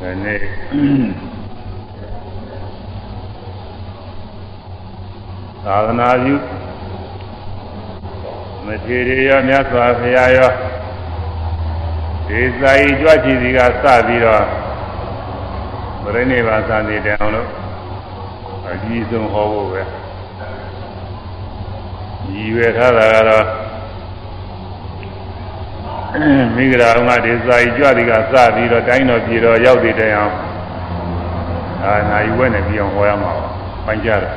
ဒီနေ့သာသနာပြုမထေရရောမြတ်စွာဘုရားရောဒီစာရီကြွချီစီကစပြီးတော့ဗရိနိဗ္ဗာန်သံတည်တယ်အောင်လို့အကြီးဆုံးဟောဖို့ပဲရည်ရွယ်ထားတာကတော့ မိဂရာကဒီစာရီကြွသည်ကစပြီးတော့တိုင်းတော်ပြည်တော်ရောက်တည်တဲ့အောင်အာနာယူဝဲနဲ့ပြီးအောင်ဟောရမှာပါပန်းကြတယ်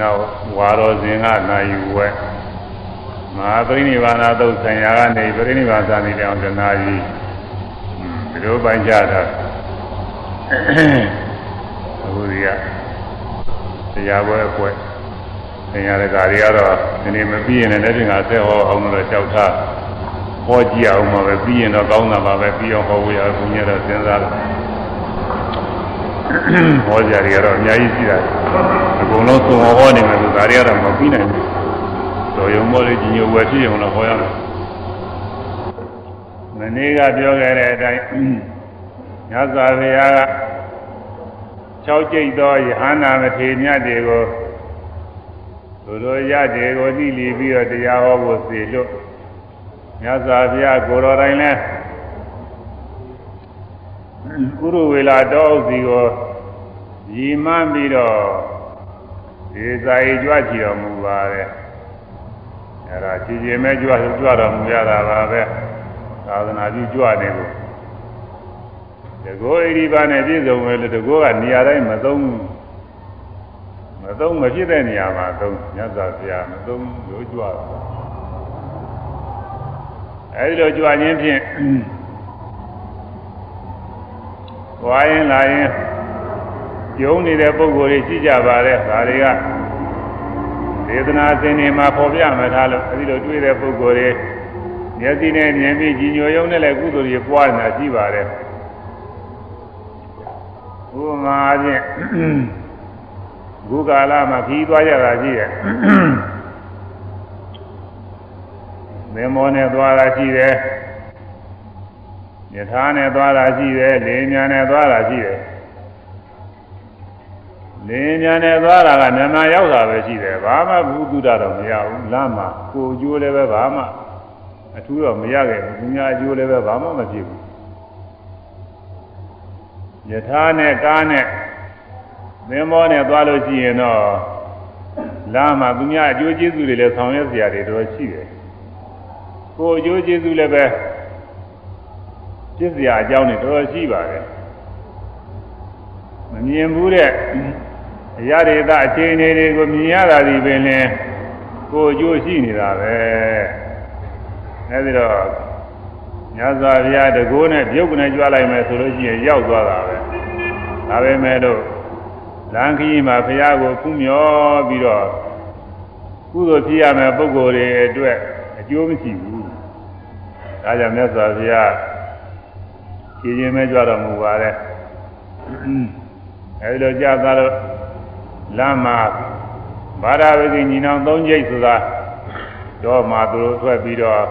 နောက်ဝါတော်စဉ်ကနာယူဝဲမဟာပရိနိဗ္ဗာန်သုတ်ဆိုင်ရာကနေပရိနိဗ္ဗာန်သာနေအောင်တနာကြီးဒီလိုပန်းကြတာအခုဒီကတရားပွဲအပွဲတရားရကာတွေကတော့ဒီနေ့မပြီးရင်လည်းဒီကဆက်ဟောအောင်လို့ကြောက်ထား ဟောကြည့်အောင်ပါပဲပြီးရင်တော့ကောင်းတာပါပဲပြီးအောင်ဟောဖို့ရဘုရားတော့စဉ်းစားတယ်ဟောကြတွေကတော့အများကြီးရှိတာအကုန်လုံးသုံးဟောနေမယ်ဆိုဒါတွေကတော့မပြီးနိုင်ဘူးတော်ရုံမောလေးကြီးညိုဝယ်ဖြစ်အောင်တော့ဟောရမယ်မနေ့ကပြောခဲ့တဲ့အတိုင်းညဇာဘုရားက6ကျိတ်သောယဟန္တာမထေမြတ်တွေကိုသူတို့ရတဲ့ကိုသိလီပြီးတော့တရားဟောဖို့စေလို့ မြတ်စွာဘုရားကိုတော်တိုင်းလဲကုရဝေလာတော်စီကိုရည်မှန်းပြီးတော့ဒီစာရေးကြွချီတော်မူပါတယ်အဲဒါကြည်ကြည်မဲ့ကြွကြွတော်မူရတာပါပဲသာသနာပြုကြွနေကိုတကောဣရိပါနဲ့ပြည့်စုံမယ်လို့တကောကနေရာတိုင်းမသုံးမသုံးမဖြစ်တဲ့နေရာမှာသုံးမြတ်စွာဘုရားမသုံးလို့ကြွတာ အဲဒီလိုကြွခြင်းဖြင့်ဝါရင်လာရင်ကျုံနေတဲ့ပုံကိုယ်တွေရှိကြပါတယ်ဒါတွေကဒေသနာစင်တွေမှာပေါ်ပြမှထားလို့အဲဒီလိုတွေ့တဲ့ပုံကိုယ်တွေမျက်စိနဲ့မြင်ပြီးကြည်ညိုရုံနဲ့လည်းကုသိုလ်တွေပွားနေတာရှိပါတယ်ဥပမာအချင်းဘုကာလမှာခီးသွားရတာရှိရဲ့ မင်းမောနဲ့သွားတာရှိတယ်ယထာနဲ့သွားတာရှိတယ်လေညာနဲ့သွားတာရှိတယ်လေညာနဲ့သွားတာကမြန်မာရောက်တာပဲရှိတယ်ဘာမှဘုသူဒ္ဓတော့မရဘူးလမ်းမှာကိုအကျိုးလည်းပဲဘာမှအထူးတော့မရခဲ့ဘူးသူများအကျိုးလည်းပဲဘာမှမဖြစ်ဘူးယထာနဲ့ကားနဲ့မင်းမောနဲ့သွားလို့ရှိရင်တော့လမ်းမှာသူများအကျိုးကျေးဇူးတွေလည်းဆောင်ရွက်စရာတွေတော့ရှိတယ် ကိုအကျိုးကျေးဇူးလည်းပဲပြည့်စရာအကြောင်းတွေတော်တော်ရှိပါတယ်မမြင်ဘူးတဲ့အရာတွေသအခြေအနေတွေကိုမြင်ရတာဒီပင်လင်ကိုအကျိုးရှိနေတာပဲအဲဒီတော့ညဇာဗျာတကိုးနဲ့ပြုတ်ကနေကြွလိုက်မယ်ဆိုလို့ရှိရင်ရောက်သွားတာပဲဒါပဲမဲ့လို့လမ်းခရီးမှာဘုရားကိုကုမျောပြီးတော့ကုသိုလ်ဖြစ်ရမယ်ပုဂ္ဂိုလ်တွေအတွက်အကျိုးမရှိဘူး ဒါကြောင့်မြတ်စွာဘုရားခြေချင်းမဲကြွတော်မူပါတယ်အဲဒီလိုကြာသွားလို့လမ်းမှာဘာသာဝိကညီနောင်၃ကျိတ်ဆိုတာတော့မှသူတို့ထွက်ပြီးတော့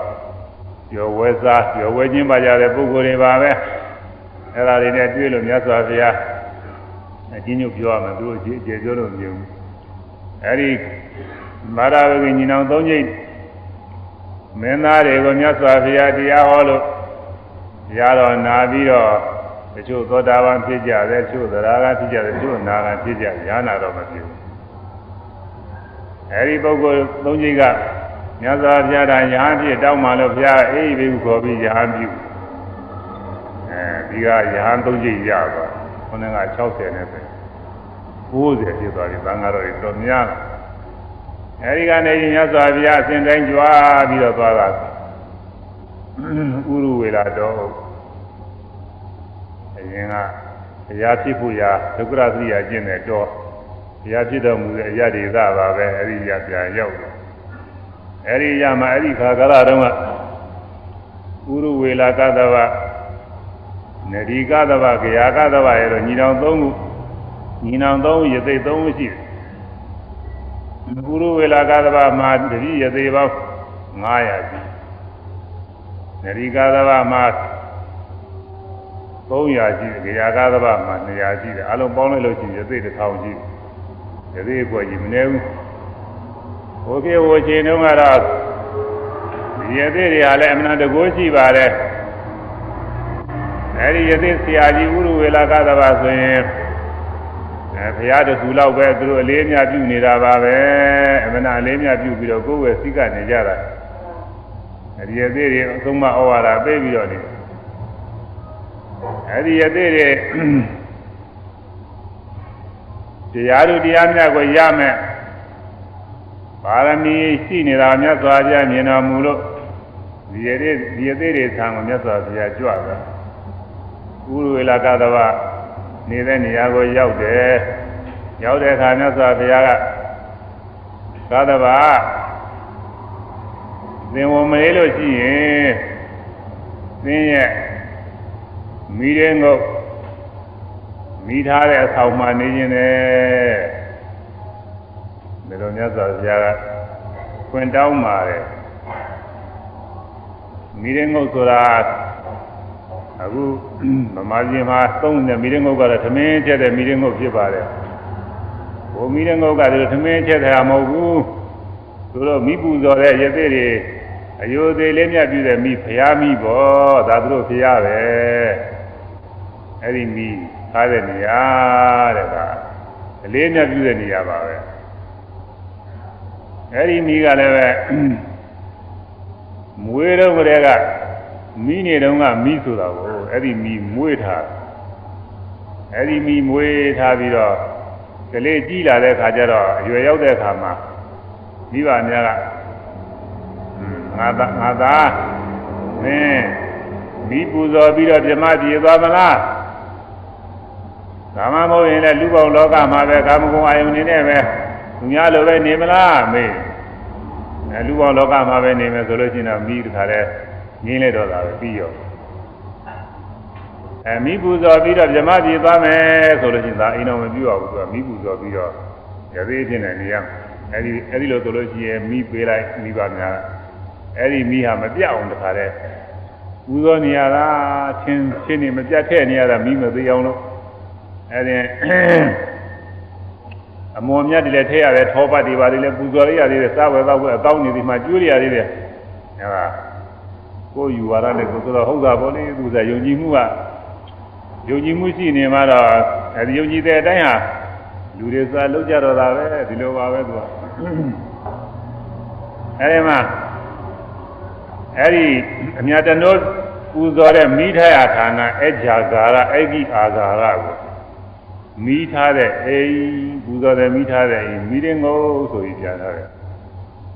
ပြောဝဲစားပြောဝဲချင်းပါကြတဲ့ပုဂ္ဂိုလ်တွေပါပဲအဲ့ဒါတွေနဲ့တွေ့လို့မြတ်စွာဘုရားအချင်းညုတ်ပြောရမယ်သူတို့အကျေပြောလို့မမြင်ဘူးအဲ့ဒီဘာသာဝိကညီနောင်၃ကျိတ် မင်းသားတွေကိုမြတ်စွာဘုရားတရားဟောလို့တရားတော်နာပြီးတော့တချို့သောတာပန်ဖြစ်ကြတယ်တချို့သရဂါဖြစ်ကြတယ်တချို့နာဂါဖြစ်ကြရဟနာတော့မဖြစ်ဘူးအဲဒီပုဂ္ဂိုလ်သုံးကြီးကမြတ်စွာဘုရားတိုင်ယဟန်ဖြစ်တောင်းမှလို့ဘုရားအေးပြီးခေါ်ပြီးယဟန်ပြုအဲဒီကယဟန်သုံးကြီးရသွားခုနက60နဲ့ပဲ90ဖြစ်သွားပြီဘင်္ဂါတော်တွေတော်များ အဲဒီကနေမြတ်စွာဘုရားအစဉ်တိုင်းကြွားပြီးတော့သွားတာဥရဝေလာတော်အရင်ကတရားဖြစ်ဖို့ရာဒုက္ခရသရိယာကျင့်တဲ့တော့တရားဖြစ်တော်မူတဲ့အရာတွေသာပါပဲအဲဒီရပြန်ရောက်တယ်အဲဒီရမှာအဲဒီခါကာလတုန်းကဥရဝေလာကသဗနရီကသဗဂယာကသဗရဲ့တော့ညီတော်သုံးခုညီနောင်သုံးရသိသုံးခုရှိတယ် ကုရဝေလာကသဗမှာတတိရသေးပေါင်း900ရှိနရိကာသဗမှာ300ရှိတယ်ကြာကားသဘာမှာ200ရှိတယ်အလုံးပေါင်းလိုက်လို့ရှိရင်ရသေးတစ်ထောင်ရှိတယ်ရသေးအကွက်ကြီးမနေဘူးဟိုပြေဟိုချိန်တုန်းကတော့ဒီရသေးတွေဟာလည်းအမှန်တကိုးရှိပါတယ်အဲဒီရသေးဆရာကြီးဥရဝေလာကသဘာဆိုရင် အဲဘုရားတဆူလောက်ပဲသူတို့အလေးအမြပြုနေတာပါပဲအမှန်အလေးအမြပြုပြီးတော့ကိုယ်ဝယ်စိတ်ကနေကြတာအဲဒီရသေးတွေအဆုံးမဩဝါဒပေးပြီးတော့နေအဲဒီရသေးတွေတရားတို့တရားမြတ်ကိုရမယ်ပါရမီရှိနေတာမြတ်စွာဘုရားမြင်တော်မူလို့ဒီရသေးဒီရသေးတွေဆံကိုမြတ်စွာဘုရားကြွတာဥရဝေလာကသဘာ နေတဲ့နေရာကိုရောက်တယ်ရောက်တဲ့အခါမြတ်စွာဘုရားကသာသဘာသင်ဝင်မလေးလို့ရှိရင်သင်ရဲ့မိတဲ့ငုတ်မိထားတဲ့အဆောင်မှနေခြင်းနဲ့ဒီလိုမြတ်စွာဘုရားကခွင်တောင်းပါတယ်မိတဲ့ငုတ်ဆိုတာ အခုဗမာပြည်မှာသုံးတဲ့မိရင်ငုတ်ကတော့သမင်းချက်တဲ့မိရင်ငုတ်ဖြစ်ပါတယ်။ဘုံမိရင်ငုတ်ကဒီသမင်းချက်တာမဟုတ်ဘူး။သူတို့မိပူဇော်တဲ့ရသေးတွေအယိုသေးလေးမြတ်ပြုတဲ့မိဖျားမိပေါ့ဒါသူတို့ဖျားပဲ။အဲ့ဒီမိထားတဲ့နေရာတဲ့ကအလေးမြတ်ပြုတဲ့နေရာပါပဲ။အဲ့ဒီမိကလည်းပဲမွေးတော့ကလေးကမိနေတုန်းကမိဆိုတာကို အဲ့ဒီမိမွေးထားအဲ့ဒီမိမွေးထားပြီးတော့ကလေးကြီးလာတဲ့ခါကျတော့အရွယ်ရောက်တဲ့ခါမှာမိဘများကငါသားငါသားမင်းမိပူဇော်ပြီးတော့ပြမပြေသွားမလားကာမမဟုတ်ရင်လည်းလူပေါင်းလောကမှာပဲကာမဂုဏ်အာယုန်နေနဲ့ပဲသူများလိုပဲနေမလားမေးအဲလူပေါင်းလောကမှာပဲနေမယ်ဆိုလို့ရှိရင်တော့မိတခါတည်းငင်းလိုက်တော့တာပဲပြီးရော အဲမိပူဇော်ပြီးတော့ဗြဟ္မပြေသွားမယ်ဆိုလို့ရှိရင်ဒါအိမ်တော်မပြုတ်ဘူးသူကမိပူဇော်ပြီးတော့ရသေးချင်းနဲ့နေရအဲဒီအဲဒီလိုဆိုလို့ရှိရင်မိပေးလိုက်မိပါများအဲဒီမိဟာမပြတ်အောင်တခါတည်းပူဇော်နေရတာချင်းချင်းနေမပြတ်ခဲ့နေရတာမိမသေးအောင်လို့အဲဒီအမော်မြတ်တွေလည်းထည့်ရတယ်ထောပတ်တွေပါတယ်လည်းပူဇော်ရရသေးတယ်စားဝယ်တော့အကောင်းနေသည်မှကျွေးရရသေးတယ်အဲဒါကိုယ်ယူဝါဒနဲ့ကိုယ်ဆိုတော့ဟုတ်တာပေါ့လေသူကယုံကြည်မှုက ယုံကြည်မှုရှိနေမှတော့အဲဒီယုံကြည်တဲ့အတိုင်းဟာလူတွေစားလောက်ကြတော့တာပဲဒီလိုပါပဲသူကအဲဒီမှာအဲဒီအမြတ်တနိုးပူဇော်တဲ့မိထားရဌာနအဂျာဂါရအဲ့ဒီအာဂါရကိုမိထားတဲ့အိမ်ပူဇော်တဲ့မိထားတဲ့အိမ်မိရင်ငုံဆိုပြီးပြန်ထားတယ်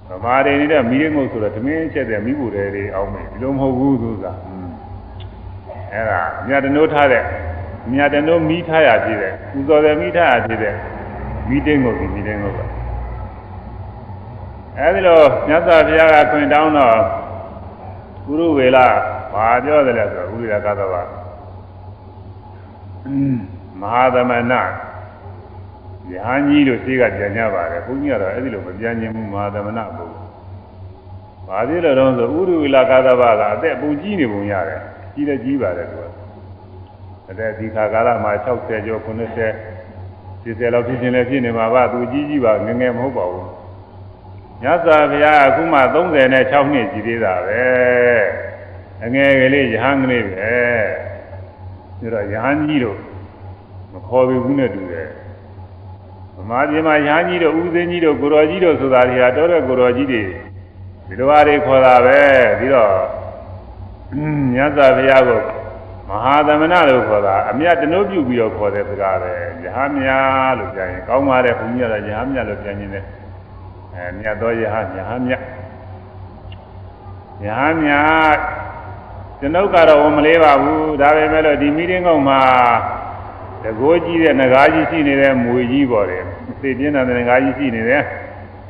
ဗမာတွေနေတဲ့မိရင်ငုတ်ဆိုတော့သမင်းချက်တဲ့မိဖို့တွေအောင်မယ်ဒီလိုမဟုတ်ဘူးသူက အဲ့ဒါမြတ်တနိုးထားတဲ့မြတ်တနိုးမိထားရဖြစ်တဲ့ပူဇော်တဲ့မိထားရဖြစ်တဲ့မိတင်းငုတ်ဒီမိတင်းငုတ်ကအဲ့ဒီလိုမြတ်စွာဘုရားကခွင်တောင်းတော့ကုရုဝေလဘာပြောတယ်လဲဆိုတော့ဥရိယကသဘာမဟာသမဏယဟန်ကြီးတို့ရှိကပြန်ကြပါတယ်ဘုန်းကြီးကတော့အဲ့ဒီလိုမပြန်ခြင်းဘူးမဟာသမဏဘုရားဘာဖြစ်လို့တော့ဆိုဥရဝိလကာသဘာကအသက်ပူကြီးနေပုံရတယ် ကြီးလည်းကြီးပါတယ်သူကအသက်ဒီခါကာလမှာ60ကျော်90 60လောက်ဖြစ်ခြင်းလည်းဖြစ်နေမှာပါသူကြီးကြီးပါငငယ်မဟုတ်ပါဘူးညသာဘုရားအခုမှ36နှစ်ကြီးသေးတာပဲအငယ်ကလေးယဟန်ကလေးပဲဒါတော့ယဟန်ကြီးတို့မခေါ်ဘူးနဲ့တူတယ်ဗမာပြည်မှာရဟန်းကြီးတို့ဦးသိန်းကြီးတို့ကိုရောကြီးတို့ဆိုတာတွေဟာတော်တဲ့ကိုရောကြီးတွေဒီလိုအားတွေခေါ်တာပဲပြီးတော့ မြတ်စွာဘုရားကိုမဟာသမဏလို့ခေါ်တာအမြတ်တနိုးပြုပြီးတော့ခေါ်တဲ့စကားပဲယဟမြလို့ပြန်ရင်ကောင်းပါတဲ့ဘုန်းကြီးကလည်းယဟမြလို့ပြန်ရင်လည်းအဲမြတ်သောယဟယဟမြယဟမြကျွန်ုပ်ကတော့ဝန်မလေးပါဘူးဒါပေမဲ့လို့ဒီမီတင်းကုန်းမှာတကိုးကြီးတဲ့ငကားကြီးရှိနေတဲ့မွေကြီးပေါ်တယ်သိပြင်းတဲ့ငကားကြီးရှိနေတယ်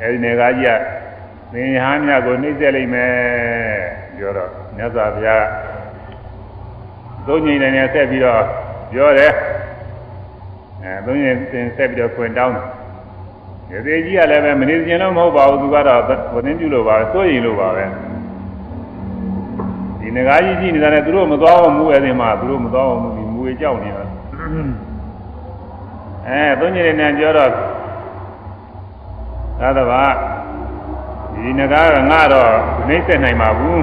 အဲဒီငကားကြီးကသင်္ဟန်းမြတ်ကိုနှိမ့်ဆက်လိုက်မယ်ပြောတော့ မြတ်စွာဘုရားသုံးညင်နေနဲ့ဆက်ပြီးတော့ပြောတယ်အဲသုံးညင်သင်ဆက်ပြီးတော့ခွင်တောင်းတယ်ဒီသေးကြီးကလည်းပဲမနေစင်လို့မဟုတ်ပါဘူးသူကတော့ဝသင်းပြုလို့ပါပဲစိုးရင်လို့ပါပဲဒီငကားကြီးရှိနေတာနဲ့သူတို့မသွားအောင်မူအဲဒီမှာသူတို့မသွားအောင်မူဒီမမွေကြောက်နေတော့အဲသုံးညနေနဲ့ပြောတော့သာသဘာဒီငကားကငါတော့နှိမ့်ဆက်နိုင်မှာဘူး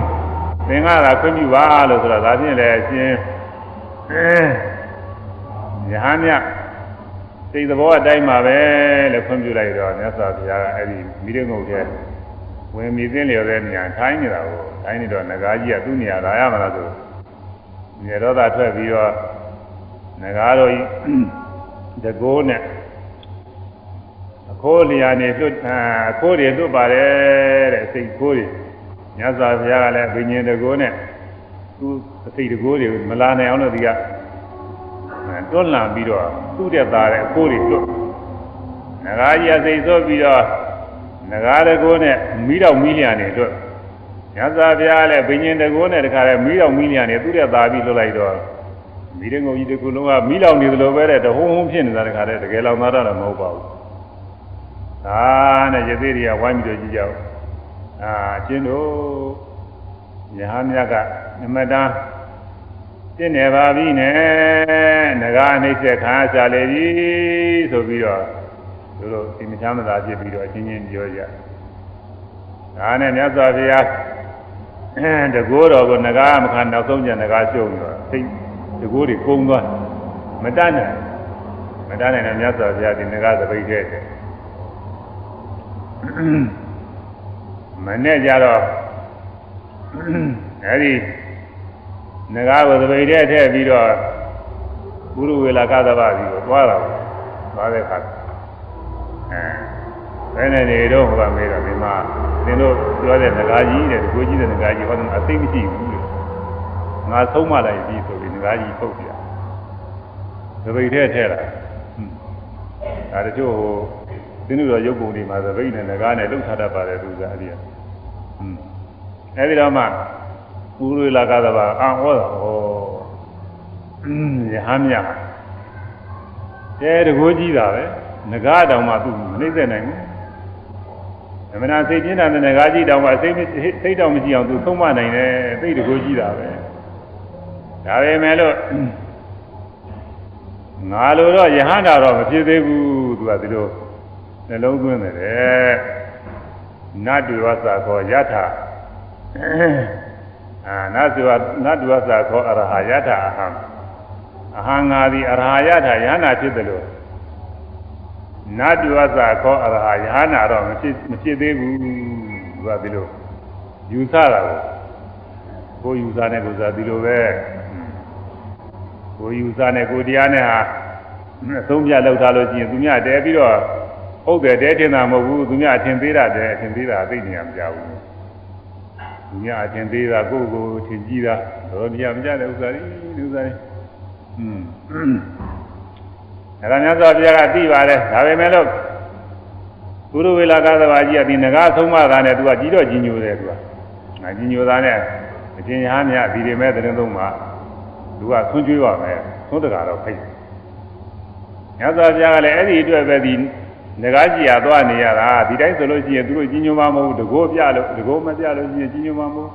သင်္ကသာခွင့်ပြုပါလို့ဆိုတော့ဒါဖြင့်လည်းအရှင်အဲယဟန်မြစိတ်သဘောအတိုင်းပါပဲလို့ခွင့်ပြုလိုက်တော့မြတ်စွာဘုရားကအဲ့ဒီမိရငုတ်တဲ့ဝင်မိသိလျော်တဲ့နေရာထိုင်းနေတာကိုထိုင်းနေတော့ငကားကြီးကသူ့နေရာလာရမှာလားဆိုမြေတော်သာထွက်ပြီးတော့ငကားတော်ကြီးတကိုးနဲ့အခိုးလျာနေလွတ်အခိုးတွေလွတ်ပါတယ်တဲ့စိတ်ခိုးတွေ မြတ်စွာဘုရားကလည်းဘိညာဉ်တကိုးနဲ့သူအစိတ်တကိုးတွေမလာနိုင်အောင်လို့ဒီကတွန်းလှန်ပြီးတော့သူ့တဲ့သားတဲ့အခိုးတွေလွတ်ငကားကြီးအစိတ်ဆိုပြီးတော့ငကားတကိုးနဲ့မိတော့မိလျာနေလွတ်မြတ်စွာဘုရားလည်းဘိညာဉ်တကိုးနဲ့တခါလဲမိတော့မိလျာနေသူ့တဲ့သားပြီးလွတ်လိုက်တော့မိတဲ့ငုံကြီးတစ်ခုလုံးကမိလောင်နေသလိုပဲတဲ့တဟုံးဟုံးဖြစ်နေတာတခါတည်းတကယ်လောင်သားတော့မဟုတ်ပါဘူး။ဒါနဲ့ရသေးတွေကဝိုင်းပြီးတော့ကြည့်ကြအောင်။ အာအချင်းတို့ယဟမြတ်ကအမတန်တင့်နေပါပြီနဲ့ငကားနှိမ့်ဆက်ခံရလေပြီဆိုပြီးတော့တို့တို့ဒီမချမ်းသာဖြစ်ပြီးတော့အချင်းချင်းပြောကြ။ဒါနဲ့မြတ်စွာဘုရားတကိုးတော်ကိုငကားမခံနောက်ဆုံးကျငကားရှုံးတော့သိတကိုးတွေကုန်းသွားမတတ်နိုင်မတတ်နိုင်တဲ့မြတ်စွာဘုရားဒီငကားသပိတ်တဲ့ မနဲ့ကြတော့အဲဒီငကားကိုသပိတ်တဲ့ထည့်ပြီးတော့ဘုရုဝေလာကသဘာပြီးတော့သွားတာပေါ့သွားတဲ့ခါအဲဘယ်နဲ့နေတော့ဟိုကမေးတော့ဒီမှာသင်တို့ပြောတဲ့ငကားကြီးတဲ့ကိုကြီးတဲ့ငကားကြီးဟောတယ်အသိမရှိဘူးလို့ငါဆုံးမလိုက်ပြီဆိုပြီးငကားကြီးပုတ်ပြသပိတ်တဲ့ထဲလာဒါတချို့ဟိုသင်တို့တော့ရုပ်ပုံတွေမှာသပိတ်နဲ့ငကားနဲ့လှုပ်ထားတတ်ပါတယ်သူစားအရိယာဟွန်း အဲဒီတော့မှပူရလာကသဘာအာဟောတာဟောယဟမ်းမြတဲတကိုးကြီးတာပဲငကားတောင်မှသူမနှိမ့်သက်နိုင်ဘူးအမှန်တရားစိတ်ပြင်းတာနဲ့ငကားကြီးတောင်မှစိတ်စိတ်တောင်မရှိအောင်သူသုံးမနိုင်တယ်သိတကိုးကြီးတာပဲဒါပေမဲ့လို့ငါလိုတော့ယဟန္တာတော့မဖြစ်သေးဘူးသူကဒီလိုနှလုံးသွင်းတယ် နတ်တွေဝါစာခေါ်ယထာအာနတ်တွေဝါနတ်တွေဝါစာခေါ်အရဟယထာအဟံအဟံငါသည်အရဟယထာယဟနာဖြစ်တယ်လို့နတ်တွေဝါစာခေါ်အရဟယဟနာတော့မဖြစ်မဖြစ်သေးဘူးသူကဒီလိုယူဆတာကိုကိုယူဆတဲ့ကိုစားဒီလိုပဲကိုယူဆတဲ့ကိုတရားနဲ့ဟာအဆုံးပြလောက်ထားလို့ရှိရင်သူများတဲပြီးတော့ ဟုတ်တယ်တဲတင်တာမဟုတ်ဘူးသူများအထင်သေးတာတဲအထင်သေးတာသိနေရမကြဘူးသူများအထင်သေးတာကိုယ့်ကိုထင်ကြည့်တာတော့တရားမကြတဲ့ဥစ္စာတွေဥစ္စာတွေอืมအဲ့ဒါများစွာဘုရားကသိပါတယ်ဒါပေမဲ့လို့ဘုရဝေလာကသဘာကြီးကဒီငကားဆုံးမတာနဲ့သူကကြီးတော့ကြီးညိုတယ်သူကငါကြီးညိုတာနဲ့အချင်းရဟန်းများဒီတွေမဲ့တဲ့သုံးမှာသူကဆွံ့ကျွေးပါမယ်သုံးတကာတော့ဖိတ်ညသောဘုရားကလည်းအဲ့ဒီအတွက်ပဲဒီ ငကားကြီးရသွားနေရတာဒီတိုင်းဆိုလို့ရှိရင်သူတို့ကြီးညိုမှာမဟုတ်ဘူးတကိုးပြလို့တကိုးမပြလို့ရှိရင်ကြီးညိုမှာမဟုတ်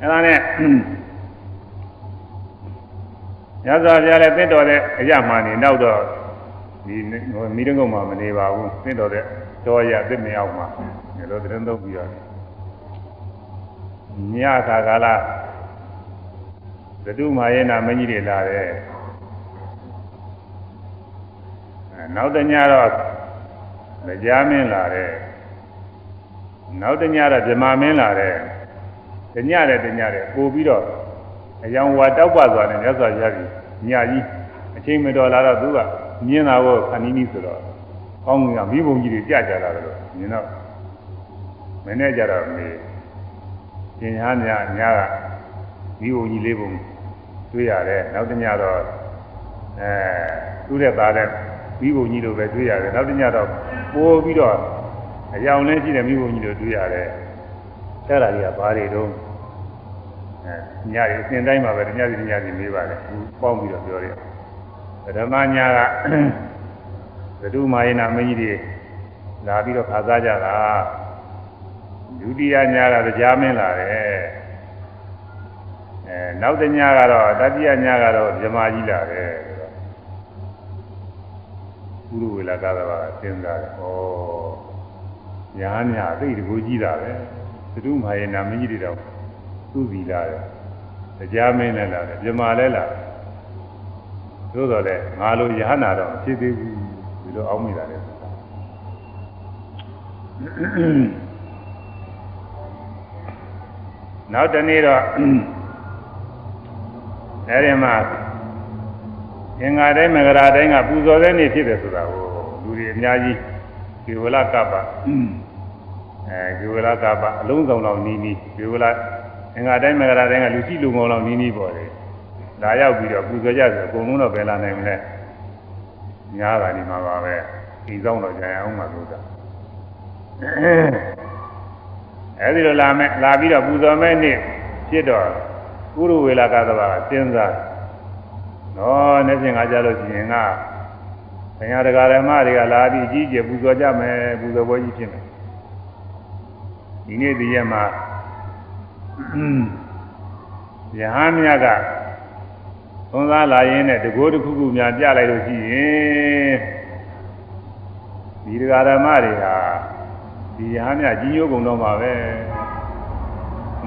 အဲ့ဒါနဲ့ညသောဘုရားလည်းသင့်တော်တဲ့အရမှန်နေနောက်တော့ဒီမိတ္တကုံမှာမနေပါဘူးသင့်တော်တဲ့တော်ရသစ်မရောက်မှာဒီလိုသတင်းသုံးပြီးတော့ညခါကာလသတုမာယေနာမင်းကြီးတွေလာတယ်နောက်တညတော့ ကြားမင်းလာတယ်နောက်တညတော့ဗြဟ္မာမင်းလာတယ်တညတဲ့တညတဲ့ပို့ပြီးတော့အယောင်ဝါတောက်ပသွားတယ်မြတ်စွာဘုရားကြီးညကြီးအချိန်မတော်လာတော့သူကမြင်တာကိုခဏီးနီးဆိုတော့ကောင်းကင်ကမိဘုံကြီးတွေကြကြလာတယ်လို့မြင်တော့မင်းနဲ့ကြတော့မေကျင်ညာညာညာကမိဘုံကြီးလေးပုံတွေ့ရတယ်နောက်တညတော့အဲသူ့တဲ့သားတဲ့မိဘုံကြီးလိုပဲတွေ့ရတယ်နောက်တညတော့ ပိုးပြီးတော့အယောင်နဲ့ရှိတဲ့မိဘုံကြီးလိုတွေ့ရတယ်အဲ့ဒါကြီးကဘာတွေတော့အဲညရီအစဉ်တိုင်းမှာပဲညစီညစီမေးပါလေပေါင်းပြီးတော့ပြောရတယ်ပထမညကသတုမာယနာမင်းကြီးတွေလာပြီးတော့ခါစားကြတာဒုတိယညကကြားမင်းလာတယ်အဲနောက်တညကတော့တတိယညကတော့ဗြဟ္မာကြီးလာတယ် ဆိုတော့ပုရုဝေလာကသဘာကစဉ်းစားတယ်ဩညာညာသိတကူကြီးတာပဲသတုမဟာယနာမင်းကြီးတွေတော့သူ့စီလာတယ်တရားမင်းလည်းလာတယ်ဗြဟ္မာလည်းလာတယ်သို့တော်လည်းငါလိုယဟနာတော့ဖြစ်သေးဘူးဒီလိုအောင်းမိတာလေနောက်တနေ့တော့အဲဒီမှာ အင်္ဂါတိုင်းမဂရာတိုင်းကပူဇော်တဲ့နေ့ဖြစ်တယ်ဆိုတာကိုလူတွေအများကြီးဒီဝလကပ္ပအဲဒီဝလကပ္ပအလုံးစုံလောက်နီးနီးဒီဝလအင်္ဂါတိုင်းမဂရာတိုင်းကလူရှိလူငုံလောက်နီးနီးပေါ်တယ်လာရောက်ပြီးတော့ပူဇော်ကြဆိုအကုန်လုံးတော့ပဲလာနိုင်မလဲညားတာဒီမှာပါပဲဒီဆောင်တော့ကြာအောင်မှာလို့သာအဲဒီလိုလာမဲ့လာပြီးတော့ပူဇော်မဲ့နေ့ဖြစ်တော့ကုရဝေလာကသဘာစဉ်းစား နော်နေ့စဉ်ကကြလို့ရှိရင်ကဘုရားတရားဓမ္မတွေကလာပြီးအကြီးကျယ်ပူဇော်ကြမယ်ပူဇော်ပွဲကြီးဖြစ်မယ်ဒီနေ့ဒီရက်မှာယဟန်မြတ်ကသုံးသားလာရင်းနဲ့တကိုးတစ်ခုခုများပြလိုက်လို့ရှိရင်ဒီတရားဓမ္မတွေဟာဒီယဟန်မြတ်ကြီးညိုးကုန်တော့မှာပဲ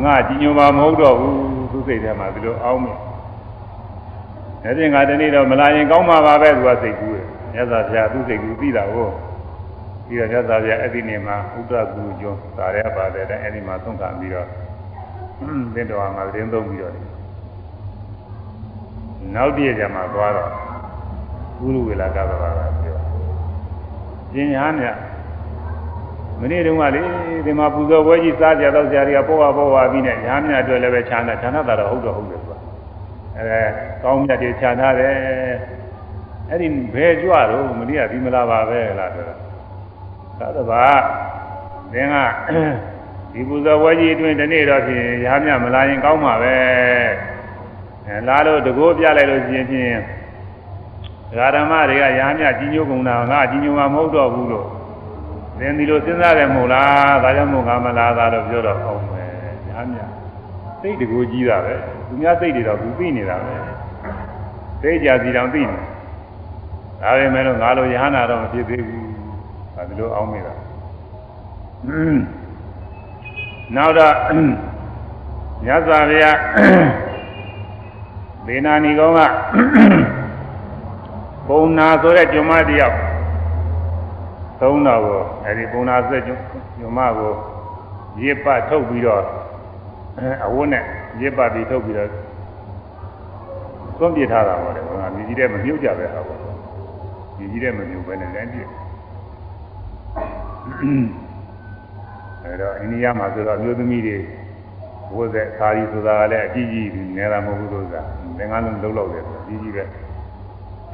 ငါကြီးညိုမှာမဟုတ်တော့ဘူးသူစိတ်ထဲမှာဒီလိုအောင်းမယ် အဲ့ဒီငါတနေ့တော့မလာရင်ကောင်းမှာပါပဲသူကစိတ်ကူးတယ်မြတ်စွာဘုရားသူစိတ်ကူးသိတာကိုပြီးတော့မြတ်စွာဘုရားအဲ့ဒီနေ့မှာဥဒ္ဒကူကျော်သာရပါတယ်တဲ့အဲ့ဒီမှာသုံးခံပြီးတော့သင်တော်မှာတင်းသုံးပြီးတော့နောက်တည့်ကြမှာသွားတော့ကုရုဝေလာကသဘာကပြောပညာနဲ့မနေ့တုန်းကလေဒီမှာပူဇော်ပွဲကြီးစားကြတော့ဆရာတွေကပေါ်ပါပေါ်ပါပြီးနဲ့ညာမြတ်အတွက်လည်းပဲခြားတယ်ခြားတာတော့ဟုတ်တော့ဟုတ်တယ်ကွာ အဲကောင်းမြတ်တွေခြားထားတယ်အဲ့ဒီဘယ်ကြွတော့မနေ့ကဒီမလာပါပဲလားဆိုတော့သာသဘာသင်ကဒီပူဇော်ပွဲကြီးအတွင်းဒီနေ့တော့ဖြင့်ညာမြတ်မလာရင်ကောင်းမှာပဲအဲလာလို့တကိုးပြလိုက်လို့ရှိရင်ဖြင့်ဓမ္မတွေကညာမြတ်ကြီးညိုကုန်တာငါကြီးညိုမှာမဟုတ်တော့ဘူးလို့သင်ဒီလိုစဉ်းစားတယ်မဟုတ်လားဒါကြောင့်မို့ငါမလားသားလို့ပြောတော့အောင်မယ်ညာမြ စိတ်တကူကြီးတာပဲသူများစိတ်တွေတော့သူသိနေတာပဲသိကြစီတောင်သိနေဒါပေမဲ့လို့ငါလိုယဟနာတော့မဖြစ်သေးဘူးဒါဒီလိုအောင်မိတာနောက်တော့မြတ်စွာဘုရားဒေနာနီကောင်းကပုံနာဆိုတဲ့ကျွမ်းမတယောက်သုံးတော်ကိုအဲဒီပုံနာဆက်ညမကိုရစ်ပတ်ထုတ်ပြီးတော့ အဝတ်နဲ့ရစ်ပတ်ပြီးထုတ်ပြီးတော့သွန့်ပြထားတာပေါ့လေဘုရားမြည်ကြီးတဲ့မမြုပ်ကြပဲဟာပေါ့မြည်ကြီးတဲ့မမြုပ်ပဲနဲ့လည်းပြည့်အဲတော့အိန္ဒိယမှာဆိုတော့မျိုးသမီးတွေဝတ်တဲ့ခါရီဆိုတာကလည်းအကြီးကြီးနေတာမဟုတ်ဘူးဆိုတာသင်္ကန်းလုံးလုံးလောက်တယ်ဆိုအကြီးကြီးပဲ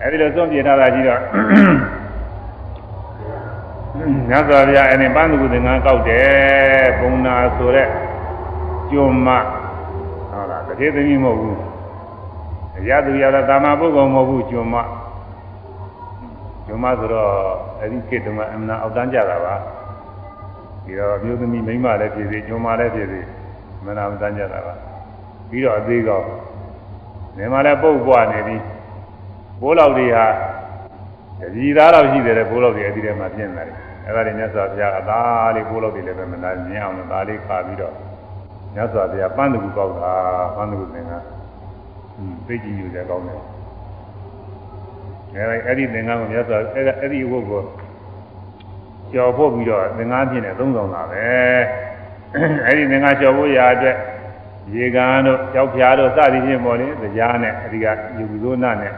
အဲဒီလိုသွန့်ပြထားတာကြီးတော့မြတ်စွာဘုရားအဲ့ဒီပန်းသူသင်္ကန်းကောက်တယ်ပုံနာဆိုတဲ့ ကျွမ်းမဟုတ်လားတတိသမီးမဟုတ်ဘူးရသူရတာတာမပုဂ္ဂိုလ်မဟုတ်ဘူးကျွမ်းမကျွမ်းမဆိုတော့အဲ့ဒီခေတ်တုန်းကအမှန်အောက်တန်းကြတာပါဒီတော့မျိုးသမီးမိန်းမလည်းဖြစ်စေကျွမ်းမလည်းဖြစ်စေမနာမတန်းကြတာပါပြီးတော့အသေးကောင်းနေမလည်းပုတ်ပွားနေပြီဘိုးလောက်တွေဟာတတိသားတော့ရှိတယ်ဘိုးလောက်တွေအဒီထဲမှာပြင်းလာတယ်အဲ့ဒါတွေမြတ်စွာဘုရားအသာလေးဘိုးလောက်တွေလည်းပဲမနာမြင်အောင်လို့ဒါလေးခါပြီးတော့ မြတ်စွာဘုရားပန်းတကူပေါက်တာပန်းတကူသင်္ကန်းอืมသိကြည့်ယူတယ်ကောင်းတယ်အဲ့အဲ့ဒီသင်္ကန်းကိုမြတ်စွာအဲ့အဲ့ဒီဝုတ်ကိုကျော်ဖို့ပြီးတော့သင်္ကန်းပြင်းနဲ့သုံးဆောင်တာပဲအဲ့ဒီသင်္ကန်းကျော်ဖို့ရာအတွက်ရေကန်တို့ကြောက်ဖြားတို့စသည်ဖြင့်ပေါ်လေတရားနဲ့အဒီကယူဇိုးနာနဲ့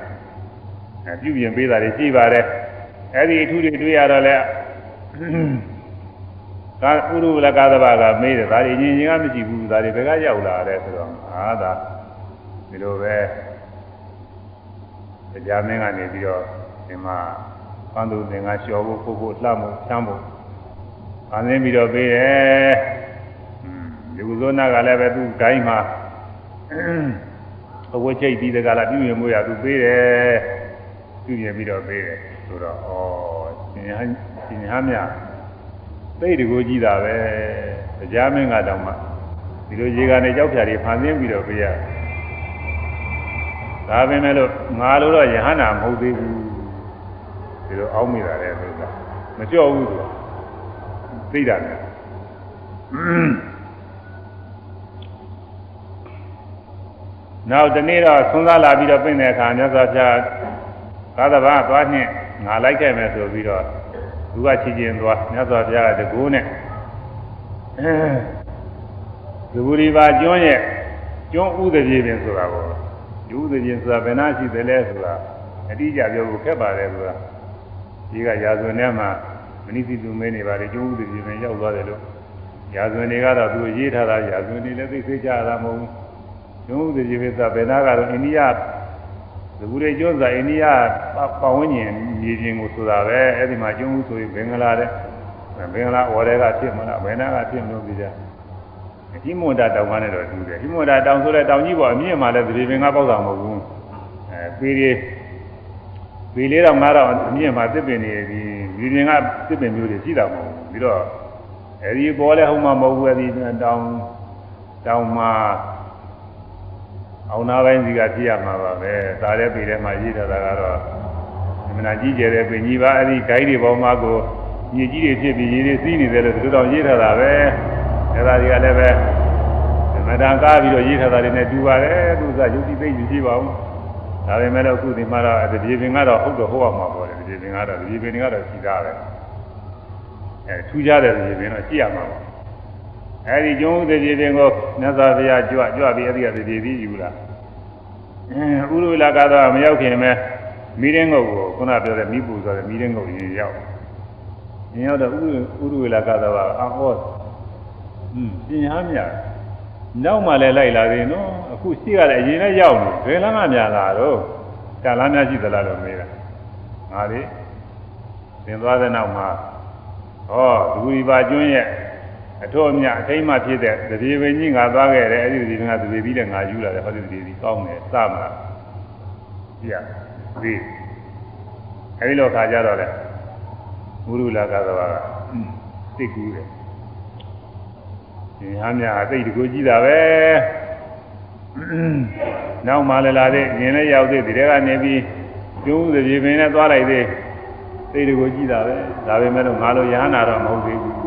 ပြုပြင်ပေးတာတွေရှိပါတယ်အဲ့ဒီအထူးတွေတွေ့ရတော့လဲ ကာဥရုလကာသဘာကမေးတယ်ဒါတွေညင်ညင်ကမရှိဘူးဒါတွေဘယ်ကရောက်လာတယ်ဆိုတော့အာသာဒီလိုပဲတရားမင်းကနေပြီးတော့ဒီမှာပန်းသူသင်္ကလျှော်ဖို့ဖို့ဖို့လှမှုချမ်းဖို့အန်းသိပြီးတော့ပေးတယ်ဒီကုသောနာကလည်းပဲသူ့ဂိုင်းမှာအဝတ်ချိတ်ပြီးတကလားပြုရင်မို့ရသူပေးတယ်ပြုပြင်ပြီးတော့ပေးတယ်ဆိုတော့ဩရှင်ဟန်ရှင်ဟမ်းမြ သိတကူကြီးတာပဲတရားမင်းကတောင်မှဒီလိုရေကနေကြောက်ဖြာတွေဖန်ဆင်းပြီးတော့ပေးရဒါပဲမဲ့လို့ငါလိုတော့ယဟနာမဟုတ်သေးဘူးဒီလိုအောင်းမိတာလေဆိုတာမကြောက်ဘူးသူသိတာလေနောက်တနေ့တော့သုံးစားလာပြီးတော့ပြင်တဲ့အခါမြတ်စွာဘုရားသာသဘာသွားနှင့်ငါလိုက်ခဲ့မယ်ဆိုပြီးတော့ သူကချီချင်းသွားမြတ်စွာဘုရားကတကူနဲ့အဲသဘူရီပါကျွန်းရဲ့ကျွန်းဥဒပြေပင်ဆိုတာပေါ့ဥဒပြေဆိုတာဘယ်နှရှိသလဲဆိုတာအတိအကျပြောဖို့ခက်ပါတယ်ဆိုတာဒီကရာဇဝင်ထဲမှာမနိသိသူမင်းနေပါလေကျွန်းဥဒပြေပင်ရောက်သွားတယ်လို့ရာဇဝင်တွေကတော့သူရေးထားတာရာဇဝင်တွေလည်းသိသိကြတာမဟုတ်ဘူးကျွန်းဥဒပြေပင်ဆိုတာဘယ်နာကတော့အိန္ဒိယ သဘူရီကျွန်းစာအိန္ဒိယပတ်ဝန်းကျင်မြေပြင်ကိုဆိုတာပဲအဲ့ဒီမှာကျွန်းဥဆိုရင်ဘင်္ဂလားတဲ့ဘင်္ဂလားဝေါ်တွေကဖြစ်မလားဘယ်နာကဖြစ်မလို့ပြီးကြဟိမွန်တာတောင်ကနဲ့တော့တူတယ်ဟိမွန်တာတောင်ဆိုတဲ့တောင်ကြီးပေါ်အမြင့်မှာလည်းသတိပင်ကပေါက်တာမဟုတ်ဘူးအဲပေရီပေလေးတော့ငါတော့အမြင့်မှာသစ်ပင်နေပြီးဒီပင်ကသစ်ပင်မျိုးတွေရှိတာမဟုတ်ဘူးပြီးတော့အဲဒီပေါ်လဲဟိုမှာမဟုတ်ဘူးအဲဒီတောင်တောင်မှာ အောင်နာပိုင်းစီကဖြစ်ရမှာပါပဲဒါလည်းပေထဲမှာရေးထားတာကတော့မနာကြီးကျယ်တဲ့ပင်ကြီးပါအဲဒီဂိုင်းတွေပေါ်မှာကိုမြေကြီးတွေဖြစ်ပြီးရေတွေစီးနေတယ်လို့သူတို့တော့ရေးထားတာပဲအဲဒါတွေကလည်းပဲမတန်ကားပြီးတော့ရေးထားတာတွေနဲ့တူပါတယ်သူကယုတ်တိသိယူရှိပါဘူးဒါပေမဲ့လို့အခုဒီမှာတော့ဒီပင်ကတော့ဟုတ်တော့ဟုတ်အောင်မှာပေါ့လေဒီပင်ကတော့ဒီပင်ကတော့ရှိတာပဲအဲထူးခြားတဲ့ဒီပင်တော့ကြည့်ရမှာပါ အဲဒီကျုံးဒီပင်ကိုမြတ်စွာဘုရားကြွကြွပြီးအဲဒီကဒီပင်ယူလာအဲဥရုလာကတော့မရောက်ခင်ပဲမိရင်းငုတ်ကိုခုနပြောတဲ့မိပူဆိုတဲ့မိရင်းငုတ်ရင်ရောက်ရင်ရောက်တော့ဥရုဥရုလာကတော့အောဟောอืมပညာမြတ်နောက်မှလည်းလိုက်လာသေးနော်အခုရှိရတဲ့အရင်နဲ့ရောက်နေဘယ်လမ်းကများလာတော့ကာလများရှိသလားလို့မေးတာငါလေသင်သွားတဲ့နောက်မှာဟောဒူရီပါကျွန်းရဲ့ အထောအမြအထိမ့်မှဖြစ်တဲ့တတိပင်ကြီးငါသွားခဲ့တယ်အဲ့ဒီတတိပင်ကတတိပြီးတဲ့ငါယူလာတယ်ဟောဒီတတိပြီးကောင်းတယ်စမလားကြည့်ရပြီးအဲ့ဒီလိုခါကြတော့လေဘုရုလာကတော့သိကူးတယ်ဒီဟာများအသိတကူကြည့်တာပဲနောက်မှလည်းလာတဲ့မြင်လည်းရောက်သေးဒီထဲကနေပြီးကျုံးသပြေပင်နဲ့သွားလိုက်သေးသိတကူကြည့်တာပဲဒါပေမဲ့တော့ငါလိုရဟနာတော့မဟုတ်သေးဘူးလို့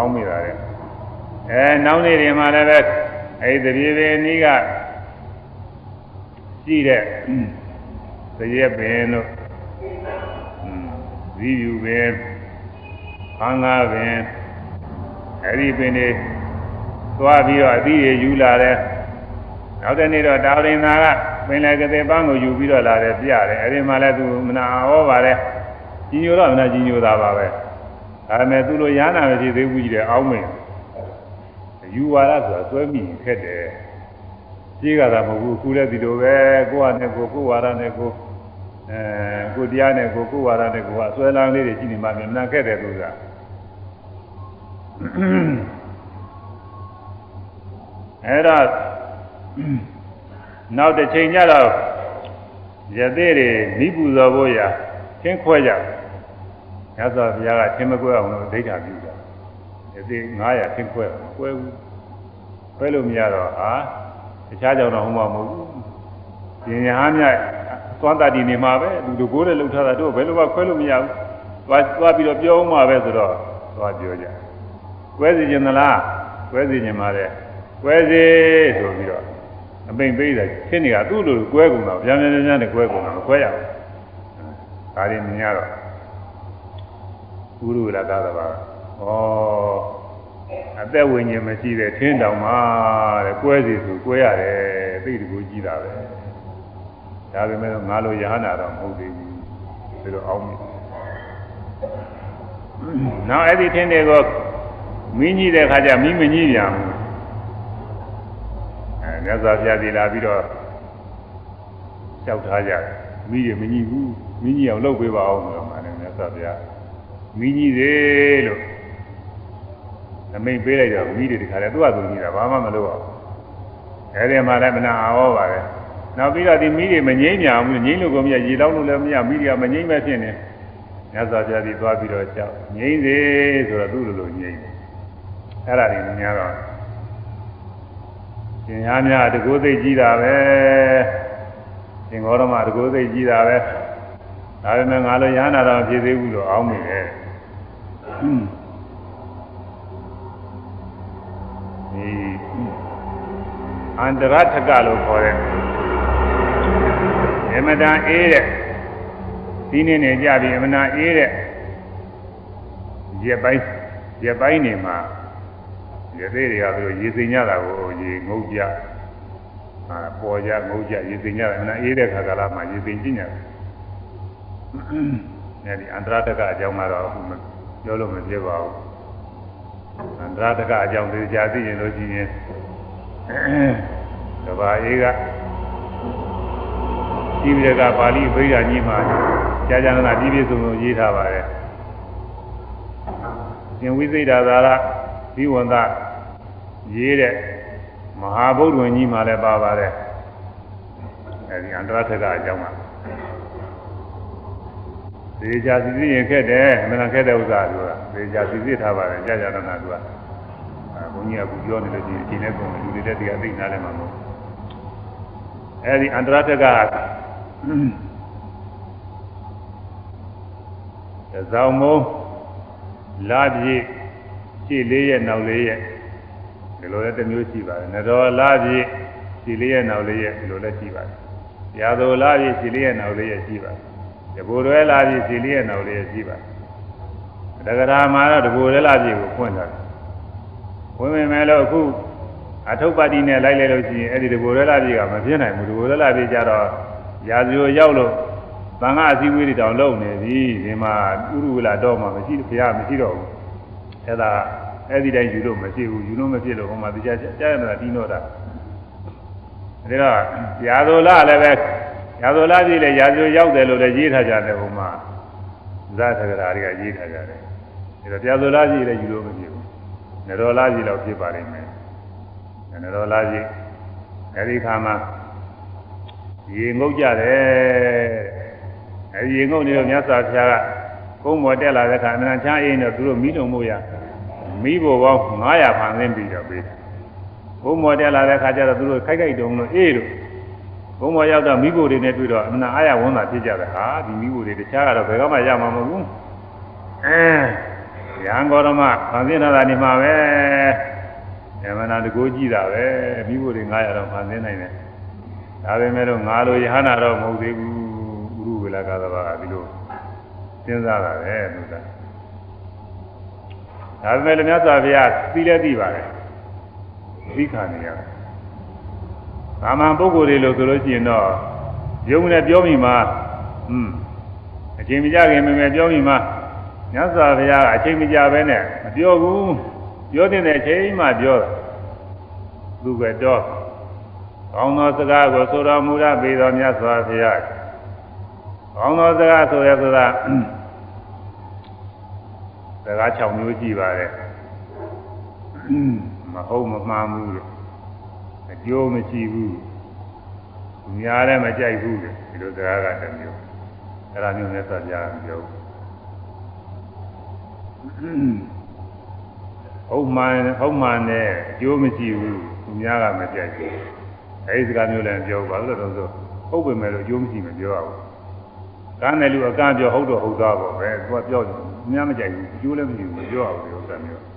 အောင်းမိတာတဲ့အဲနောက်နေ့တွေမှာလည်းပဲအဲဒီသပြေပင်နီးကရှိတဲ့သရဲပင်တို့ဇီးယူပင်ခန်းကားပင်အဲ့ဒီပင်တွေသွားပြီးတော့အသီးတွေယူလာတယ်နောက်တနေ့တော့တာဝရင်သာကပင်လယ်ကတဲ့ပန်းကိုယူပြီးတော့လာတယ်ပြရတယ်အဲ့ဒီမှာလည်းသူမနာဟောပါတယ်ကြီးညိုတော့မနာကြီးညိုတာပါပဲ ဒါပေမဲ့သူလိုရဟနာမရှိသေးဘူးကြီးတယ်အောင်းမင်းယူဝါဒဆိုတာသွဲမိရင်ခက်တယ်ကြီးကသာမဟုတ်ဘူးခုလည်းဒီလိုပဲကိုယ့်ဟာနဲ့ကိုယ်ကိုယ်ဝါဒနဲ့ကိုယ်အဲကိုတရားနဲ့ကိုကိုဝါဒနဲ့ကိုကအစွဲလန်းလေးတွေရှိနေမှမြန်မြန်ခဲ့တယ်လို့ကအဲ့တော့နောက်တစ်ချိန်ကျတော့ရသေးတွေမိပူဇော်ဖို့ရချင်းခွဲကြ ရသော်ဘုရားကချင်းမကွဲအောင်လို့ဒိဋ္ဌာပြုကြရသေး900ချင်းခွဲမကွဲဘူးခွဲလို့မရတော့ဟာတခြားကြောင့်တော့ဟောမှာမဟုတ်ဘူးရှင်ရဟန်းမြတ်သွားတတ်ဒီနေမှာပဲလူတို့ကိုယ်နဲ့လှုပ်ထားတာတို့ဘယ်လိုမှခွဲလို့မရဘူးသွားသွားပြီးတော့ပြောအောင်မှာပဲဆိုတော့သွားပြောကြကွဲစီခြင်းသလားကွဲစီခြင်းပါလေကွဲစီဆိုပြီးတော့အပိန်ပေးတယ်ဖြစ်နေတာသူ့လိုကွဲကုန်တော့ပြန်ပြန်ပြန်နဲ့ကွဲကုန်တော့ကွဲရအောင်ဒါရင်မြင်ရတော့ ဥရုလာသာသဘာဩအသက်ဝိညာဉ်မရှိတဲ့ထင်းတောင်မှာတဲ့ကွဲစီဆိုကွဲရတယ်သိတကူကြည့်တာပဲဒါပေမဲ့ငါလိုယဟနာတော့မဟုတ်သေးဘူးဒီလိုအောင်းမိနောက်အဲ့ဒီထင်းတွေကိုမင်းကြီးတဲ့ခါကျမင်းမကြီးပြန်ဘူးအဲမြတ်စွာဘုရားဒီလာပြီးတော့လျှောက်ထားကြတယ်မိရမကြီးဘူးမင်းကြီးအောင်လုပ်ပေးပါအောင်ဆိုတော့မှလည်းမြတ်စွာဘုရား မင်းကြီးသေးလို့အမိန်ပေးလိုက်တော့မိတွေတခါလဲသူ့အတူကြီးတာဘာမှမလုပ်အောင်အဲဒီမှာလည်းမနာအောင်ပါပဲနောက်ပြီးတော့ဒီမိတွေမငိမ့်ညာဘူးငိမ့်လို့ကိုမရရေလောင်းလို့လည်းမရမိတွေကမငိမ့်မဲ့ဖြစ်နေမြတ်စွာဘုရားဒီသွားပြီးတော့ကြောက်ငိမ့်စေဆိုတော့သူ့လိုလိုငိမ့်တယ်အဲ့ဒါတွေများတော့ရှင်ရများတကူသိကြည့်တာပဲသင်္ဃောရမတကူသိကြီးတာပဲဒါပေမဲ့ငါလိုရဟနာတော်ဖြစ်သေးဘူးလို့အောင်းမိတယ် ဒီအန္တရထကလို့ခေါ်တယ်အမတန်အေးတဲ့ဒီနေ့နေကြပြီအမနာအေးတဲ့ရက်ပိုင်းရက်ပိုင်းနေမှာရသေးတွေကသူရေစိမ်ကြတာကိုရေငုတ်ကြအာပေါ်ကြငုတ်ကြရေစိမ်ကြတယ်အမနာအေးတဲ့ခါကလာမှာရေစိမ်ကြည့်နေတယ်အဲဒီအန္တရတကအကြောင်းကတော့အခု ပြောလို့မပြပါဘူးအန္တရတကအကြောင်းသိကြသိရင်လို့ရှိရင်ကဘာအေးကဒီပြကပါဠိဗိဓာကြီးမှာကြာကြာနာပြည့်ပြည့်စုံစုံရေးထားပါတယ်သင်ဝိသိတာသာရဒီဝန္တရေးတဲ့မဟာဗုဒ္ဓဝင်ကြီးမှာလည်းပါပါတယ်အဲဒီအန္တရထကအကြောင်းပါ သေချာစီစီရင်ခဲ့တယ်မနခက်တဲ့ဥစ္စာပြောတာသေချာစီစီထားပါတယ်ကြာကြာနာသူကအဲဘုန်းကြီးကပြောနေလို့ရှိရင်ဒီနေ့ကုန်လူတွေတက်တည်းအသိနားလည်းမှာမဟုတ်အဲဒီအန္တရထကသဇောင်းမုံလာပြည့်ရှည်လေးရဲ့နောက်လေးရဲ့ဒီလိုလည်းတစ်မျိုးရှိပါတယ်။နတော်လာပြည့်ရှည်လေးရဲ့နောက်လေးရဲ့ဒီလိုလည်းရှိပါတယ်။ရာသောလာပြည့်ရှည်လေးရဲ့နောက်လေးရဲ့ရှိပါတယ်။တ ဘူရွဲလာပြည့်ရှည်လေးရဲ့နောက်လေးရဲ့ရှိပါတယ်။တက္ကရာမှာတော့တဘူရွဲလာပြည့်ကိုဖွင့်ထားတယ်။ဝင်ဝင်မဲ့လို့အခုအထုပ်ပါတိနဲ့လိုက်လိုက်လို့ရှိရင်အဲ့ဒီတဘူရွဲလာပြည့်ကမပြင်းနိုင်ဘူး။တဘူရွဲလာပြည့်ကြတော့ရာဇိုရောက်လို့သံဃာအစည်းအဝေးတွေတောင်လုပ်နေပြီဒီမှာဥရုဝလာတော့မှမရှိဘုရားမရှိတော့ဘူးအဲ့ဒါအဲ့ဒီတိုင်းယူလို့မရှိဘူးယူလို့မဖြစ်လို့ဟိုမှာတရားကြားရမှာတီးတော့တာဒါတော့ရာဇိုလလည်းပဲ ရာဇိုလကြီးလည်းရာဇိုရောက်တယ်လို့လည်းရေးထားကြတယ်ဟိုမှာဇာထကရာတွေကရေးထားကြတယ်ဒါတော့ရာဇိုလကြီးလည်းယူလို့မဖြစ်ဘူးနရောလကြီးတော့ဖြစ်ပါလိမ့်မယ်နရောလကြီးအဲဒီခါမှာရေငုတ်ကြတယ်အဲဒီရေငုတ်နေတော့မြတ်စွာဘုရားကကုန်းပေါ်တက်လာတဲ့အခါအမှန်ချမ်းအေးနေတော့သူတို့မိတုံမှုရမိဘပေါင်း900ဖန်သင်းပြီးတော့ပေးတယ်ကုန်းပေါ်တက်လာတဲ့အခါကျတော့သူတို့ခိုက်ခိုက်တုံလို့အေးလို့ ကုန်းပေါ်ရောက်တော့မိဘတွေနဲ့တွေ့တော့အမှန်အားရဝန်တာဖြစ်ကြတယ်ဟာဒီမိဘတွေတခြားကတော့ဘယ်ကမှရမှာမဟုတ်ဘူးအဲရဟန်းဂေါရမဖန်သင်းလာတာနေမှာပဲအမှန်တရားတကိုးကြည့်တာပဲမိဘတွေ900တော့ဖန်သင်းနိုင်တယ်ဒါပေမဲ့တော့ငါလိုယဟနာတော့မဟုတ်သေးဘူးဥရုဝေလကသဘာကဒီလိုစဉ်းစားတာပဲသူကဒါပေမဲ့လည်းမြတ်စွာဘုရားသိလဲသိပါတယ်သိခါနေရတယ် ကာမန်ပုဂ္ဂိုလ်တွေလို့ဆိုလို့ရှိရင်တော့ယုံနဲ့ပြောမိမှာဟွန်းအချိန်မကြခင်မမယ်ပြောမိမှာမြတ်စွာဘုရားကအချိန်မကြဘဲနဲ့မပြောဘူးပြောတဲ့အချိန်မှပြောတာသူပဲတော့ကောင်းသောစကားကိုဆိုတော်မူရပေတော်မြတ်စွာဘုရားကောင်းသောစကားဆိုရဆိုတာစကား6မျိုးကြည့်ပါတယ်မဟုတ်မမှန်ဘူးလို့အ ကျိုးမရှိဘူးသူများလည်းမကြိုက်ဘူးလေဒီလိုစကားကတစ်မျိုးအဲ့ဒါမျိုးနဲ့ဆက်ပြပြောဟုတ်မှန်ဟုတ်မှန်နဲ့အကျိုးမရှိဘူးသူများကမကြိုက်ဘူးအဲဒီစကားမျိုးလည်းပြောပါလို့တော့ဆိုဟုတ်ပေမဲ့လို့အကျိုးမရှိမပြောရဘူးကမ်းတယ်လူအကန့်ပြောဟုတ်တော့ဟုတ်သားပေါ့ပဲသူကပြောများမကြိုက်ဘူးအကျိုးလည်းမရှိဘူးမပြောရဘူးဒီဥစ္စာမျိုး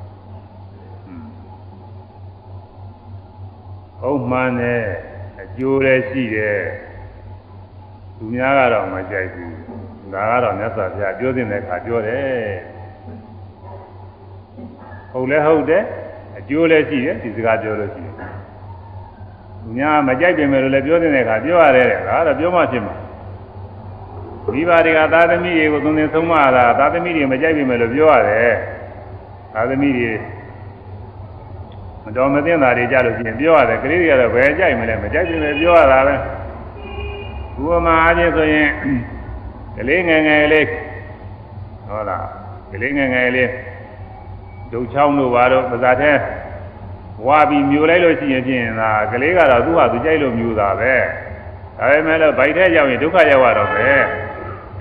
ဟုတ်မှန်နဲ့အကျိုးလည်းရှိတယ်သူများကတော့မကြိုက်ဘူးဒါကတော့မြတ်စွာဘုရားပြောတဲ့အခါပြောတယ်ဟုတ်လဲဟုတ်တယ်အကျိုးလည်းရှိတယ်ဒီစကားပြောလို့ရှိတယ်သူများမကြိုက်ပြင်မယ်လို့လည်းပြောတဲ့အခါပြောရတယ်ဒါကတော့ပြောမှဖြစ်မှာမိဘတွေကသာသမီတွေကိုသုံးသင်ဆုံးမတာသာသမီတွေမကြိုက်ပြင်မယ်လို့ပြောရတယ်သာသမီတွေ မတော်မသင့်တာတွေကြလို့ရှိရင်ပြောရတယ်ကလေးတွေကတော့ဘယ်ကြိုက်မလဲမကြိုက်ပြင်မယ်ပြောရတာပဲဥပမာအားဖြင့်ဆိုရင်ကလေးငယ်ငယ်လေးဟုတ်လားကလေးငယ်ငယ်လေးဒုတ်ချောင်းတို့ဘာတို့ပါဇာတဲ့ဝါပြီးမြူလိုက်လို့ရှိရင်ဖြင့်ဒါကလေးကတော့သူ့ဟာသူကြိုက်လို့မြူတာပဲဒါပေမဲ့လို့ဗိုက်ထဲရောက်ရင်ဒုက္ခရောက်ရတော့ပဲ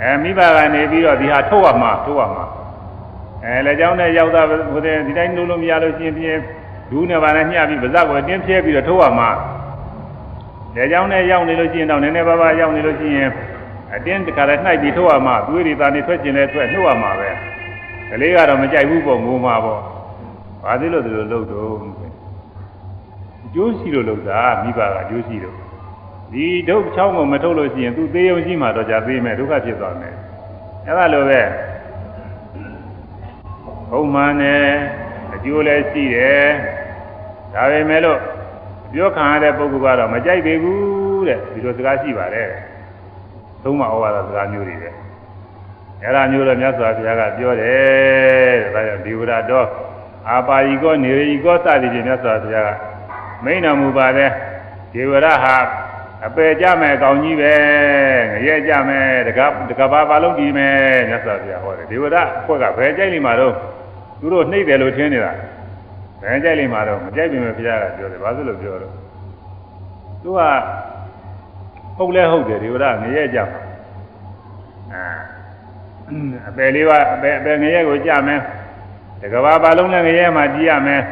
အဲမိဘကနေပြီးတော့ဒီဟာထုတ်ရမှာထုတ်ရမှာအဲလက်ကြောင်းနဲ့ရောက်တာဟိုတဲ့ဒီတိုင်းလုံးလို့မရလို့ရှိရင်ဖြင့် ဒူးနဲ့ပါနဲ့ညှပ်ပြီးပါဇက်ကိုတင်းဖြဲပြီးတော့ထုတ်ရမှာလေကြောင်းနဲ့ရောက်နေလို့ရှိရင်တော့နည်းနည်းပါးပါးရောက်နေလို့ရှိရင်အတင်းတခါလဲနှိုက်ပြီးထုတ်ရမှသွေးတွေသားနေထွက်ကျင်လဲထွက်နှုတ်ရမှာပဲကလေးကတော့မကြိုက်ဘူးပေါ့ငိုမှာပေါ့ဘာသေးလို့ဒီလိုလုပ်တော့အကျိုးရှိလို့လုပ်တာမိဘကအကျိုးရှိလို့ဒီဒုက္ခချောင်းကိုမထုတ်လို့ရှိရင်သူသေးုံရှိမှတော့ကြာသေးမယ်ဒုက္ခဖြစ်သွားမယ်အဲ့ဒါလိုပဲဘုံမှန်တယ်အကျိုးလည်းရှိတယ် ဒါပေမဲ့လို့ပြောခံရတဲ့ပုဂ္ဂိုလ်ကတော့မကြိုက်ပေဘူးတဲ့ဒီလိုစကားရှိပါတယ်သုံးမဩဝါဒစကားမျိုးတွေပဲအဲ့ဒါမျိုးတော့မြတ်စွာဘုရားကပြောတယ်တဲ့ဒါကြောင့်ဒီဝရတော်အာပါယိကောနေရိကောစသည်ဖြင့်မြတ်စွာဘုရားကမိန့်တော်မူပါတယ်ဒီဝရဟာအပယ်ကြမယ်ကောင်းကြီးပဲငရဲကြမယ်တကတကဘာပါလုံးကြည့်မယ်မြတ်စွာဘုရားဟောတယ်ဒီဝရအဖွဲ့ကဘယ်ကြိုက်လိမ့်မှာတော့သူတို့နှိမ့်တယ်လို့ထင်နေတာ ဘယ်ကြိုက်လိမ့်မှာတော့မကြိုက်ပြင်မဲ့ဘုရားကပြောတယ်ဘာလို့လို့ပြောတော့သူကဟုတ်လဲဟုတ်တယ်ဒီဝရငရဲကြမှာအာအပယ်လေးပါအပယ်အပယ်ငရဲကိုကြမယ်တကဘာပါလုံးနဲ့ငရဲမှာကြည့်ရမယ်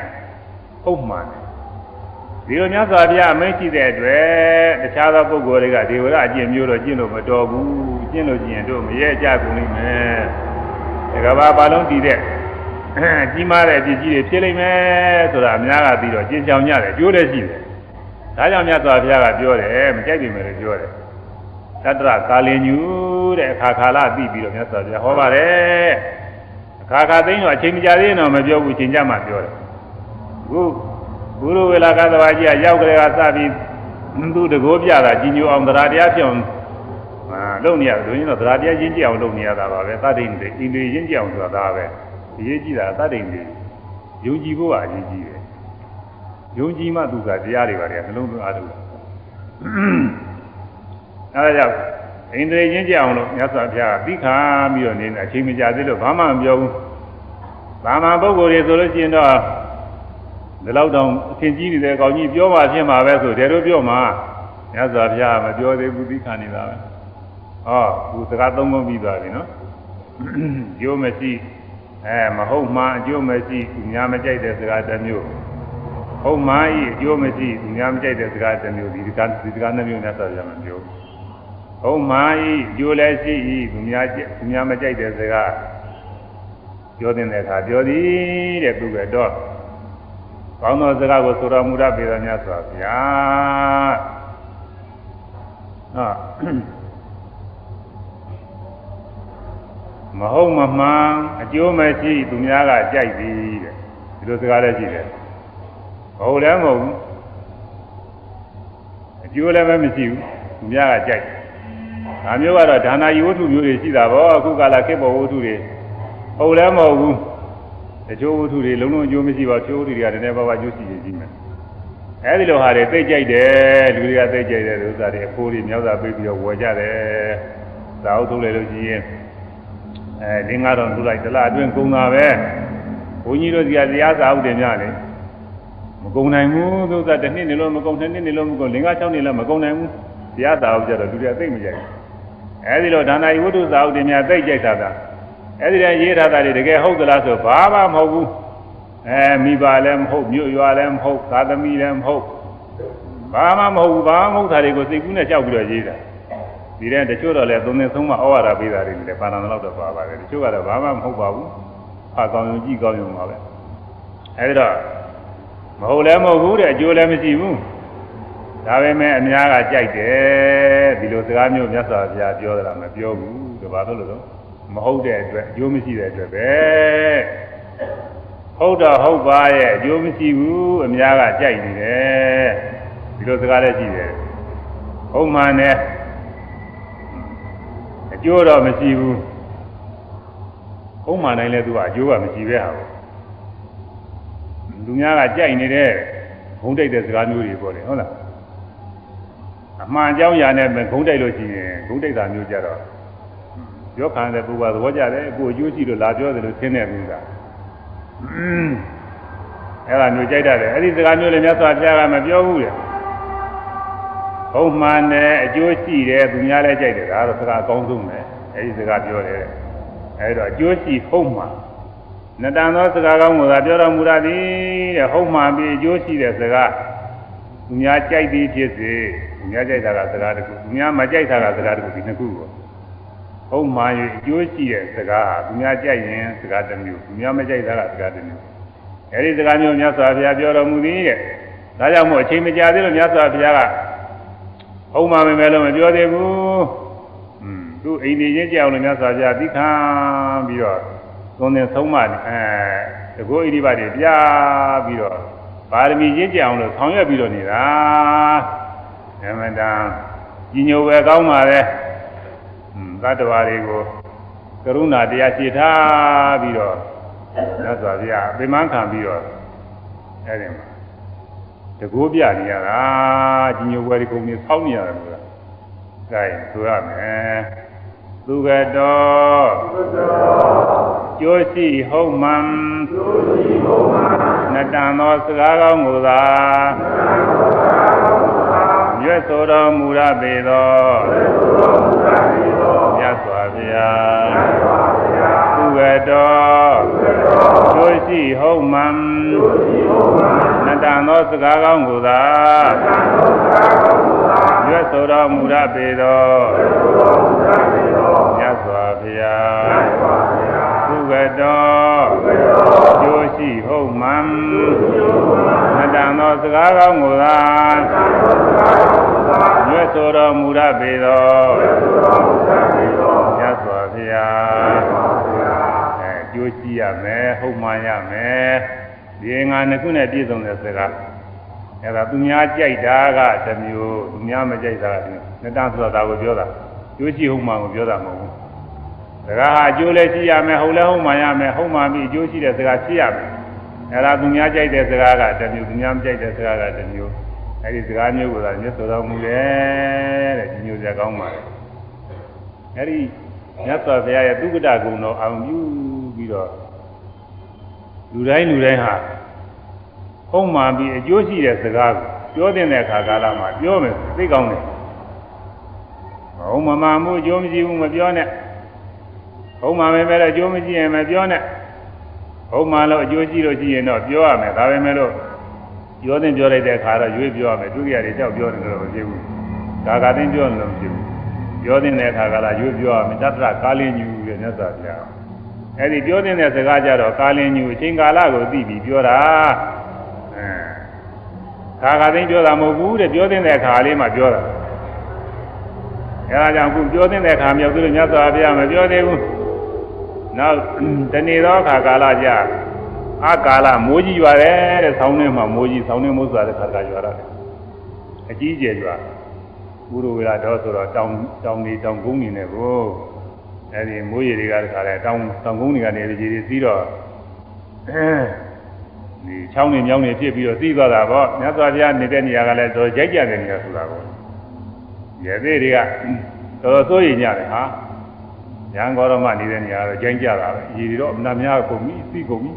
ဟုတ်မှန်ဒီလိုမြတ်စွာဘုရားအမိန့်ရှိတဲ့အတွက်တခြားသောပုဂ္ဂိုလ်တွေကဒေဝရအကျင့်မျိုးတော့ကျင့်လို့မတော်ဘူးကျင့်လို့ကျင့်တို့မရဲကြကုန်လိမ့်မယ်တကဘာပါလုံးတည်တဲ့ ကြီးမားတဲ့အဖြစ်ကြီးတွေဖြစ်လိမ့်မယ်ဆိုတာအများကပြီးတော့ကျင့်ကြောင်ကြတယ်ကျိုးလည်းရှိတယ်ဒါကြောင့်မြတ်စွာဘုရားကပြောတယ်မကြိုက်ပြီမယ်လို့ပြောတယ်တတ္တရကာလင်ညူတဲ့အခါခါလာပြီးပြီးတော့မြတ်စွာဘုရားဟောပါတယ်အခါခါသိန်းတော့အချိန်မကြာသေးရင်တော့မပြောဘူးချိန်ကြမှပြောတယ်ခုဘုရုဝေလာကသဘာကြီးကရောက်ကြတဲ့ကစပြီးသူတကိုးပြတာကြီးညိုအောင်တရားတရားပြောင်းအာလုပ်နေရတယ်တို့ရင်တော့တရားတရားရင်းကြည့်အောင်လုပ်နေရတာပါပဲသတ္တိန်တွေအင်းတွေရင်းကြည့်အောင်ဆိုတာဒါပဲ အရေးကြီးတာသတ္တိန်တွေယုံကြည်ဖို့ကအရေးကြီးတယ်ယုံကြည်မှသူကတရားတွေပါတယ်နှလုံးသွင်းအားထုတ်တာအဲဒါကြောင့်အိန္ဒြေချင်းကြအောင်လို့မြတ်စွာဘုရားပြီးခါပြီးတော့နေနေအချိန်မကြာသေးလို့ဘာမှမပြောဘူး။ဘာမှပုဂ္ဂိုလ်တွေဆိုလို့ရှိရင်တော့ဒီလောက်တောင်အထင်ကြီးနေတဲ့ကောင်ကြီးပြောမှဖြစ်မှာပဲဆိုတယ်တို့ပြောမှမြတ်စွာဘုရားမပြောသေးဘူးပြီးခါနေတာပဲ။ဟောသူစကားသုံးခုပြီးသွားပြီနော်။ရိုးမရှိ အဲမဟုတ်မှအကျိုးမရှိသူများမကြိုက်တဲ့စကားတစ်မျိုးဟုတ်မှဤအကျိုးမရှိသူများမကြိုက်တဲ့စကားတစ်မျိုးဒီစကားဒီစကားနှမျိုးမြတ်စွာဘုရားမပြောဘူး။ဟုတ်မှဤကြိုလည်းရှိဤသူများသူများမကြိုက်တဲ့စကားပြောတဲ့အခါပြောသည်တဲ့သူကတော့ကောင်းသောစကားကိုဆိုတော်မူရပေတော်မြတ်စွာဘုရားဟာ မဟုတ်မမှန်အကျိုးမရှိသူများကကြိုက်သည်တဲ့ဒီလိုစကားလည်းရှိတယ်ဟုတ်လည်းမဟုတ်ဘူးအကျိုးလည်းပဲမရှိဘူးသူများကကြိုက်ဒါမျိုးကတော့ဒါနာယီဝတ္ထုမျိုးတွေရှိတာပေါ့အခုကာလခေတ်ပေါ်ဝတ္ထုတွေဟုတ်လည်းမဟုတ်ဘူးတချို့ဝတ္ထုတွေလုံးလုံးအကျိုးမရှိပါဘူးတချို့ဝတ္ထုတွေကတည်းကဘာဘာကျိုးရှိနေကြည့်မယ်အဲဒီလိုဟာတွေသိကြိုက်တယ်လူတွေကသိကြိုက်တဲ့ဥစ္စာတွေအဖိုးတွေမြောက်တာပေးပြီးတော့ဝယ်ကြတယ်သာဟုတ်ထုတ်လိုက်လို့ရှိရင် အဲဒီငါတော့သူလိုက်တလားအတွင်းကုံတာပဲဘုန်းကြီးတို့စီကတရားစာဟုတ်တယ်များလေမကုံနိုင်ဘူးသူကတစ်နှစ်နေလို့မကုံနှစ်နှစ်နေလို့မကုံလင်္ကာ6နှစ်လည်းမကုံနိုင်ဘူးတရားစာဟုတ်ကြတော့လူတွေကသိမကြိုက်ဘူးအဲဒီလိုဒါနာယဝတ္ထုစာအုပ်တွေများသိကြိုက်တာကအဲဒီတည်းရေးထားတာတွေတကယ်ဟုတ်သလားဆိုဘာမှမဟုတ်ဘူးအဲမိဘလည်းမဟုတ်မြို့ရွာလည်းမဟုတ်သာသမီလည်းမဟုတ်ဘာမှမဟုတ်ဘူးဘာမှမဟုတ်တာတွေကိုစိတ်ကူးနဲ့ကြောက်ပြီးတော့ရေးတာ ဒီတဲ့တချို့တော့လည်းသုံးသင်ဆုံးမဩဝါဒပေးတာတွေလည်းပါဏာတော့တော့ပါပါတယ်တချို့ကတော့ဘာမှမဟုတ်ပါဘူးအကောင်ယုံကြည့်ကောင်းယုံပါပဲအဲဒီတော့မဟုတ်လည်းမဟုတ်ဘူးတဲ့အကျိုးလည်းမရှိဘူးဒါပေမဲ့အများကကြိုက်တယ်ဒီလိုစကားမျိုးမြတ်စွာဘုရားပြောတာမပြောဘူးဒါဘာလို့လဲဆိုမဟုတ်တဲ့အတွက်အကျိုးမရှိတဲ့အတွက်ပဲဟုတ်တော့ဟုတ်ပါရဲ့အကျိုးမရှိဘူးအများကကြိုက်နေတယ်ဒီလိုစကားလည်းရှိတယ်ဟုတ်မှန်တယ်အ ကျိုးတော့မရှိဘူးဟုတ်မှန်တိုင်းလည်းသူကအကျိုးကမရှိပဲဟာလူများကကြိုက်နေတဲ့ဘုံတိတ်တဲ့စကားမျိုးတွေပေါ့လေဟုတ်လားအမှန်အကြောင်းအရာနဲ့ဂုံးတိုက်လို့ရှိရင်ဂုံးတိုက်တာမျိုးကြတော့ပြောခံတဲ့ပုဂ္ဂိုလ်သဘောကျတယ်ကိုအကျိုးရှိလို့လာပြောတယ်လို့သင်တဲ့ဘူးကအဲ့ဒါမျိုးကြိုက်တတ်တယ်အဲ့ဒီစကားမျိုးလည်းမြတ်စွာဘုရားကမပြောဘူးလေ ဟုတ်မှန်တယ်အကျိုးရှိတယ်သူများလည်းကြိုက်တယ်ဒါတော့စကားအကောင်းဆုံးပဲအဲ့ဒီစကားပြောတယ်အဲ့တော့အကျိုးရှိဟုတ်မှန်နတန်သောစကားကောင်းကိုသာပြောတော်မူရသည်တဲ့ဟုတ်မှန်ပြီးအကျိုးရှိတဲ့စကားသူများကြိုက်သည်ဖြစ်စေသူများကြိုက်တာကစကားတစ်ခုသူများမကြိုက်တာကစကားတစ်ခုဒီနှစ်ခုကိုဟုတ်မှန်၍အကျိုးရှိတဲ့စကားဟာသူများကြိုက်ရင်စကားတစ်မျိုးသူများမကြိုက်တာကစကားတစ်မျိုးအဲဒီစကားမျိုးမြတ်စွာဘုရားပြောတော်မူသည်တဲ့ဒါကြောင့်မို့အချိန်မကြာသေးလို့မြတ်စွာဘုရားက ဟုတ်မှန်မယ်လို့မပြောသေးဘူးอืมသူအိမ်နေချင်းကြောက်လို့မြတ်စွာဘုရားသိခံပြီးတော့သုံးသင်ဆုံးမအဲတကောဣတိပါတွေပြပြီးတော့ပါရမီရင့်ကြအောင်လို့ဆောင်ရွက်ပြီးတော့နေတာအမှန်တန်ကြီးညိုပဲကောင်းပါလေသတ္တဝါတွေကိုကရုဏာတရားရှိထားပြီးတော့မြတ်စွာဘုရားအပိမခံပြီးတော့အဲ့ဒီမှာ တကိုးပြနေရတာကြီးညိုပွဲဒီကုန်းကြီးဆောင်းနေရတယ်လို့ကဲဆိုရမယ်သူကတော်ကျိုးရှိဟုတ်မှန်ကျိုးရှိဟုတ်မှန်နတန်သောစကားကောင်းကိုသာရွတ်ဆိုတော်မူရပေသောမြတ်စွာဘုရားသူ ကတော်ကျိုးရှိဟုတ်မှန်နတန်သောစကားကောင်းကိုသာရွတ်ဆိုတော်မူရပေသောမြတ်စွာဘုရားကတောကျိုးရှိဟုတ်မှန်မတန်သောစကားကောင်းကိုသာရွတ်ဆိုတော်မူရပေသောမြတ်စွာဘုရားအဲ ကျိုးရှိရမယ်ဟုတ်မှန်ရမယ်ဒီငါနှစ်ခုနဲ့ပြည့်စုံတဲ့စကားအဲ့ဒါသူများကြိုက်တာကတစ်မျိုးသူများမကြိုက်တာကတစ်မျိုးနှစ်တန်းဆိုတာကိုပြောတာကျိုးရှိဟုတ်မှန်ကိုပြောတာမဟုတ်ဘူးစကားဟာအကျိုးလည်းရှိရမယ်ဟုတ်လည်းဟုတ်မှန်ရမယ်ဟုတ်မှန်ပြီးအကျိုးရှိတဲ့စကားရှိရမယ်အဲ့ဒါသူများကြိုက်တဲ့စကားကတစ်မျိုးသူများမကြိုက်တဲ့စကားကတစ်မျိုးအဲ့ဒီစကားမျိုးကိုသာမြတ်စွာတော်မူတယ်တဲ့ဒီမျိုးစကားကောင်းပါလေအဲ့ဒီ မြတ်စွာဘုရားရဲ့သုက္ကတဂုဏတော်အောင်ပြုပြီးတော့လူတိုင်းလူတိုင်းဟာဟုတ်မှန်ပြီးအကျိုးရှိတဲ့စကားကိုပြောတဲ့အခါကာလမှာပြောမယ်သိကောင်းတယ်ဟုတ်မှန်မှန်မှုအကျိုးမရှိဘူးမပြောနဲ့ဟုတ်မှပဲပဲအကျိုးမရှိရင်မပြောနဲ့ဟုတ်မှလို့အကျိုးရှိလို့ရှိရင်တော့ပြောရမယ်ဒါပဲမဲ့လို့ပြောတဲ့ပြောလိုက်တဲ့အခါတော့ရွေးပြောရမယ်ဒုတိယတွေကြောက်ပြောတယ်လို့မဖြစ်ဘူးကာကာသိပြောတယ်လို့မဖြစ်ဘူး ပြောတဲ့အခါကလာရွေးပြောရမယ်တတရကာလင်းညူတဲ့မြတ်စွာဘုရားအဲ့ဒီပြောတဲ့စကားကြတော့ကာလင်းညူအချိန်ကာလကိုသိပြီးပြောတာအဲကာကာသိပြောတာမဟုတ်ဘူးတဲ့ပြောတဲ့အခါလေးမှပြောတာအဲဒါကြောင့်ခုပြောတဲ့အခါမြောက်သူတို့မြတ်စွာဘုရားမပြောသေးဘူးနောက်တနေ့သောအခါကာလကြအကာလမိုးကြီးရွာတယ်တဲ့ဆောင်းထဲမှာမိုးကြီးဆောင်းထဲမိုးစွာတဲ့ခါကရွာရတယ်အကြီးကျယ်ရွာ ဥရဝေလာတော့ဆိုတော့တောင်တောင်နေတောင်ကုန်းနေနဲ့ကိုအဲဒီမိုးရေတွေကတခါလဲတောင်တောင်ကုန်းတွေကနေရေတွေစီးတော့အဲဒီချောင်းနေမြောင်းနေဖြစ်ပြီးတော့စီးသွားတာပေါ့မြတ်စွာဘုရားနေတဲ့နေရာကလည်းတော့ကြိုက်ကြတဲ့နေရာဆိုတာကိုရေသေးတွေကတော်တော်စိုးရိမ်ကြတယ်ဟာရဟန်းဂေါရမနေတဲ့နေရာတော့ကျင်းကြတာပဲရေတွေတော့အနာများကုန်ပြီသိကုန်ပြီ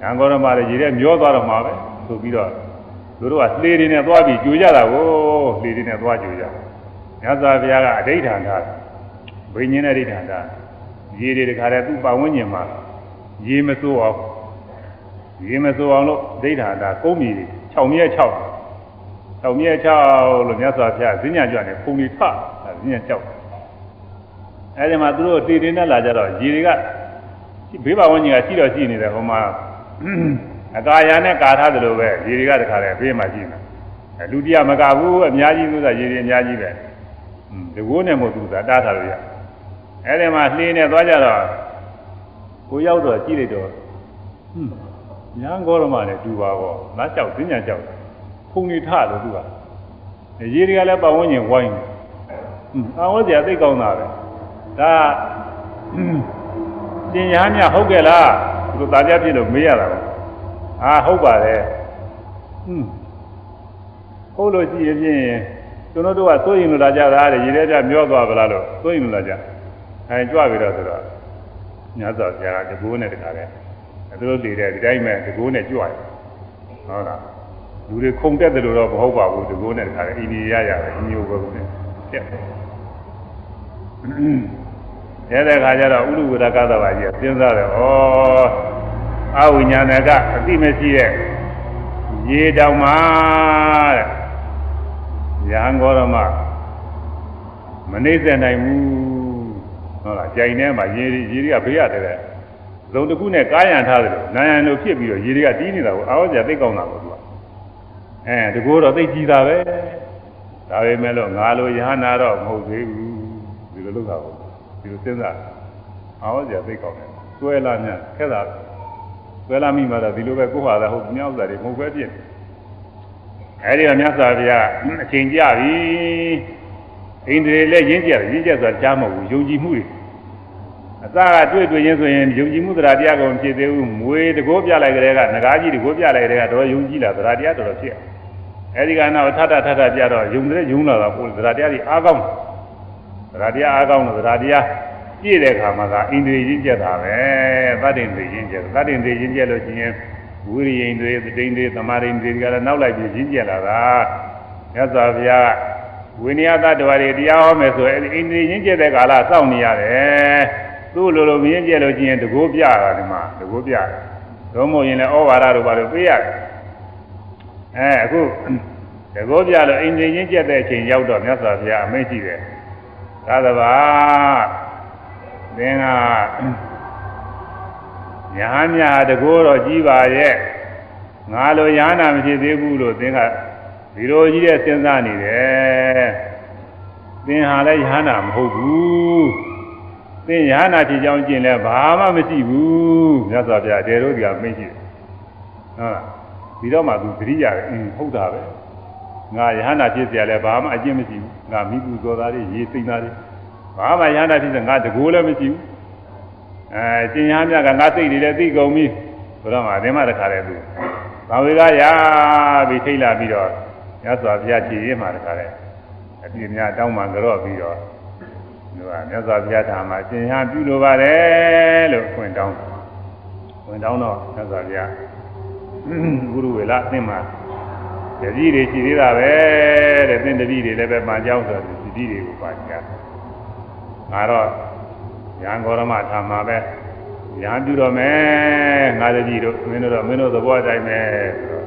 ရဟန်းဂေါရမလည်းရေထဲမျောသွားတော့မှာပဲဆိုပြီးတော့ သူတို့ကလှေတွေနဲ့သွားပြီးကြိုကြတာကိုလှေတွေနဲ့သွားကြိုကြမြတ်စွာဘုရားကအဋိဌာန်ထားဘိညာဉ်နဲ့အဋိဌာန်ထားရေတွေတခါတည်းသူ့ပတ်ဝန်းကျင်မှာရေမစိုးအောင်ရေမစိုးအောင်လို့ဒိဋ္ဌာန်ထားကုန်းမြေ6မြဲ6 6မြဲ6လို့မြတ်စွာဘုရားဈဉ္ညာကြွတယ်ပုံလေးထဈဉ္ညာ6အဲဒီမှာသူတို့တည်တည်နဲ့လာကြတော့ရေတွေကဘေးပါဝန်းကျင်ကရှိတော့ရှိနေတယ်ဟိုမှာ အကာယာနဲ့ကာထားသလိုပဲရေတွေကတခါတည်းဘေးမှာရှိနေတယ်လူတရားမကဘူးအများကြီးလို့ဆိုရေတွေအများကြီးပဲဒီကိုးနဲ့မဟုတ်ဘူးဆိုတာတားထားလို့ရအဲဒီမှာလှေနဲ့သွားကြတော့ကိုရောက်တော့ကြည့်လိုက်တော့ဟွန်းညာဂေါရမနဲ့တူပါပေါ့ငါကြောက်သိညာကြောက်ဖုန်နေထလို့သူကရေတွေကလည်းပတ်ဝန်းကျင်ဝိုင်းတယ်ဟွန်းအာဝဇ္ဇာသိကောင်းတာပဲဒါရှင်ရဟန်းမြဟုတ်ကဲ့လားသူတို့တာကြပြည့်လို့မေးရတာအာ ဟုတ်ပါတယ်ဟွန်းဟုတ်လို့ရှိရင်ဖြင့်ကျွန်တော်တို့ကစိုးရင်လို့လာကြတာတဲ့ရေထဲကျမျောသွားပါလားလို့စိုးရင်လို့လာကြအဲကြွပြီတော့ဆိုတော့ညသောဆရာကတကူနဲ့တခါလဲသူတို့တည်တဲ့ဒီတိုင်းမဲ့တကူနဲ့ကြွရတယ်ဟုတ်လားလူတွေခုံတက်တယ်လို့တော့မဟုတ်ပါဘူးတကူနဲ့တခါလဲအိန္ဒိယရတယ်အင်းမျိုးပဲကုန်တယ်တက်တဲ့တဲ့ခါကျတော့ဥလူဝရကသဘာကြီးစဉ်းစားတယ်ဩ အဝိညာဏကအတိမရှိတဲ့ရေတောင်မှာတဲ့ယဟန်ဂေါရမမနှိမ့်ဆက်နိုင်ဘူးဟုတ်လားကြိုင်ထဲမှာရေရေတွေကဘေးရတယ်တဲ့ဇုံတစ်ခုနဲ့ကားရန်ထားတယ်လို့နာယံတို့ဖြစ်ပြီးတော့ရေတွေကတီးနေတာကိုအာဝဇ္ဇာသိကောင်းတာပေါ့သူကအဲတကောတော့သိကြည်တာပဲဒါပေမဲ့လို့ငါလိုယဟနာတော့မဟုတ်သေးဘူးဒီလိုလုပ်တာပေါ့ဒီလိုစဉ်းစားအာဝဇ္ဇာသိကောင်းတယ်တွဲလာများခက်တာ တွဲလာမိမှတော့ဒီလိုပဲကိုယ်ဟာသာဟုတ်မြောက်တာတွေမဟုတ်ပဲပြည့်အဲဒီကမြတ်စွာဘုရားအချိန်ကြပြီအိန္ဒြေလည်းရင်းကြတယ်ရင်းကြဆိုတာကြားမဟုတ်ဘူးယုံကြည်မှုတွေအစကတွေ့တွေ့ချင်းဆိုရင်ယုံကြည်မှုတရားတရားကုန်ဖြစ်သေးဘူးမွေတကိုးပြလိုက်ကြတဲ့ကငကားကြီးတကိုးပြလိုက်တဲ့ကတော့ယုံကြည်လာတရားတရားတော်တော်ဖြစ်အဲဒီကနောက်ထထထထပြတော့ယုံတဲ့ယုံလာတာပို့တရားတရားကြီးအားကောင်းတရားတရားအားကောင်းတော့တရားတရား ပြည့်တဲ့ခါမှာကအိန္ဒြေရင်းကြတာပဲသတ္တင်တွေရင်းကြသတ္တင်တွေရင်းကြလို့ရှိရင်ဝိရိယိန်တွေတိန်တွေသမာရိန်တွေကလည်းနောက်လိုက်ပြီးရင်းကြလာတာမြတ်စွာဘုရားဝိနည်းသတ္တဝါတွေတရားဟောမယ်ဆိုအဲဒီအိန္ဒြေရင်းကြတဲ့ကာလစောင့်နေရတယ်သူ့လိုလိုမရင်းကြလို့ရှိရင်တကိုးပြတာဒီမှာတကိုးပြတယ်တော့မဟုတ်ရင်လည်းဩဝါဒတို့ဘာလို့ပေးရတယ်အဲအခုတကိုးပြလို့အိန္ဒြေရင်းကြတဲ့အချိန်ရောက်တော့မြတ်စွာဘုရားအမိန့်ရှိတယ်သာသဘာ သင်ကညာမြတကိုးတော့ကြီးပါရဲ့ငါလိုညာနာမဖြစ်သေးဘူးလို့သင်ကဒီလိုကြီးတဲ့စဉ်းစားနေတယ်သင်ဟာလည်းညာနာမဟုတ်ဘူးသင်ညာနာဖြစ်ကြောင်းကျင့်လဲဘာမှမရှိဘူးမြတ်စွာဘုရားတဲတို့ကမိတ်ရှိတယ်ဟုတ်လားပြီးတော့မှသူသတိရတယ်အင်းဟုတ်တာပဲငါယဟနာဖြစ်เสียလဲဘာမှအကျင့်မရှိဘူးငါမိဘူးသောသားတွေရေသိမ့်သားတွေ ဘာမှယဟနာဖြစ်စေငါတကိုးလည်းမရှိဘူးအဲကျင်ညာမြကငါစိတ်တွေလည်းသိကုန်ပြီဆိုတော့မှအင်းမတခါလဲသူသာဝေကရာပြီးထိတ်လာပြီးတော့မြတ်စွာဘုရားခြေရင်းမှာတခါလဲအပြည့်များတောင်းမှကြော့ပြီးတော့သူကမြတ်စွာဘုရားထာမှာကျင်ညာပြုလိုပါတယ်လို့ခွင့်တောင်းခွင့်တောင်းတော့မြတ်စွာဘုရားဘုရုဝေလအသင်မှာတတိတွေရှိသေးတာပဲတဲ့သင်တတိတွေလည်းပဲပန်ကြောင်းဆိုတော့တတိတွေကိုပါကြ ငါတော့ရန်ဂေါရမထာမှာပဲရန်ပြုတော့မယ်ငါတတိတို့မင်းတို့တော့မင်းတို့သဘောအတိုင်းပဲဆိုတော့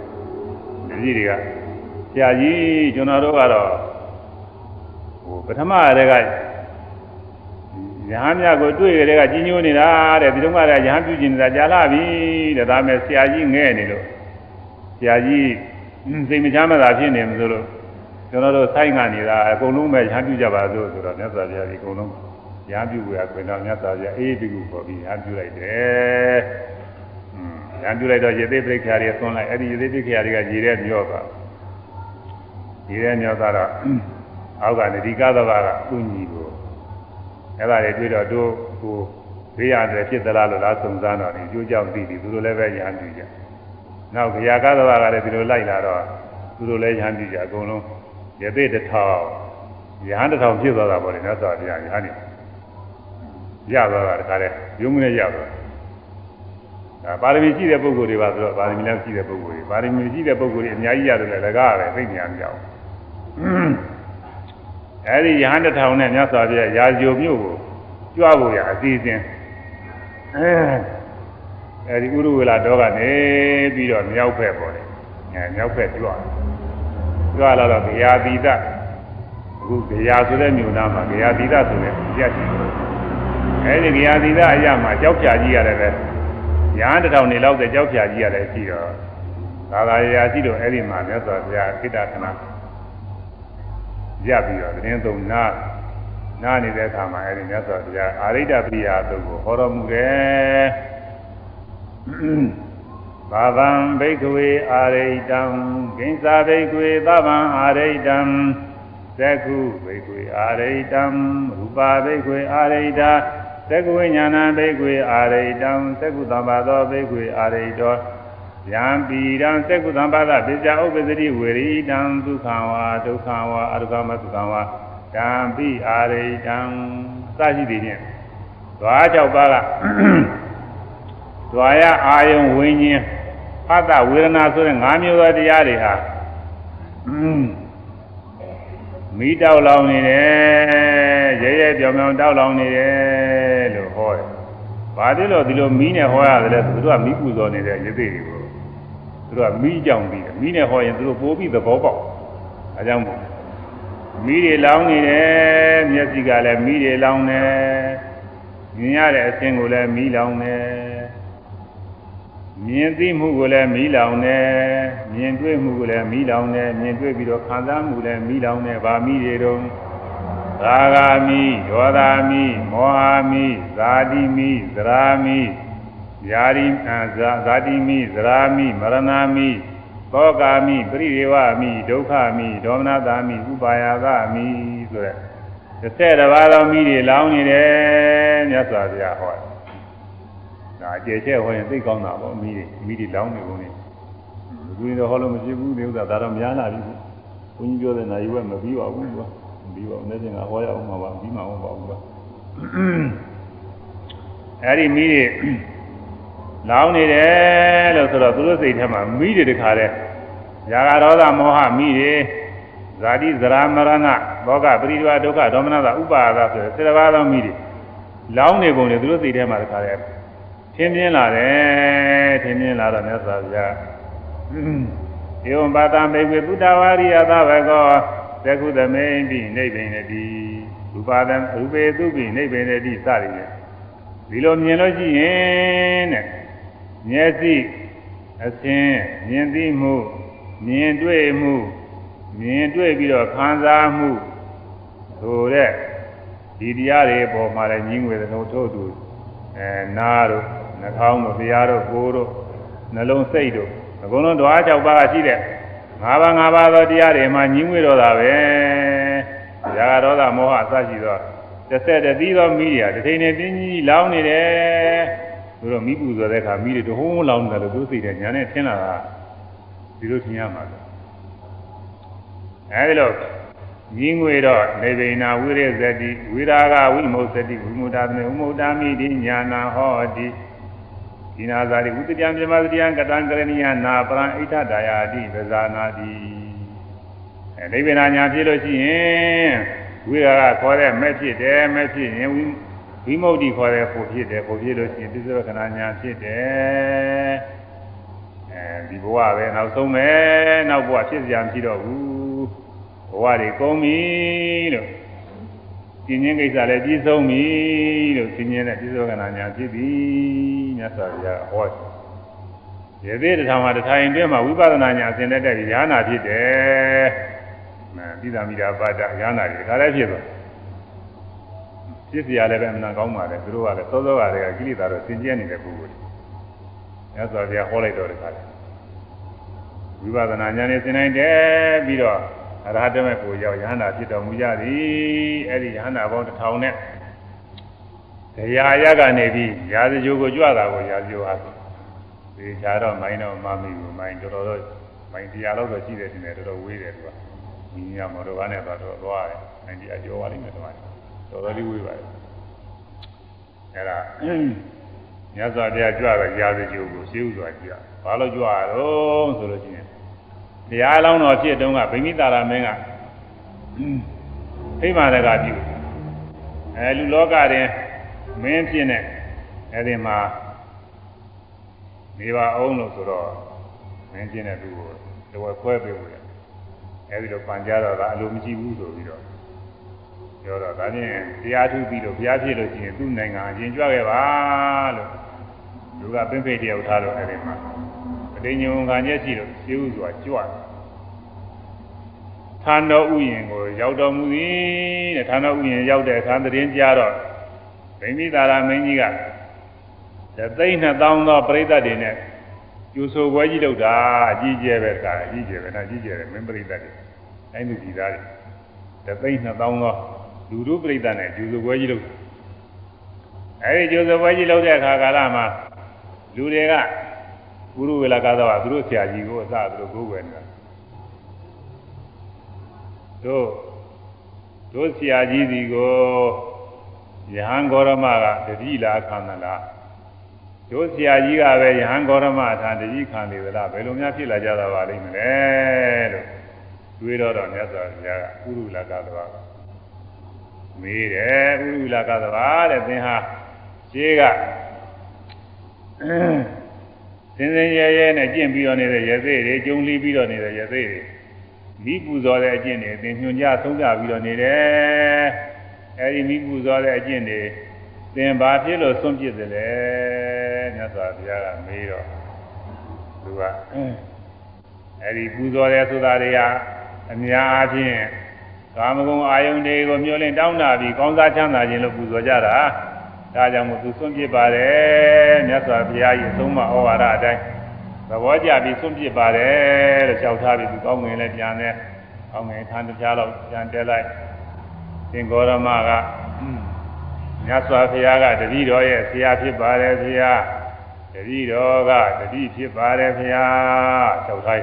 တတိတွေကဆရာကြီးကျွန်တော်တို့ကတော့ဟိုပထမတည်းကရဟန်းမြတ်ကိုတွေ့ကြတဲ့ကကြီးညိုနေတာတဲ့ဒီတော့ကလည်းရဟန်းပြုကျင်နေတာကြာလာပြီတဲ့ဒါမဲ့ဆရာကြီးငဲ့နေလို့ဆရာကြီးစိတ်မချမ်းသာဖြစ်နေမှဆိုလို့ကျွန်တော်တို့ဆိုင်ကနေတာအကုန်လုံးပဲရဟန်းပြုကြပါစို့ဆိုတော့မြတ်စွာဘုရားဒီအကုန်လုံး ရဟန်းပြုရခွင့်တော့မြတ်စွာဘုရားအေးဒီကူခေါ်ပြီးရဟန်းပြုလိုက်တယ်။อืมရဟန်းပြုလိုက်တော့ရေသေးပြိခါတွေသွန်းလိုက်အဲ့ဒီရေသေးပြိခါတွေကရေထဲမြော့သွားရေထဲမြော့သွားတော့အောက်ကနေဒီကသဘာကသူ့ညီကိုအဲ့ဒါတွေတွေ့တော့တို့ကိုဘေးရတယ်ဖြစ်သလားလို့လားစုံစမ်းတော့ဒီကျိုးကြောင့်သိပြီသူတို့လည်းပဲရဟန်းပြုကြ။နောက်ခရာကသဘာကလည်းဒီလိုလိုက်လာတော့သူတို့လည်းရဟန်းပြုကြအကုန်လုံးရသေးတစ်ထောင်ရဟန်းတစ်ထောင်ဖြစ်သွားတာပေါ့လေမြတ်စွာဘုရားရဟန်းနေ ရသွားတာတခါလဲရုံးမနဲ့ရသွားဒါပါရမီရှိတဲ့ပုဂ္ဂိုလ်တွေပါဆိုတော့ပါရမီလည်းရှိတဲ့ပုဂ္ဂိုလ်တွေပါရမီရှိတဲ့ပုဂ္ဂိုလ်တွေအများကြီးရတယ်လေလကားပဲသိညာမကြောက်အဲဒီရဟန်းတစ်ထောင်နဲ့မြတ်စွာဘုရားရာဇိုမြို့ကိုကြွားဖို့ရအစီအစဉ်အဲအဲဒီဥရဝေလာတော့ကနေပြီးတော့မြောက်ဖက်ပေါ်တယ်အဲမြောက်ဖက်ကြွားကြွားလာတော့ဂရာတိတအခုဂရာဆိုတဲ့မြို့သားမှာဂရာတိတဆိုတဲ့ရက်ရှိတယ် အဲဒီဂရာတိတအရာမှာကြောက်ဖြာကြီးရတယ်ပဲညာတစ်ထောင်နေလောက်တဲ့ကြောက်ဖြာကြီးရတယ်ရှိတော့သာသာရာရှိတော့အဲ့ဒီမှာမြတ်စွာဘုရားခိတ္တသနာရပ်ပြီးတော့တင်းသုံးနာနာနေတဲ့အခါမှာအဲ့ဒီမြတ်စွာဘုရားအာရိတ္တပရိယာသုတ်ကိုဟောတော်မူတယ်ဘာဗံဘိက္ခဝေအာရိတံဂိဉ္စာဘိက္ခဝေသဗ္ဗံအာရိတံသက္ခုဘိက္ခဝေအာရိတံရူပါဘိက္ခဝေအာရိတာ သက္ကဝိညာဏဘိက္ခဝေအာရိတံသက္ကုသံပါသောဘိက္ခဝေအာရိတောယံပိရံသက္ကုသံပါဒပိစ္ဆာဥပ္ပဇတိဝေရိတံဒုက္ခံဝါဒုက္ခံဝါအရုကမဒုက္ခံဝါကံပိအာရိတံစရှိသည်ဖြင့်ဓွား၆ပါးကဓွာရအာယုံဝိညာဉ်ဖတ်တဝေဒနာဆိုတဲ့၅မျိုးသောတရားတွေဟာမိတောက်လောင်နေတယ် ရဲရဲပြောင်ပြောင်တောက်လောင်နေတယ်လို့ဟောတယ်။ဘာဖြစ်လို့ဒီလိုမီးနဲ့ဟောရတယ်လဲသူတို့ကမီးပူဇော်နေတဲ့ရသေးတွေကိုသူတို့ကမီးကြောင်ပြီးတယ်မီးနဲ့ဟောရင်သူတို့ပိုးပြီးသဘောပေါက်။အဲကြောင့်မို့မိတွေလောင်းနေတယ်မျက်စိကလည်းမိတွေလောင်းတယ်မြင်ရတဲ့အဆင်းကိုလည်းမိလောင်းတယ်မြင်သိမှုကိုလည်းမိလောင်တယ်မြင်တွေ့မှုကိုလည်းမိလောင်တယ်မြင်တွေ့ပြီးတော့ခံစားမှုလည်းမိလောင်တယ်ဗာမိတွေတော့ သာဂာမိဒေါသမိမောဟမိဇာတိမိသရာမိယာရိဇာတိမိသရာမိမရဏမိသောကာမိပရိဒေဝမိဒုက္ခမိဒေါမနတာမိဥပါယသမိဆိုတဲ့တစ်ဆက်တစ်ပါးသောမိတွေလောင်းနေတယ်မြတ်စွာဘုရားဟောတယ်ဒါအကျယ်ကျက်ဟောရင်သိကောင်းတာပေါ့မိတွေမိတွေလောင်းနေကုန်နေဘုရားတော့ဟောလို့မရှိဘူးဒီဥစ္စာဒါတော့များလာပြီဘုန်းကြီးပြောတဲ့နာယီဝက်မပြီးပါဘူးကွာမ ပြီးပါဘူးနေ့စဉ်ကဟောရအောင်မှာပါပြီးမှအောင်ပါဘူးကွာအဲ့ဒီမိတွေလောင်းနေတယ်လို့ဆိုတော့သူတို့စိတ်ထဲမှာမိတွေတခါတည်းຢာကရောသမောဟမိတွေဇာတိဇရာမရဏဘောကပရိဒဝဒုက္ခဒေါမနတာဥပါဒဆိုတဲ့စေတပါးသောမိတွေလောင်းနေပုံတွေသူတို့စိတ်ထဲမှာတခါတည်းထင်းပြင်းလာတယ်ထင်းပြင်းလာတော့မြတ်စွာဘုရားဧဝံပါတံဘေဝေပုတ္တဝါရိယသဘကော သက္ခုသမိန်ပိနိဗ္ဗိနတိရူပါဒံရူပေသူပိနိဗ္ဗိနတိစသည်ဖြင့်ဒီလိုမြင်လို့ရှိရင်တဲ့မျက်စိအသင်းမြင်သိမှုမြင်တွေ့မှုမြင်တွေ့ပြီးတော့ခံစားမှုဆိုတဲ့ဒီတရားတွေပေါ်မှာလည်းညီငွေသလုံးထို့သူအဲနားတို့နှာခေါင်းတို့တရားတို့ကိုယ်တို့နှလုံးစိတ်တို့အကုန်လုံးဓဝါ၆ပါးရှိတဲ့ ၅ပါး၅ပါးသောတရားတွေမှာညီငွေတော့တာပဲ။ဇာကဒေါသမောဟအစရှိသောတစ်ဆက်တည်းသောမိတွေကတစ်ထိန်နဲ့တင်းကြီးလောင်းနေတယ်။သူတို့မိပူဇော်တဲ့အခါမိတွေတဟုံးလောင်းတယ်လို့သူသိတယ်ညာနဲ့ထင်လာတာဒီလိုထင်ရမှာလေ။အဲဒီလိုညီငွေတော့နေဗိနာဝိရဇတိဝိရာဂဝိမု ssati ဝိမုဒ္ဒမေဝိမုဒ္ဒမိတိညာနာဟောတိ ဒီနာဇာတိဝိတ္တံပြမသတိယံကတံကရဏိယနာပရံဣဋ္ဌဒါယာတိပဇာနာတိအဲနိဗ္ဗာန်ညာဖြစ်လို့ရှိရင်ဝိရာဂခေါ်တဲ့မဲ့ဖြစ်တယ်မဲ့ဖြစ်ရင်ဝိဝိမု ക്തി ခေါ်တဲ့ဖို့ဖြစ်တယ်ဖို့ဖြစ်လို့ရှိရင်ပြစ္ဆေခဏညာဖြစ်တယ်အဲဒီဘဝပဲနောက်ဆုံးပဲနောက်ဘဝဖြစ်စရာမရှိတော့ဘူးဘဝတွေကုန်ပြီလို့ ဆင်ញင်းကိစ္စလည်းပြီးဆုံးပြီလို့ဆင်ញင်းတဲ့ပြစ္ဆောကနာညာဖြစ်ပြီမြတ်စွာဘုရားဟောတယ်ရေသေးတထောင်မှာတထိုင်တွဲမှာဝိပဿနာညာဆင်တဲ့တဲ့ဉာဏ်နာဖြစ်တယ်နာပိသမိတာပါဒဉာဏ်နာတွေဒါလည်းဖြစ်သွားဖြစ်စရာလည်းပဲအမှန်ကောင်းပါလေသူတို့ကလည်းစောစောကတည်းကကိလေသာတော့ဆင်ကျဲနေတဲ့ပုဂ္ဂိုလ်တွေမြတ်စွာဘုရားဟောလိုက်တော့တခါလေဝိပဿနာဉာဏ်နဲ့သင်နိုင်တယ်ပြီးတော့ အရဟတမေကိုရောက်ယဟန္တာဖြစ်တော်မူကြသည်အဲ့ဒီယဟန္တာပေါင်းတစ်ထောင်နဲ့တရားရကနေပြီးရာဇဂျိုးကိုကြွတာကိုရာဇဂျိုးဟာဒီခြားတော့မိုင်းတော့မမီဘူးမိုင်းတော်တော်တော့မိုင်းတရားလောက်တော့ရှိတယ်ဒီနေ့တော်တော်ဝေးတယ်သူကညီညာမော်တော်ကားနဲ့တော့တော့သွားတယ်မိုင်းဒီအကျော်ပါလိမ့်မယ်ဒီမှာတော်တော်လေးဝေးပါတယ်အဲ့ဒါမြတ်စွာဘုရားကြွတဲ့ရာဇဂျိုးကိုရှင်းဥစွာကြည့်ရဘာလို့ကြွရတော့ဆိုလို့ရှိရင် တရားလောင်းတော်ဖြစ်တုန်းကဗိမိတာရမင်းကဖိမာရကပြုအဲလူလောကတွင်မင်းဖြစ်နေအဲ့ဒီမှာနေပါအောင်လို့ဆိုတော့မင်းဖြစ်တဲ့သူကိုတော်ခွဲပေးလို့ရတယ်အဲ့ဒီလိုပန်ကြတော့ကအလိုမရှိဘူးဆိုပြီးတော့ပြောတော့ဒါချင်းတရားထုပြီးလို့ဘုရားဖြစ်လို့ရှိရင်သူ့နိုင်ငံအရင်ကြွခဲ့ပါလို့လူကပင်ဖိတ်တယောက်ထားလို့အဲ့ဒီမှာ အတိညုံခံချက်ရှိလို့ရှင်းဥစွာကြွတယ်ဌာနတော်ဥယျင်ကိုရောက်တော်မူသည်တဲ့ဌာနဥယျင်ရောက်တဲ့အခါတရင်ကြားတော့ဗိမိသာရမင်းကြီးကတသိန်း2000သောပရိသတ်တွေနဲ့ကျူဆိုပွဲကြီးလုပ်တာအကြီးကျယ်ပဲကအကြီးကျယ်ပဲနော်အကြီးကျယ်တယ်မင်းပရိသတ်တွေအဲ့ဒီကြီးသားတွေတသိန်း2000သောလူတို့ပရိသတ်နဲ့ကျူဆိုပွဲကြီးလုပ်အဲ့ဒီကျူဆိုပွဲကြီးလုပ်တဲ့အခါကာလမှာလူတွေက ဘုရုဝေလာကာသောကသူတို့ဆရာကြီးကိုအစသူတို့ကိုယ်ွယ်နေတာတို့တို့ဆရာကြီးစီကိုယဟန်ဂေါရမကတတိလားခံသလားတို့ဆရာကြီးကပဲယဟန်ဂေါရမအထာတတိခံနေသလားဘယ်လိုများဖြစ်လာကြတာပါလိမ့်မလဲလို့တွေးတော့တော့မြတ်စွာဘုရားကဥရုလကသဘာမေးတယ်ဥရုလကသဘာတဲ့သင်ဟာရှင်းက စင်စင်ရဲရဲနဲ့ကျင့်ပြီးတော့နေတဲ့ရသေးတွေကျုံလီပြီးတော့နေတဲ့ရသေးတွေမိပူဇော်တဲ့အကျင့်တွေအသင်ညွှန်ကြားဆုံးဖြတ်ပြီးတော့နေတယ်အဲဒီမိပူဇော်တဲ့အကျင့်တွေသင်ဘာဖြစ်လို့ဆုံးပြစ်တယ်လဲမြတ်စွာဘုရားကမေးတော့သူကအဲဒီပူဇော်တယ်ဆိုတာတွေကအများအားဖြင့်ကာမဂုဏ်အာယုန်တွေကိုမျောလင့်တောင်းတာပြီးကောင်းစားချမ်းသာခြင်းလို့ပူဇော်ကြတာ ဒါကြောင့်မို့သူဆုံးပြစ်ပါတယ်မြတ်စွာဘုရားရဲ့အဆုံးအမဩဝါဒအတိုင်းသဘောကျပြီးဆုံးပြစ်ပါတယ်လို့ကြောက်ထားပြီးသူကောင်းငင်လည်းပြန်တယ်ကောင်းငင်ထမ်းတရားတော့ပြန်တက်လိုက်သင်္ကောရမကမြတ်စွာဘုရားကတတိတော်ရဲ့ဆရာဖြစ်ပါတယ်ဘုရားတတိတော်ကတတိဖြစ်ပါတယ်ဘုရားကြောက်ထား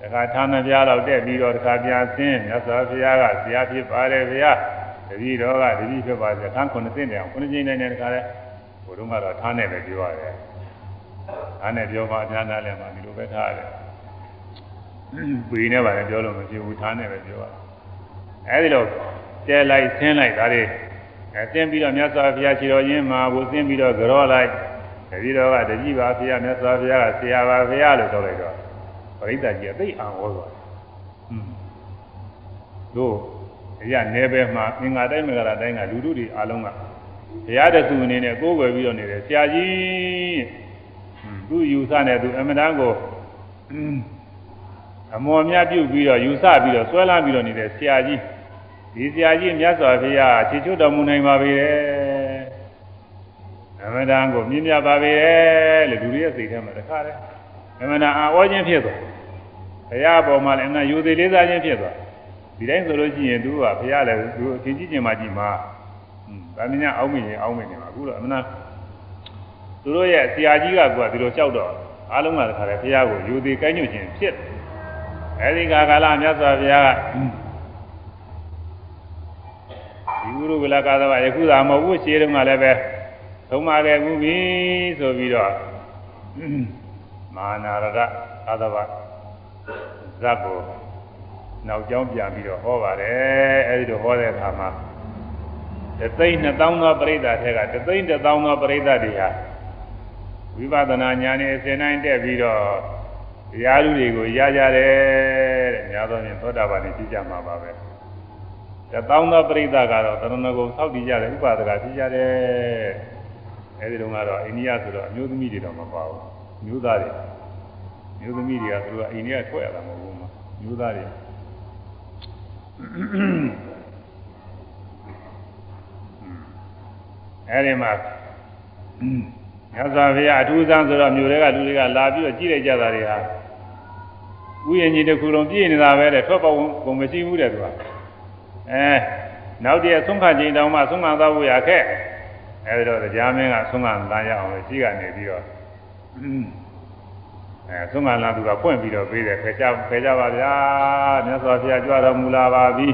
တခါဌာနပြားတော့တက်ပြီးတော့တခါပြန်ဆင်းမြတ်စွာဘုရားကဆရာဖြစ်ပါတယ်ဘုရား တတိတော်ကတတိဖြစ်ပါတယ်ခန်းခုနှစ်သိမ့်တယ်အောင်ခုနှစ်ကျင်းနေတယ်တခါလဲဘုရုံးကတော့ဌာနဲ့ပဲပြောရတယ်ဌာနဲ့ပြောမှအများနာလည်းမှဒီလိုပဲထားရတယ်ဝီနဲ့ပါလည်းပြောလို့မဖြစ်ဘူးဌာနဲ့ပဲပြောရတယ်အဲဒီလိုတဲလိုက်ဆင်းလိုက်ဒါတွေအဲဆင်းပြီးတော့မြတ်စွာဘုရားခြေတော်ရင်းမှာဘုဆင်းပြီးတော့ကြောလိုက်တတိတော်ကတတိပါဘုရားမြတ်စွာဘုရားကဆရာပါဘုရားလို့ပြောလိုက်တော့ပရိသတ်ကြီးအသိအံဟောသွားတယ်။တို့ အရာနေပဲမှာသင်္ဃာတိုင်းမင်္ဂလာတိုင်းကလူလူတွေအားလုံးကဘုရားတဆူအနေနဲ့ကိုးကွယ်ပြီးတော့နေတယ်ဆရာကြီးသူယူဆနဲ့သူအမတန်းကိုအမော်မြတ်ပြုတ်ပြီးတော့ယူဆပြီးတော့ဆွဲလာပြီးတော့နေတဲ့ဆရာကြီးဒီဆရာကြီးမြတ်စွာဘုရားခြေချွတ်တော်မူနိုင်ပါပေတယ်အမတန်းကိုမြင့်မြတ်ပါပေတယ်လို့လူတွေရဲ့စိတ်ထဲမှာတခါတည်းအမှန်တရားအောခြင်းဖြစ်သွားဘုရားပေါ်မှာလည်းအမှန်ယူသေးလေးစားခြင်းဖြစ်သွား ဒီတိုင်းဆိုလို့ရှိရင်သူကဘုရားလည်းသူအချင်းကြီးကျင်မှကြည့်မှာဟွန်းဗာမင်းအောင်းမင်းရင်အောင်းမင်းနေမှာအခုတော့အမှန်သူတို့ရဲ့ဆရာကြီးကကဒီလိုလျှောက်တော့အားလုံးကတခါလေဘုရားကိုယူသေးကိုင်းညွတ်ခြင်းဖြစ်အဲဒီကာကာလမြတ်စွာဘုရားကဒီဥရုကလကာသဝယခုသာမဟုတ်ဘူးရှင်းတုန်းကလည်းပဲသုံးပါခဲ့ဘူးပြီဆိုပြီးတော့မာနာရကသာသဝဇတ်ကို နောက်ကျောင်းပြန်ပြီးတော့ဟောပါတယ်အဲဒီလိုဟောတဲ့အခါမှာတသိန်း2000သောပရိသတ်ထဲကတသိန်း1000သောပရိသတ်တွေဟာဝိပဿနာဉာဏ်နဲ့အစဉ်တိုင်းတက်ပြီးတော့တရားလူတွေကိုရကြတယ်တဲ့များသောဖြင့်သောတာပန်ကြီးကြမှာပါပဲတသောသောပရိသတ်ကတော့သရဏဂုံသောက်တည်ကြတယ်ဥပါဒကဖြစ်ကြတယ်အဲဒီတုန်းကတော့အိန္ဒိယဆိုတော့အမျိုးသမီးတွေတော့မပါဘူးမျိုးသားတွေမျိုးသမီးတွေကသူကအိန္ဒိယထွက်ရတာမဟုတ်ဘူးမျိုးသားတွေ အဲဒီမှာမြတ်စွာဘုရားအထူးဆန်းဆိုတော့မြို့တွေကလူတွေကလာပြီးတော့ကြည့်လိုက်ကြတာတွေဟာဥယျာဉ်ကြီးတစ်ခုလုံးပြည့်နေတာပဲတဲ့ထွက်ပေါက်ကုန်မရှိဘူးတဲ့သူကအဲနောက်တည်းဆုံးခချိန်တောင်မှဆုံးခသွားဖို့ရခဲ့အဲဒီတော့တရားမင်းကဆုံးခလာရအောင်လို့ရှိကနေပြီးတော့ အဲဆုံးခလာသူကဖွင့်ပြီးတော့ပေးတယ်ဖယ်ကြဖယ်ကြပါဗျာမြတ်စွာဘုရားကြွတော်မူလာပါပြီ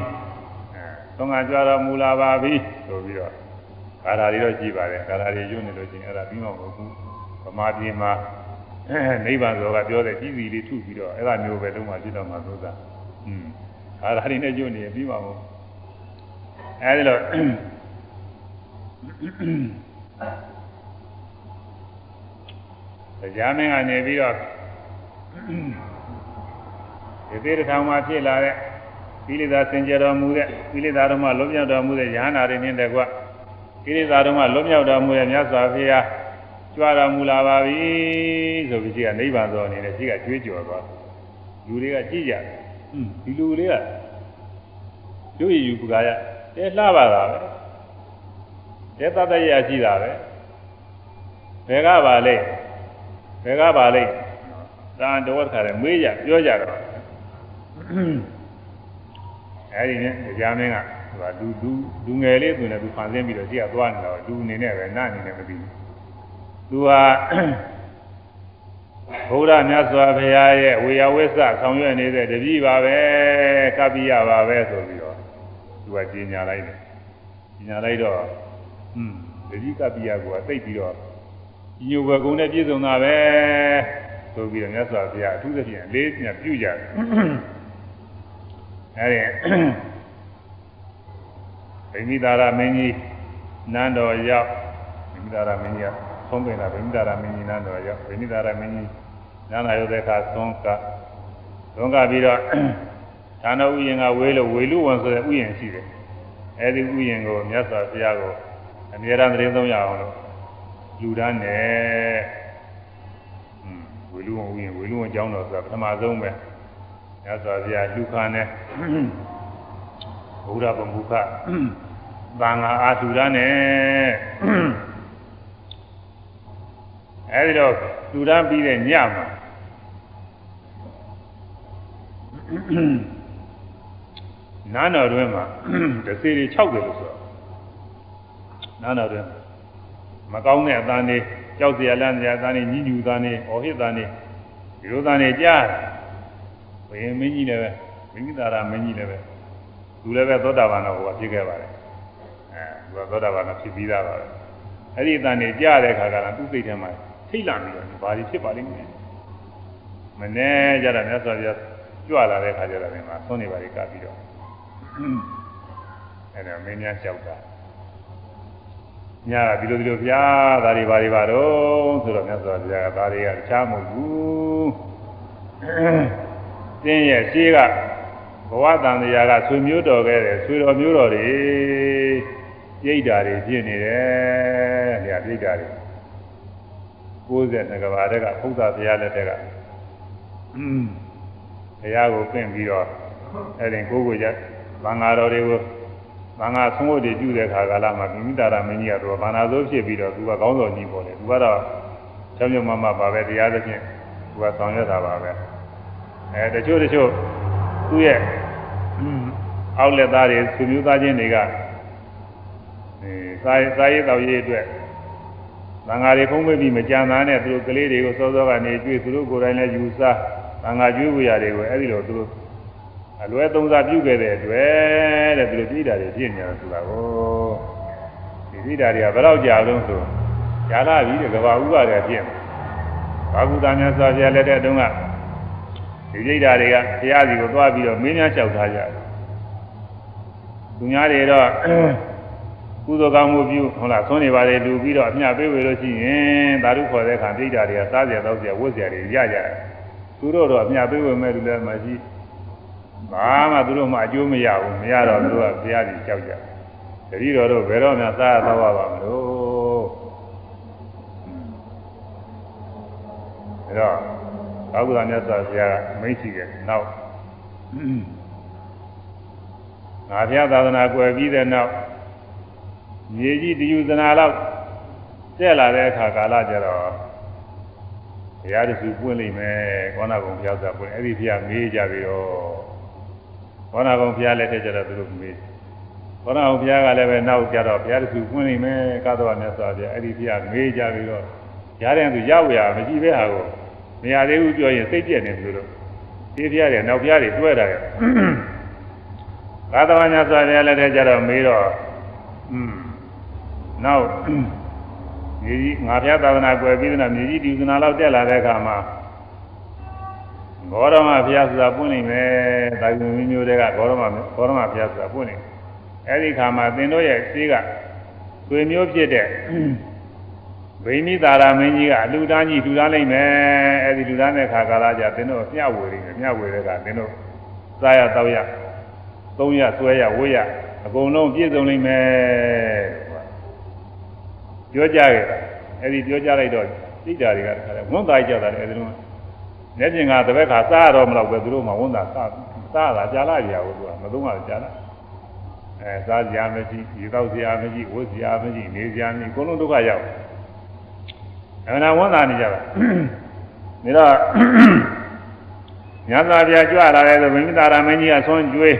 အဲဆုံးခကြွတော်မူလာပါပြီဆိုပြီးတော့ကာရာတွေတော့ကြည်ပါတယ်ကာရာတွေညွှန်နေလို့ချင်းအဲ့ဒါပြီးမှမဟုတ်ဘူးဗမာပြည်မှာနိဗ္ဗာန်ဆိုကပြောတဲ့ကြီးစီလေးထုပြီးတော့အဲ့ဒါမျိုးပဲလုံးဝပြစ်တော့မှာသုသာอืมကာရာတွေနဲ့ညွှန်နေပြီးမှမဟုတ်အဲ့ဒီတော့တရားမင်းကနေပြီးတော့ ဒီသေးတစ်ထောင်မှဖြစ်လာတဲ့ကိလေသာစင်ကြယ်တော်မူတဲ့ကိလေသာတော်မှလုံးပြောက်တော်မူတဲ့ယဟန္တာတွေနဲ့တကွကိလေသာတော်မှလွတ်မြောက်တော်မူတဲ့မြတ်စွာဘုရားကြွားတော်မူလာပါပြီဆိုပြီးရှိကနိဗ္ဗာန်တော်အနေနဲ့ရှိကကြွေးကြော်သွားလူတွေကကြည့်ကြတယ်ဒီလူတွေကတို့ရည်ယူပကာရတဲလှပါတာပဲတဲတတ်တရရှိတာပဲဘယ်ကပါလဲဘယ်ကပါလဲ သာတော်ခါတယ်မေးကြပြောကြတော့အဲဒီနဲ့ကြားမင်းကသူကလူလူလူငယ်လေးဆိုရင်သူဖန်ဆင်းပြီးတော့ကြည့်ရသွားနေတော့လူအနေနဲ့ပဲနအနေနဲ့မသိဘူးသူဟာဘုရားမြတ်စွာဘုရားရဲ့ဝေယဝိသဆောင်ရွက်နေတဲ့တပည့်ပါပဲကပ္ပိယပါပဲဆိုပြီးတော့သူကကြီးညာလိုက်တယ်ကြီးညာလိုက်တော့ဟွန်းတပည့်ကပ္ပိယကသိပြီးတော့ညိုဘကုံနဲ့ပြည့်စုံတာပဲ ဆိုပြီးတော့မြတ်စွာဘုရားအထူးသဖြင့်လေးညပြုကြတယ်အဲဒီဗိမိသာရမင်းကြီးနန်းတော်ရောက်ဗိမိသာရမင်းကြီးကသုံးပင်လာဗိမိသာရမင်းကြီးနန်းတော်ရောက်ဗိမိသာရမင်းကြီးနန်းလာရောက်တဲ့အခါသုံးကသွန်ကပြီးတော့ဒါနဥယျာဉ်ကဝေးလို့ဝေလူဝန်ဆိုတဲ့ဥယျာဉ်ရှိတယ်အဲဒီဥယျာဉ်ကိုမြတ်စွာဘုရားကိုအမြဲတမ်းသတင်းသုံးရအောင်လို့လူတန်းနဲ့ဝေ လူဝန်ဥယျာဉ်ဝေလူဝန်ကျောင်းတော်ဆိုတာပထမဆုံးပဲမြတ်စွာဘုရားလူခါနဲ့ဘုရားဗမုခသံဃာအာထုရနဲ့အဲဒီတော့လူတန်းပြီးတဲ့ညမှာနားတော်တွင်မှာတစေတွေ6တယ်လို့ဆိုတော့နားတော်တွင်မကောင်းတဲ့အတန်းတွေ ကြောက်စရာလန့်စရာအတန်းတွေညှဉ်းညူအတန်းတွေအော်ဟစ်အတန်းတွေဒီလိုအတန်းတွေကြားဘယ်မင်းကြီးလည်းပဲမိမိသားရမင်းကြီးလည်းပဲသူလည်းပဲသောတာပန်တော့ဟိုကဖြစ်ခဲ့ပါတယ်အဲသူကသောတာပန်တော့ဖြစ်ပြီးသားပါပဲအဲ့ဒီအတန်းတွေကြားတဲ့အခါကလည်းသူ့စိတ်ထဲမှာထိတ်လာပြီးတော့ဘာတွေဖြစ်ပါလိမ့်မယ်မနေ့ကျတော့မြတ်စွာဘုရားကြွလာတဲ့ခါကျတော့ဒီမှာသွန်းနေပါလိကပြီးတော့အဲ့ဒါမင်းများလျှောက်တာ ညာဒီလိုဒီလိုဗျာဒါတွေဘာတွေပါတော့ဆိုတော့မြတ်စွာဘုရားကဒါတွေကတခြားမဟုတ်ဘူးတင်းရဲ့ရှေးကဘဝတန်တရားကဆွေမျိုးတော်ခဲ့တယ်ဆွေတော်မျိုးတော်တွေပြိဋ္ဌာတွေဖြစ်နေတယ်။ဒါပြိဋ္ဌာတွေ90ကဘာတက်ကဘုရားတရားလက်ထက်ကဘုရားကိုပင့်ပြီးတော့အဲ့ဒီကိုကိုရသံဃာတော်တွေကို သံဃာဆုံးဝတ်တွေပြုတဲ့ခါကာလမှာမိမိတာရမင်းကြီးကတော့ဘာနာစိုးဖြစ်ပြီးတော့သူကကောင်းတော်ကြီးပေါ်တယ်သူကတော့ချမ်းမြေမမပါပဲတရားသဖြင့်သူကဆောင်ရွက်တာပါပဲအဲတချို့တချို့သူ့ရဲ့အောက်လက်သားတွေသူမျိုးသားချင်းတွေကအဲစာရေးစာရေးတော်ရေးအတွက်သံဃာတွေဖုံးပေးပြီးမကြံသားနဲ့သူတို့ကလေးတွေကိုစောစောကနေကျွေးသူတို့ကိုယ်တိုင်လည်းယူစားသံဃာကျွေးဝရတွေကိုအဲ့ဒီလိုသူတို့ အလွဲသုံးစားပြုခဲ့တဲ့အတွက်တဲ့သူတို့ပြည်တာတွေပြည့်နေတယ်ဆိုတာကိုဒီပြည်တာတွေကဘယ်တော့ကြာလို့ဆိုကြာလာပြီတဲ့ကဘာဥပါတွေပြည့်တယ်ဘာကုသမြတ်စွာဘုရားလက်ထက်တုန်းကဒီပြည်တာတွေကဘုရားစီကိုသွားပြီးတော့မင်းများလျှောက်ထားကြတယ်သူများတွေတော့ကုသိုလ်ကောင်းမှုပြုဟုတ်လားသွန်းနေပါလေလူပြီးတော့အမျှပေးဝေလို့ရှိရင်သာဓုခေါ်တဲ့အခါပြည်တာတွေကစားကြတော့ကြဝတ်ကြတွေရကြတယ်သူတို့တော့အမျှပေးဝေမဲ့လူလည်းမရှိဘာ မှသူတို့မှအကျိုးမရဘူးမရတော့သူတို့ကဘုရားကြီးကြောက်ကြတတိတော်တို့ဘယ်တော့မှစားရတော့ပါမလို့အဲတော့သောကုသမြတ်စွာဘုရားကမိတ်ရှိတယ်နောက်ငါဘုရားသာသနာကွယ်ပြီးတဲ့နောက်မြေကြီးတယူဇနာလောက်တက်လာတဲ့အခါကာလကျတော့ဘုရားတဆူပွင့်လိမ့်မယ်ကောဏဂုံဘုရားသာပွင့်အဲ့ဒီဘုရားမေးကြပြီးတော့ ကောဏဂုံဘုရားလက်ထက်ကျတော့သူတို့မေးကောဏဂုံဘုရားကလည်းပဲနောက်ကြတော့ဘုရားတဆူပွင့်လိမ့်မယ်ကာတော်မြတ်စွာဘုရားအဲ့ဒီဘုရားမေးကြပြီးတော့ရားတဲ့သူရောက်ရမရှိပဲဟာကိုမရသေးဘူးပြောရင်စိတ်ပြည့်နေသူတို့ဒီဘုရားတွေနောက်ဘုရားတွေတွဲတာရဲ့ကာတော်မြတ်စွာဘုရားလက်ထက်ကျတော့မေးတော့อืมနောက်မြေကြီးငါဖျားသာသနာကွယ်ပြီးတဲ့မြေကြီးဒီသနာလောက်တက်လာတဲ့အခါမှာ ဂေါရမဘုရားဆိုတာပွင့်နေမယ်တာဝီမျိုးတွေကဂေါရမဂေါရမဘုရားဆိုတာပွင့်နေအဲ့ဒီခါမှာသင်တို့ရဲ့ရှိကသွေမျိုးဖြစ်တဲ့ဗိမိသာရမင်းကြီးကအလူတန်းကြီးလူတန်းလိုက်မယ်အဲ့ဒီလူတန်းတဲ့ခါကာလကြသင်တို့မျှဝေနေမျှဝေတဲ့ကသင်တို့စားရတောက်ရသုံးရဆွဲရဝေးရအကုန်လုံးပြည့်စုံနိုင်မယ်ပြောကြခဲ့အဲ့ဒီပြောကြလိုက်တော့သိတာတွေကတခါလဲဝန်သားကြတာလေအဲ့ဒီလို မျက်ပြင်ကတပည့်ခါစားတော့မလို့ပဲသူတို့မှဝန်သားစားစားတာကြာလာကြဘူးသူကမသုံးပါကြာလာအဲစားကြမရှိရေတော့စရာမရှိဝတ်စရာမရှိနေစရာမရှိအကုန်လုံးဒုက္ခရောက်အမှန်ဝန်သားနေကြတာဒါတော့ညသာပြကြွလာတယ်ဆိုမိမိသားရမင်းကြီးကဆွမ်းကျွေး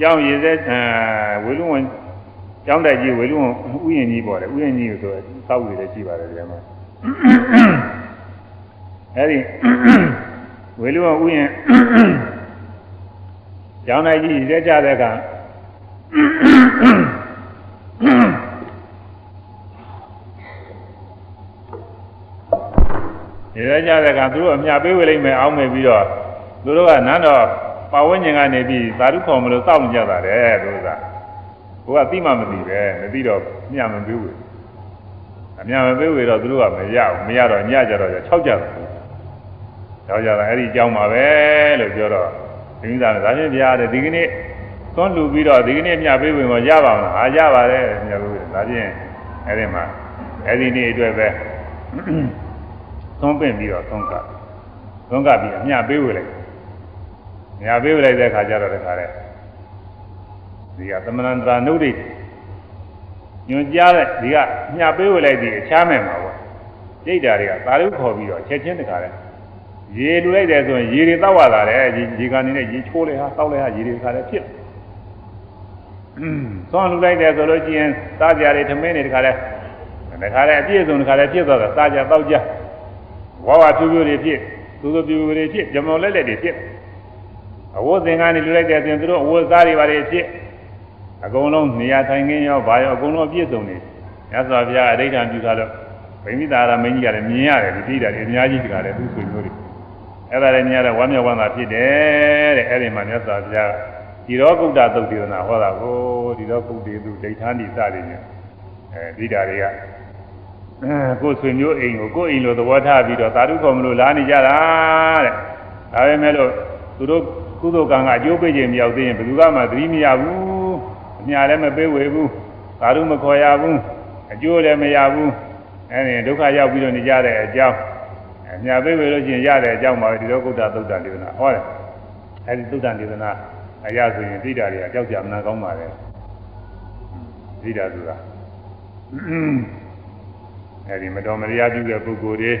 ကြောင်းရည်စဲဝေလူဝင်ကျောင်းတက်ကြီးဝေလူဥယျင်ကြီးပေါ်တယ်ဥယျင်ကြီးဆိုတော့သောက်ရည်လည်းရှိပါတယ်ဒီမှာအဲဒီ ဝေလူဥယျင်ကျောင်းတက်ကြီးရက်ကြတဲ့အခါဒီရက်ကြတဲ့အခါသူတို့အမြပေးဝေလိုက်မယ်အောင်းမယ်ပြီးတော့သူတို့ကနန်းတော်ပဝန်းကျင်ကနေပြီးသာဓုခေါ်မလို့စောင့်ကြတာတဲ့သူကကိုကသိမှမသိပဲမသိတော့မြမပေးဝေအမြမပေးဝေတော့သူတို့ကမရဘူးမရတော့ညကြတော့၆ကြတယ် တော့ကြတာအဲ့ဒီအကြောင်းပါပဲလို့ပြောတော့ဘုရားကဒါဖြင့်ပြရတယ်ဒီကနေ့သွန်းလူပြီးတော့ဒီကနေ့မြတ်ပေးဝင်မရပါဘူးလားဟာရပါတယ်မြတ်ပေးဝင်ဒါဖြင့်အဲ့ဒီမှာအဲ့ဒီနေ့အတွက်ပဲသွန်းပင့်ပြီးတော့သွန်းကသွန်းကပြီးအမြတ်ပေးဝင်လိုက်မြတ်ပေးဝင်လိုက်တဲ့အခါကျတော့တခါလဲဒီကသမဏန္တရာနုဒိညွန်ကြားတဲ့ဒီကမြတ်ပေးဝင်လိုက်ပြီးအခြားမဲ့မှာပေါ့စိတ်ဓာတ်တွေကသာဓုခေါ်ပြီးတော့ချက်ချင်းတခါလဲ ရေလူလိုက်တယ်ဆိုရင်ရေတွေတောက်ရတာလေရေရေကနေနဲ့ရေချိုးလိုက်ဟာတောက်လိုက်ဟာရေတွေခါလဲဖြစ်သွန်လူလိုက်တယ်ဆိုလို့ရှိရင်စားကြရတယ်ထမင်းတွေတခါလဲတခါလဲအပြည့်စုံတခါလဲဖြစ်သွားတာစားကြတောက်ကြဝါဝဖြူဖြူတွေဖြစ်သူသူဖြူဖြူတွေဖြစ်ကြမောလက်လက်တွေဖြစ်အဝတ်သင်္ကန်းတွေလူလိုက်တယ်ဆိုရင်သူတို့အဝတ်စားတွေပါတွေဖြစ်အကုန်လုံးနေရာထိုင်ခင်းရောဘာရောအကုန်လုံးအပြည့်စုံနေမြတ်စွာဘုရားအဋ္ဌံပြုထားတော့ဗိမိတာရမင်းကြီးကလည်းမြင်ရတယ်ဒီတိတာတွေအများကြီးတခါလဲသူ့ဆွေမျိုးတွေ အဲ့ဒါလည်းမြင်ရတဲ့ဝမ်းမြောက်ဝမ်းသာဖြစ်တယ်တဲ့အဲ့ဒီမှာမြတ်စွာဘုရားဒီရောကုတ္တသုတ်တေသနာဟောတာကိုဒီရောကုတ္တေသူဒိဋ္ဌာနိစတွေညအဲဒီတာတွေကအဲကိုယ်ဆွေမျိုးအိမ်ကိုကိုယ်အိမ်လိုသဘောထားပြီးတော့သာဓုခေါ်မလို့လာနေကြတာတဲ့ဒါပေမဲ့လို့သူတို့ကုသိုလ်ကံကအကျိုးပေးခြင်းမရောက်သေးရင်ဘယ်သူမှသတိမရဘူးအများလည်းမပေးဝေဘူးသာဓုမခေါ်ရဘူးအကျိုးလည်းမရဘူးအဲဒီဒုက္ခရောက်ပြီးတော့နေကြတဲ့အကြောင်း အများပေးဝေလို့ရှိရင်ရတဲ့အကြောင်းပါပဲဒီလိုကုတ္တသုတ်တံဒေသနာဟောတယ်အဲဒီသုတ်တံဒေသနာအရာဆိုရင်သိတာတွေကကြောက်ကြမနာကောင်းပါလေသိတာဆိုတာအဲဒီမတော်မတရားပြုတဲ့ပုဂ္ဂိုလ်တွေ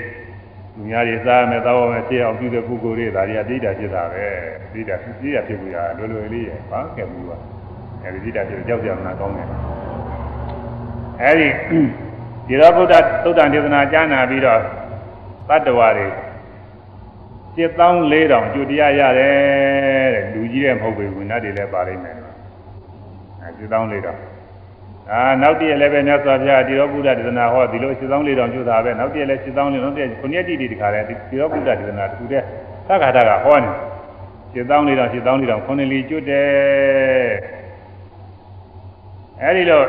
သူများတွေစားမယ်တောင်းမယ်ဖြစ်အောင်ပြုတဲ့ပုဂ္ဂိုလ်တွေဒါတွေကသိတာဖြစ်တာပဲသိတာသိတာဖြစ်ဘူးရလွယ်လွယ်လေးရဘာကဲဘူးပါအဲဒီသိတာဖြစ်ကြောက်ကြမနာကောင်းတယ်အဲဒီဒီရောဗုဒ္ဓသုတ္တန်ဒေသနာကြားနာပြီးတော့ တတ္တဝါတွေ7400ကျူတရားရတယ်တဲ့လူကြီးတဲ့မဟုတ်ဘူးနတ်တွေလည်းပါလိမ့်မယ်အဲ7400အာနောက်တည့်လည်းပဲမြတ်စွာဘုရားဒီရောဗုဒ္ဓဒေသနာဟောဒီလို7400ကျူတာပဲနောက်တည့်လည်း7400နောက်တည့်ခုနှစ်တိတိတခါလဲဒီရောဗုဒ္ဓဒေသနာတူတဲ့သက္ကာတကဟောနေ7400 7400ခုနှစ်လီကျွတ်တယ်အဲဒီလို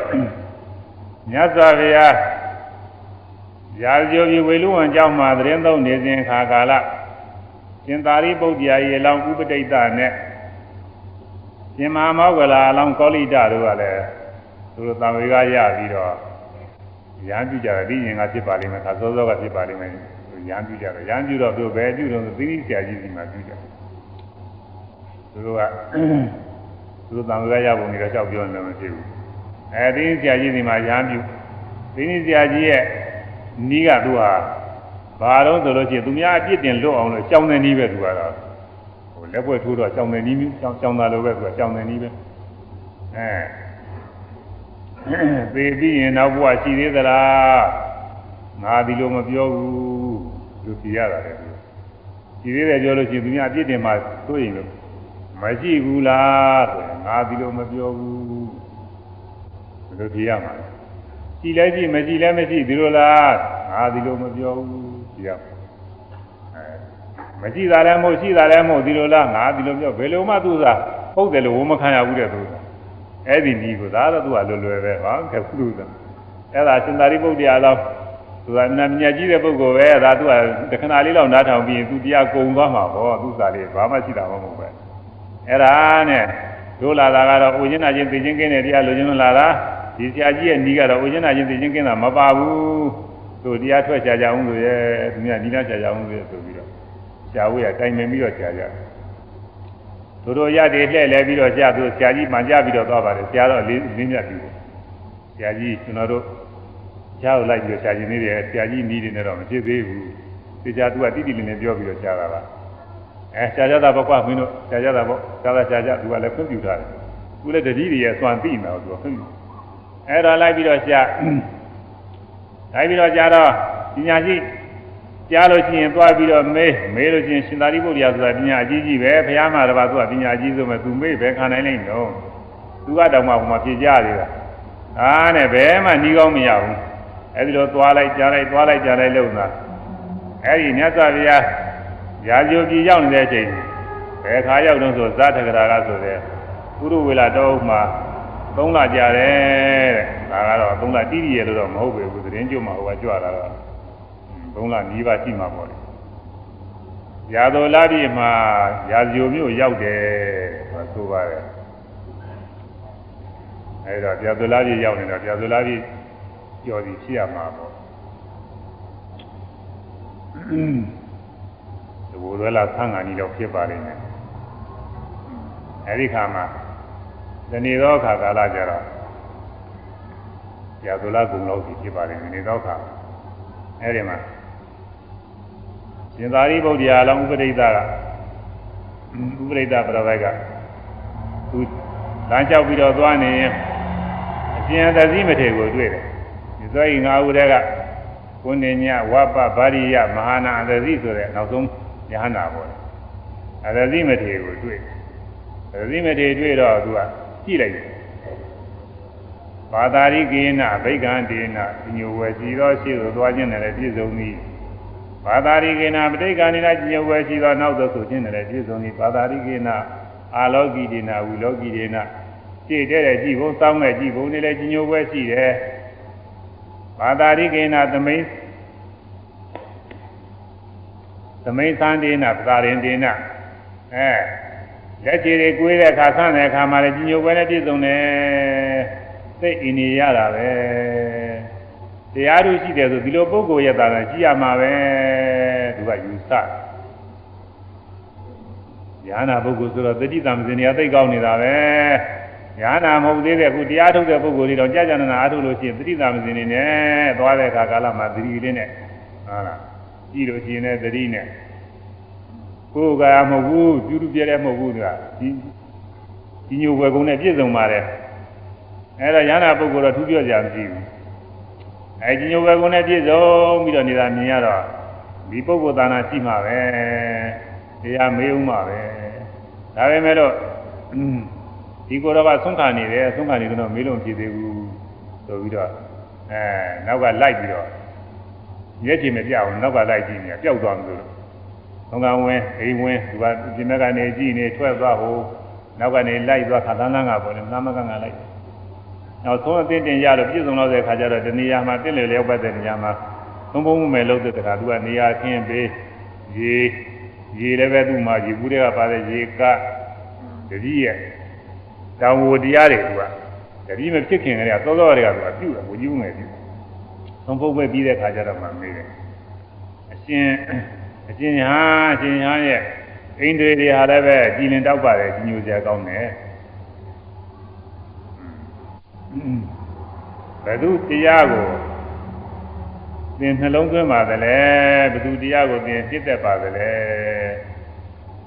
မြတ်စွာဘုရား ရာဇဂိုပြည်ဝေလူဝံကျောင်းမှာသတင်းသုံးနေစဉ်ခါကာလရှင်သာရိပုတ္တရာကြီးအလောင်းဥပတိတ်တနဲ့ရှင်မမောဂလာအလောင်းကောလိတတို့ကလည်းသူတို့တံဝေကရပြီးတော့ရဟန်းပြုကြတယ်ဒီရင်ကဖြစ်ပါလိမ့်မယ်ခါစောစောကဖြစ်ပါလိမ့်မယ်ရဟန်းပြုကြတယ်ရဟန်းပြုတော့သူဘယ်ပြုတော့သီရိဆရာကြီးစီမှာပြုကြတယ်သူတို့ကသူတို့တံဝေကရပုံတွေတော့ကြောက်ပြောနေမှမရှိဘူးအဲဒီဆရာကြီးစီမှာရဟန်းပြုသီရိဆရာကြီးရဲ့ နီးကသူဟာဘာတော့ဆိုလို့ရှိရင်သူများအပြစ်တင်လွတ်အောင်လို့ကြောင်းတဲ့နီးပဲသူကတော့ဟိုလက်ပွဲထိုးတော့ကြောင်းတဲ့နီးကြောင်းကြောင်းတာလိုပဲသူကကြောင်းတဲ့နီးပဲအဲသေပြီးရင်နောက်ဘဝရှိသေးသလားငါဒီလိုမပြောဘူးသူပြရတာလေသူရှိသေးတယ်ပြောလို့ရှိရင်သူများအပြစ်တင်မှသို့ရင်လို့မရှိဘူးလားဆိုရင်ငါဒီလိုမပြောဘူးဘယ်လိုပြရမှာလဲ ကြည်လဲကြည်မကြည်လဲမရှိဒီလိုလားငါဒီလိုမပြောဘူးကြည်ရအဲမကြည်တာလည်းမဟုတ်ရှိတာလည်းမဟုတ်ဒီလိုလားငါဒီလိုပြောဘယ်လိုမှသူသာဟုတ်တယ်လို့ဝမခံရဘူးတဲ့သူကအဲ့ဒီနီးကိုဒါတော့သူကလွယ်လွယ်ပဲဟာခက်ဘူးသူအဲ့ဒါရှင်သာရိပုတ္တရာတော့သူကနာမြတ်ကြီးတဲ့ပုဂ္ဂိုလ်ပဲဒါသူကတခဏလေးလောက်နားထောင်ပြီးရင်သူတရားကုံသွားမှာပေါ့သူစားလေးဘာမှရှိတာမဟုတ်ဘူးပဲအဲ့ဒါနဲ့တို့လာတာကတော့ဥကျင်းနာချင်းသိချင်းကင်းတဲ့တရားလိုချင်လို့လာတာ ဒီဆရာကြီးရဲ့နီးကတော့ဥကျင်းနာချင်းသိချင်းကင်းတာမပါဘူးသူတရားထွက်ကြကြအောင်လို့ရဲ့သူများဒီလားကြကြအောင်လို့ဆိုပြီးတော့ဆရာဝေးကတိုင်ပင်ပြီးတော့ကြာကြသူတို့ရတဲ့လှဲ့လဲပြီးတော့ကြာသူဆရာကြီးမှန်ကြပြီးတော့သွားပါတယ်ဆရာတော့လေးလေးမြတ်ပြီဆရာကြီးကျွန်တော်တို့ဆရာကိုလိုက်ပြီးတော့ဆရာကြီးနေတယ်ဆရာကြီးနီးတယ်နဲ့တော့မဖြစ်သေးဘူးဒီကြာသူကတိတိလေးနဲ့ပြောပြီးတော့ကြာတာပါအဲဆရာကြတာဘကွာမင်းတို့ဆရာကြတာပေါ့ဆရာကြဆရာကြသူကလည်းခွင့်ပြုထားတယ်သူလည်းတတိတွေရဲ့စွမ်းသိနေတော့သူကခွင့်ပြု အဲ့တော့လိုက်ပြီးတော့ဆရာလိုက်ပြီးတော့ကြာတော့ပညာရှိကြားလို့ရှိရင်သွားပြီးတော့မေးမေးလို့ရှိရင်ရှင်သာရိပုတ္တရာဆိုတာပညာအကြီးကြီးပဲဘုရားမှာတပါးသူကပညာအကြီးဆုံးပဲသူမေးပဲခံနိုင်လိမ့်တော့သူကတောင်မှဟိုမှာဖြေကြသေးတာအားနဲ့ဘယ်မှနှီးကောင်းမရဘူးအဲဒီလိုသွားလိုက်ကြားလိုက်သွားလိုက်ကြားလိုက်လို့သာအဲဒီမြတ်စွာဘုရားရာဇိုပြည်ရောက်နေတဲ့အချိန်ဘယ်ခါရောက်တော့ဆိုဇာတကရာကဆိုတဲ့ပုရုဝေလာတော်မှာ သုံးလကြာတယ်တဲ့ဒါကတော့သုံးလတိတိရဲ့လို့တော့မဟုတ်ပဲဘူးသတင်းကြွမှာဟိုကကြွတာတော့သုံးလနီးပါးရှိမှာပေါ့လေရာတော်လာပြီမှာရာဇိုမျိုးရောက်တယ်ဆိုတာဆိုပါတယ်အဲဒါရာတော်လာပြီရောက်နေတော့ရာတော်လာပြီကြော်စီဖြစ်ရမှာပေါ့ဒီဘိုးတော်လာဆန်းကန်ကြီးတော့ဖြစ်ပါလိမ့်မယ်အဲဒီခါမှာ ဒီနေ့တော့ခါကာလကြတော့ရာတော်လာကုံလို့ဖြစ်ပါလိမ့်မယ်ဒီနေ့တော့ခါအဲဒီမှာရှင်သာရိပုတ္တရာလောင်းဥပဒိတကဥပဒိတပြပိုက်ကသူလမ်းလျှောက်ပြီးတော့သွားနေရင်အရှင်သတိမထေကိုတွေ့တယ်ဒီသောဤငါးဦးတည်းကကိုနေညဝပဗာရိယမဟာနာအသတိဆိုတဲ့နောက်ဆုံးယဟန္တာပေါ့အသတိမထေကိုတွေ့အသတိမထေတွေ့တော့သူက ကြည့်လိုက်တယ်ဘာသာရိကေနဗိက္ခန္တေနညိုဝယ်စီသောရှိသို့သွားခြင်းနဲ့ပြည့်စုံသည်ဘာသာရိကေနပဋိက္ခဏိနာညိုဝယ်စီသောနောက်သို့ဆိုခြင်းနဲ့ပြည့်စုံသည်ဘာသာရိကေနအာလောကီဒေနဝီလောကီဒေနကြည့်တဲ့ကြည့်ဖို့စောင်းမဲ့ကြည့်ဖို့နေလဲညိုဝယ်ရှိတယ်ဘာသာရိကေနသမိန်သမိန်သံဒေနပသာရင်ဒေနအဲ လက်ချေတွေကိုွေးတဲ့အခါဆန်းတဲ့အခါမှာလည်းညိုဝယ်နဲ့ပြည့်စုံတယ်စိတ်အင်းနေရတာပဲတရားတို့ရှိတယ်ဆိုဒီလိုပုဂ္ဂိုလ်ရဲ့သာသာရှိရမှာပဲသူကယူဆညာနာပုဂ္ဂိုလ်ဆိုတော့တတိတံစင်နေရာသိကောင်းနေတာပဲညာနာမဟုတ်သေးတဲ့အခုတရားထုတ်တဲ့ပုဂ္ဂိုလ်တွေတော့ကြာကြာနာနာအားထုတ်လို့ရှိရင်တတိတံစင်နေနဲ့သွားတဲ့အခါကာလမှာသတိလေးနဲ့ဟုတ်လားကြည့်လို့ရှိရင်လည်းသတိနဲ့ ကိုယ်ကမဟုတ်ဘူးပြုပြုပြတဲ့မဟုတ်ဘူးကဒီဒီညိုဝယ်ကုန်နဲ့ပြည့်စုံပါတယ်အဲ့ဒါညာနာပုဂ္ဂိုလ်တော့ထူးပြောကြမရှိဘူးအဲဒီညိုဝယ်ကုန်နဲ့ပြည့်စုံပြီးတော့နေတာမြင်ရတော့ဒီပုဂ္ဂိုလ်သာနာရှိမှာပဲတရားမေးဦးမှာပဲဒါပေမဲ့လို့ဒီကိုယ်တော်ကဆုံးခံနေတယ်ဆုံးခံနေတော့မေးလို့ဖြစ်သေးဘူးဆိုပြီးတော့အဲနောက်ကလိုက်ပြီးတော့မျက်ခြေမပြအောင်နောက်ကလိုက်ကြည့်နေပျောက်သွားမှလို့ ဆုံးခံဝင်အိမ်ဝင်ဒီကဒီမဲ့ကနေကြည့်နေထွက်သွားဟိုနောက်ကနေလိုက်သွားခါသန်းသန်းကပေါ်နေနာမကကလိုက်နောက်ဆုံးအသိတင်ရလို့ပြည့်စုံတော့တဲ့ခါကျတော့ဒီနေရာမှာတင့်လေလျောက်ပတ်တဲ့နေရာမှာသုံးပုံးမယ်လို့တဲ့ခါသူကနေရာခင်းပေးရေရေလည်းပဲသူ့မှာရေဘူးတွေကပါတဲ့ရေကတတိရဲ့တောင်ဝတရားတွေသူကတတိမဖြစ်ခင်ကလေးကသောသောတွေကသူကပြုတယ်ဝကြီးမယ်ပြုသုံးပုံးပဲပြီးတဲ့ခါကျတော့မှမေးတယ်အရှင် အရှင်ဟာအရှင်ဟာရဲ့အိန္ဒြေတွေဟာလည်းပဲကြည်လင်တောက်ပါတယ်ကြီးညိုစရာကောင်းတယ်ဘယ်သူတရားကိုသင်နှလုံးသွင်းပါသလဲဘယ်သူတရားကိုသင်ပြစ်သက်ပါသလဲ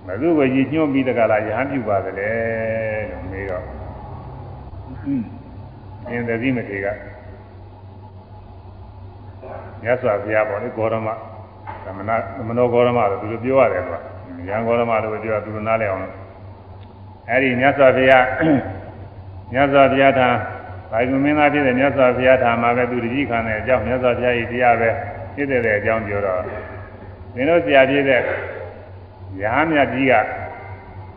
ဘယ်သူကိုရည်ညွှန်းပြီးတကလားယဟန်ပြုပါသလဲလို့မေးတော့အင်းသတိမထေကမြတ်စွာဘုရားပေါ်လေဂေါရမ သမဏသမနောဂေါရမလို့သူတို့ပြောရတယ်ကွာရန်ဂေါရမလို့ပြောသူတို့နားလည်အောင်အဲ့ဒီမြတ်စွာဘုရားမြတ်စွာဘုရားထာဘာယုမင်းသားဖြစ်တဲ့မြတ်စွာဘုရားထာမှာပဲသူတကြီးခံတဲ့အကြောင်းမြတ်စွာဘုရားဤတရားပဲဖြစ်တဲ့အကြောင်းပြောတော့သင်တို့ဆရာပြည့်တဲ့ရဟန်းမြတ်ကြီးက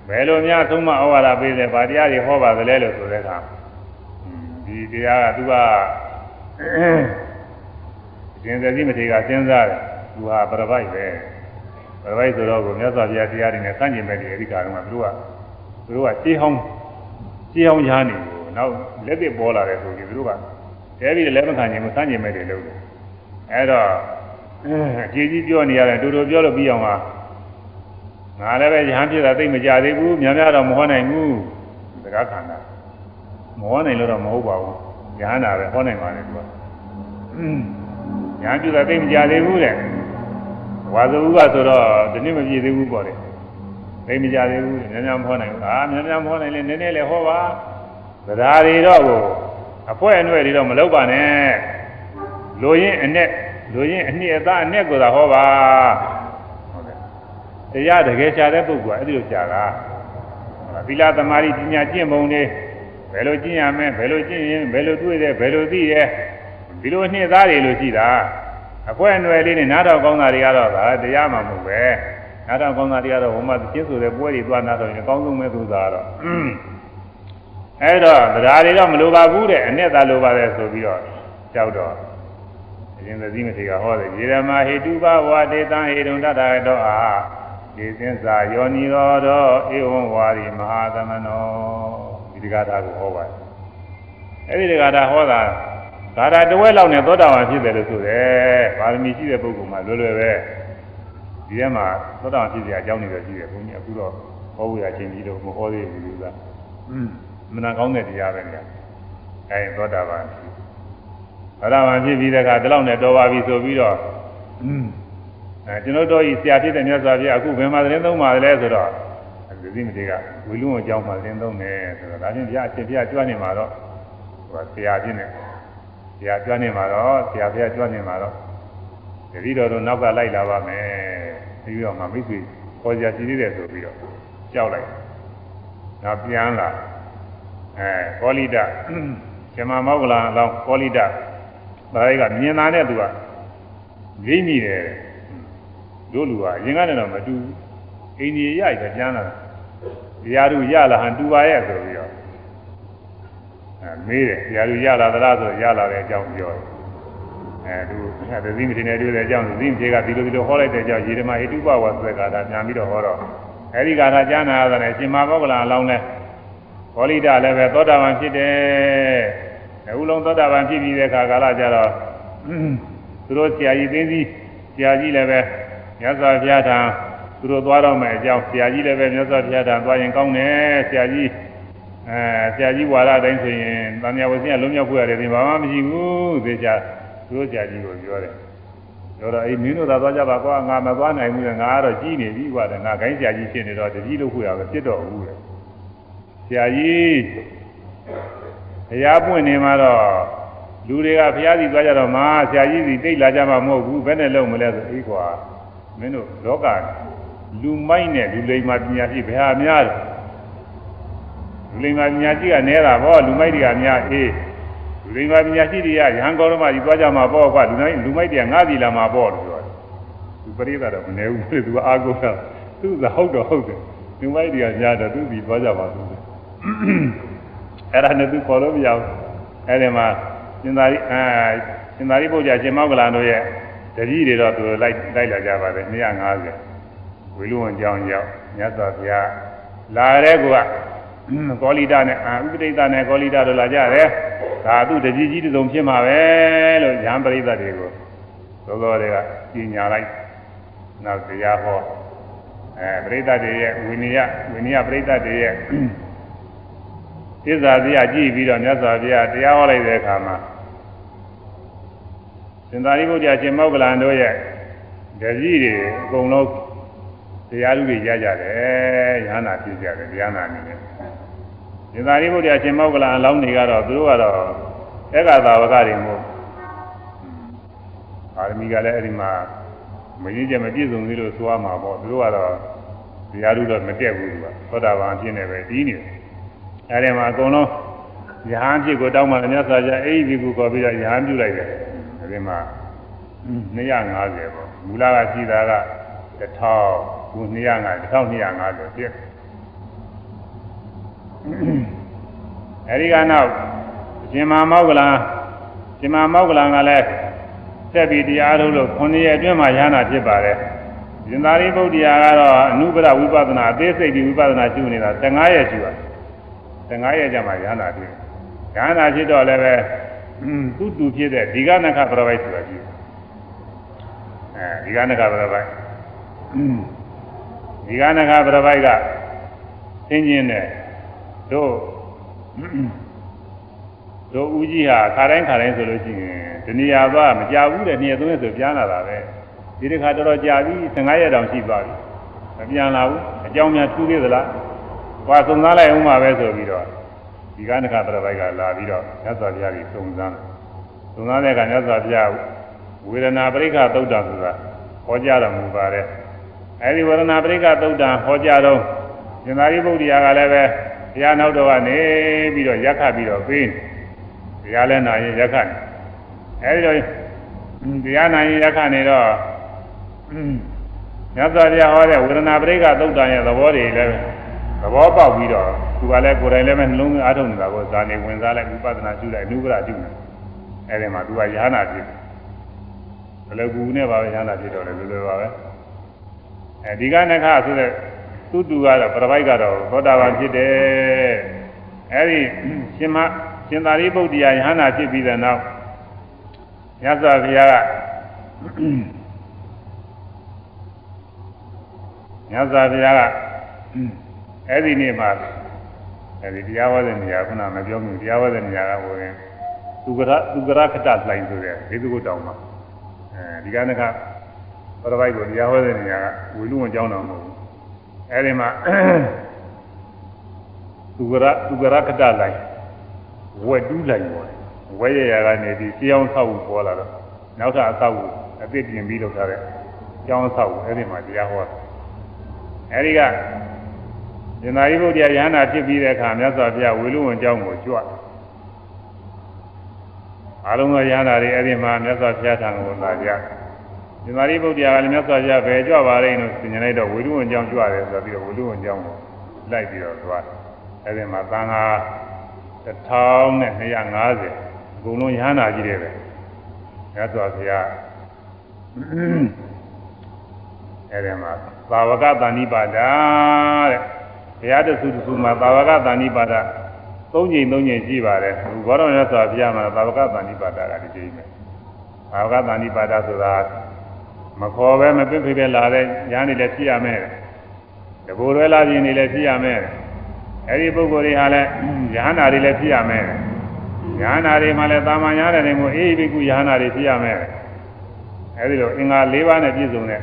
ဘယ်လိုများသုံးမဩဝါဒပေးတယ်ဗာတရားတွေဟောပါသလဲလို့ဆိုတဲ့အခါဒီတရားကသူကရှင်သတိမထေရစဉ်းစားတယ် သူဟာပရပိုက်ပဲပရပိုက်ဆိုတော့ကိုမြတ်စွာဘုရားတရားတွေနဲ့စန့်ကျင်မဲ့ဒီအဓိကကတော့သူတို့ကသူတို့ကရှင်းဟောင်းရှင်းဟောင်းရားနေကိုနောက်လက်သစ်ပေါ်လာတယ်ဆိုပြီးသူတို့ကတဲပြီးလည်းမခံနိုင်ဘူးစမ်းကျင်မဲ့တယ်လို့အဲ့တော့အခြေကြီးပြောနေရတယ်တူတူပြောလို့ပြီးအောင်ပါငါလည်းပဲရဟန်းဖြစ်တာသိမကြသေးဘူးများများတော့မဟောနိုင်ဘူးစကားခန္ဓာမဟောနိုင်လို့တော့မဟုတ်ပါဘူးရဟန္တာပဲဟောနိုင်ပါလေသူကရဟန်းဖြစ်တာသိမကြသေးဘူးတဲ့ ဝါဇုကဆိုတော့ဒီနေ့မပြည့်သေးဘူးပေါ့လေသိမကြသေးဘူးများများမဟောနိုင်ဘူးအာများများမဟောနိုင်လေနည်းနည်းလေးဟောပါသဒ္ဓါတွေတော့ကိုအဖွဲအနှဲ့တွေတော့မလုပ်ပါနဲ့လိုရင်းအနဲ့လိုရင်းအနှစ်အသားအနဲ့ကိုသာဟောပါဟုတ်တယ်တရားတကယ်ရှားတဲ့ပုဂ္ဂိုလ်ကအဲ့ဒီလိုရှားတာသီလသမာဓိပညာကျင့်ပုံတွေဘယ်လိုကျင့်ရမလဲဘယ်လိုကျင့်ရင်ဘယ်လိုတွေ့တယ်ဘယ်လိုသိရဲဒီလိုအနှစ်သားတွေလို့ရှိတာ အဖွဲအနှဲ့လေးနဲ့နားတော်ကောင်းတာတွေကတော့ဒါတရားမှမဟုတ်ပဲနားတော်ကောင်းတာတွေကတော့ဘုမသင်းဆိုတဲ့ပွဲတွေသွားနာတော့ရင်အကောင်းဆုံးပဲသူသာတော့အဲ့တော့တရားတွေတော့မလိုပါဘူးတဲ့အနဲ့သာလိုပါတယ်ဆိုပြီးတော့ကြောက်တော့အရင်သတိမထေကဟောတယ်ယေရမဟေတုဘဝဒေတံဟေတုံတတရတောအာေသင်္စာယောနိရောဓောဧဝံဝါရီမဟာသမနောဒီဒီကထာကိုဟောပါတယ်အဲ့ဒီဒီကထာဟောတာ ဂါရတဝဲလောက်နဲ့သောတာပန်ဖြစ်တယ်လို့ဆိုတယ်။ပါရမီရှိတဲ့ပုဂ္ဂိုလ်မှလွယ်လွယ်ပဲဒီထဲမှာသောတာပန်ဖြစ်စရာအကြောင်းတွေပဲရှိတယ်ဘုန်းကြီးအခုတော့ဟောဝေရချင်းကြီးတို့မဟောသေးဘူးလို့ကအင်းမနာကောင်းတဲ့တရားပဲညာ။အဲသောတာပန်သောတာပန်ဖြစ်ပြီးတဲ့အခါဒီလောက်နဲ့တော်ပါပြီဆိုပြီးတော့အင်းအဲကျွန်တော်တို့ဤဆရာဖြစ်တဲ့မြတ်စွာဘုရားအခုဘယ်မှာသတင်းသုံးပါလဲဆိုတော့ဒီသိမတွေကဝီလူံအကြောင်းမှသတင်းသုံးတယ်ဆိုတော့ဒါချင်းဘုရားအရှင်ဘုရားကြွနေမှာတော့ဟိုဆရာဖြစ်နေ ဆရာကြွနေမှာတော့ဆရာဘုရားကြွနေမှာတော့တတိတော်တို့နောက်ကလိုက်လာပါမယ်ပြီးတော့မှမိတ်ဆွေခေါ်ကြစီသေးတယ်ဆိုပြီးတော့ကြောက်လိုက်နောက်ပြန်လာအဲကောလိတဇမမောကလာအလောင်းကောလိတဒါတွေကမြင်လာတဲ့သူကငိမ့်မိတယ်တို့လူကအရင်ကနေတော့မတူအိန္ဒိယရိုက်ပဲပြန်လာတာတရားသူရလာဟန်တူပါရဲ့ဆိုပြီးတော့ အဲမေးတယ်တရားသူရလာသလားဆိုရလာတဲ့အကြောင်းပြောတယ်အဲသူသတိမထင်နေတွေ့တဲ့အကြောင်းသတိမထေကဒီလိုဒီလိုဟောလိုက်တဲ့အကြောင်းရေဓမဟိတုပဝါဆိုတဲ့ကာထာပြန်ပြီးတော့ဟောတော့အဲဒီကာထာကြားနာရတဲ့ရှင်မဘောကလာအလောင်းလဲဘောလိတလည်းပဲသောတာပန်ဖြစ်တယ်အခုလုံးသောတာပန်ဖြစ်ပြီးတဲ့အခါကာလကျတော့သူတို့ဆရာကြီးသိသိဆရာကြီးလည်းပဲမြတ်စွာဘုရားထံသူတို့သွားတော့မယ်အကြောင်းဆရာကြီးလည်းပဲမြတ်စွာဘုရားထံသွားရင်ကောင်းတယ်ဆရာကြီး အဲဆရာကြီးဝါရတိုင်းဆိုရင်တန်မြဝစီကလုံးမြောက်ခွရတယ်ဒီဘာမှမရှိဘူးသေချာသူတို့ဆရာကြီးကိုပြောတယ်ပြောတော့အေးမင်းတို့သာသွားကြပါကွာငါမသွားနိုင်ဘူးလေငါကတော့ကြီးနေပြီကွာတဲ့ငါခိုင်းဆရာကြီးဖြစ်နေတော့တတိလို့ခွရပဲပြစ်တော့ဘူးလေဆရာကြီးဘုရားပွင့်နေမှာတော့လူတွေကဘုရားစီသွားကြတော့မှဆရာကြီးစီတိတ်လာကြမှာမဟုတ်ဘူးဘယ်နဲ့လုံးမလဲဆိုအေးကွာမင်းတို့လောကလူမိုက်နဲ့လူလိမ္မာပညာရှိဘယ်ဟာများတယ် လူလိမ္မာပညာရှိကနဲတာဗောလူမိုက်တွေကများအေးလူလိမ္မာပညာရှိတွေကရဟန်းကောရမကြီးသွားကြမှာပေါ့ကွာလူမိုက်လူမိုက်တွေကငါးစီလာမှာပေါ့လို့ပြောတယ်သူပရိသတ်တော့မနေဘူးသူကအာကိုတာသူကဟုတ်တော့ဟုတ်တယ်လူမိုက်တွေကများတော့သူစီသွားကြမှာသူအဲ့ဒါနဲ့သူခေါ်လို့မရဘူးအဲ့ဒီမှာရှင်သာရိအဲရှင်သာရိပုတ္တရာရှင်မောကလန်တို့ရဲ့တတိတွေတော့သူလိုက်လိုက်လာကြပါတယ်250ဝေလူဝန်ကြောင်းရောက်မြတ်စွာဘုရားလာတဲ့ကွာ ကောလိတနဲ့ဥပဒိတနဲ့ကောလိတတို့လာကြတယ်ဒါသူတကြီးကြီးတုံဖြစ်မှာပဲလို့ရဟန်းပရိသတ်တွေကိုသောသောတွေကကြီးညာလိုက်နောက်တရားဟောအဲပရိသတ်တွေရဲ့ဝိနည်းဝိနည်းပရိသတ်တွေရဲ့သစ္စာတရားကြည့်ပြီးတော့မြတ်စွာဘုရားတရားဟောလိုက်တဲ့အခါမှာရှင်သာရိပုတ္တရာရှင်မောက္ကလန်တို့ရဲ့တပည့်တွေအကုန်လုံးတရားလူတွေရကြတယ်ရဟနာဖြစ်ကြတယ်တရားနာနေတယ် ရှင်သာရိပုတ္တရာရှင်မောက္ကလန်အလောင်းတွေကတော့သူတို့ကတော့ဧကသာဝကတွေမို့အာရမီကလည်းအဲ့ဒီမှာမရင်းချက်မပြည့်စုံသေးလို့ဆိုရမှာပေါ့သူတို့ကတော့တရားလူတော့မတက်ဘူးသူကသောတာပန်ဖြစ်နေပဲပြီးနေတယ်အဲ့ဒီမှာအကုန်လုံးယဟန်ဖြစ်ကိုတောင်းမှလည်းမြတ်စွာဘုရားအဲ့ဒီကူခေါ်ပြီးတော့ယဟန်ပြုလိုက်တယ်ဒီမှာ250ပေါ့မူလကရှိတာက1000ခု250 1250ပြည့် အဲဒီကနောက်ရှင်မမောက္ကလံရှင်မမောက္ကလံကလည်းဆက်ပြီးတရားထုတ်လို့9ရက်အတွင်းမှာရဟနာဖြစ်ပါတယ်ရှင်သာရိပုတ္တရာကတော့အနုပဒဝိပဿနာအသေးစိတ်ဒီဝိပဿနာရှုနေတာ15ရက်ရှုတာ15ရက်ကြာမှရဟနာဖြစ်ရဟနာဖြစ်တော့လည်းပဲသူ့တူဖြစ်တဲ့ဒီကနခပရပိုက်ဆိုတာရှိတယ်အဲဒီကနခပရပိုက်ဒီကနခပရပိုက်ကသင်ချင်းတဲ့ တို့တို့ဦးကြီးဟာခါတိုင်းခါတိုင်းဆိုလို့ရှိရင်ဒီနေရာသွားမကြဘူးတဲ့နေ့သုံးရက်ဆိုပြန်လာတာပဲဒီတစ်ခါတော်တော်ကြာပြီ15ရက်တောင်ရှိသွားပြီမပြန်လာဘူးအကြောင်းများထူးသေးသလားဟွာစုံသားလိုက်အောင်ပါပဲဆိုပြီးတော့ဒီကနခပရပိုက်ကလာပြီးတော့မြတ်စွာဘုရားကြီးစုံစမ်းစုံစမ်းတဲ့အခါမြတ်စွာဘုရားဝေဒနာပရိက္ခသုတ်တံဆိုတာဟောကြားတော်မူပါတယ်အဲဒီဝေဒနာပရိက္ခသုတ်တံဟောကြားတော့ရှင်သာရိပုတ္တရာကလည်းပဲ ဘုရားနောက်တော်ကနေပြီးတော့ရက်ခတ်ပြီးတော့ပေးဘုရားလည်းနာရင်ရက်ခတ်နေအဲဒီတော့တရားနာရင်ရက်ခတ်နေတော့မြတ်စွာဘုရားဟောတဲ့ဝေဒနာပရိက္ခသုတ်တံရဲ့သဘောတွေလည်းသဘောပေါက်ပြီးတော့သူကလည်းကိုယ်တိုင်လည်းပဲနှလုံးသွင်းအားထုတ်နေတာကိုဇာနေဝင်စားလိုက်ဝိပဿနာရှုလိုက်အနုပရရှုနေအဲဒီမှာသူကယ ahanan ဖြစ်ဘယ်လိုကူနဲ့ပါပဲယ ahanan ဖြစ်တော့လေလွယ်လွယ်ပါပဲအဲဒီကနခဆိုတဲ့ သူတူကတော့ပြပိုက်ကတော့သောတာပန်ဖြစ်တယ်အဲဒီရှင်မရှင်သာရိပုတ္တရာယဟနာဖြစ်ပြီးတဲ့နောက်မြတ်စွာဘုရားကမြတ်စွာဘုရားကအဲ့ဒီနေ့မှာအဲ့ဒီတရားဟောတဲ့နေရာခုနမပြောဘူးတရားဟောတဲ့နေရာကဟိုရင် သူကရသူကရခတလိုင်းဆိုတဲ့ဒေသကုတ်တောင်မှာအဲဒီကနေ့ကပရပိုက်ကိုတရားဟောတဲ့နေရာကဝီလူဝန်ကျောင်းတော်မဟုတ်ဘူး အဲ့ဒီမှာသူကရသူကရခတလိုင်းဝက်တူးလိုင်းပေါ်ဝဲရရကနေပြီးကြောင်းဆောက်ဖို့ပေါ်လာတော့နောက်ထပ်အဆောက်အဦအသစ်ပြင်ပြီးလုပ်ထားတဲ့ကြောင်းဆောက်ဖို့အဲ့ဒီမှာတရားဟောအဲဒီကရှင်သာရိပုတ္တရာယဟနာဖြစ်ပြီးတဲ့အခါမြတ်စွာဘုရားဝေလူဝန်ကျောင်းကိုကြွအားလုံးသောယဟနာတွေအဲ့ဒီမှာမြတ်စွာဘုရားထံကိုလာကြ ရှင်သာရိပုတ္တရာကလည်းမြတ်စွာဘုရားဘယ်ကြွပါလိမ့်လို့သင်ញလိုက်တော့ဝေလူဝန်ကျောင်းကြွတယ်ဆိုပြီးတော့ဝေလူဝန်ကျောင်းကိုလိုက်ပြီးတော့သွားအဲ့ဒီမှာသံဃာ1250အကုန်လုံးယဟနာကြီးတွေပဲမြတ်စွာဘုရားအဲ့ဒီမှာသာဝကတဏိပါဒတဲ့ဘုရားတဆူတဆူမှာသာဝကတဏိပါဒသုံးချိန်သုံးချိန်ရှိပါတယ်ဘောတော်ရသော်ဘုရားမှာသာဝကတဏိပါဒကဒီကြိမ်ပဲသာဝကတဏိပါဒဆိုတာ မခေါ်ပဲမပြစ်ဖိပဲလာတဲ့ညာနေလည်းဖြစ်ရမယ်တဘူရွယ်လာခြင်းနေလည်းဖြစ်ရမယ်အဲ့ဒီပုဂ္ဂိုလ်တွေဟာလည်းယဟနာတွေလည်းဖြစ်ရမယ်ယဟနာတွေမှလည်းတာမန်ရတယ်နေမို့အေးဘိကုယဟနာတွေဖြစ်ရမယ်အဲ့ဒီလိုအင်္ဂါ၄ပါးနဲ့ပြည့်စုံတဲ့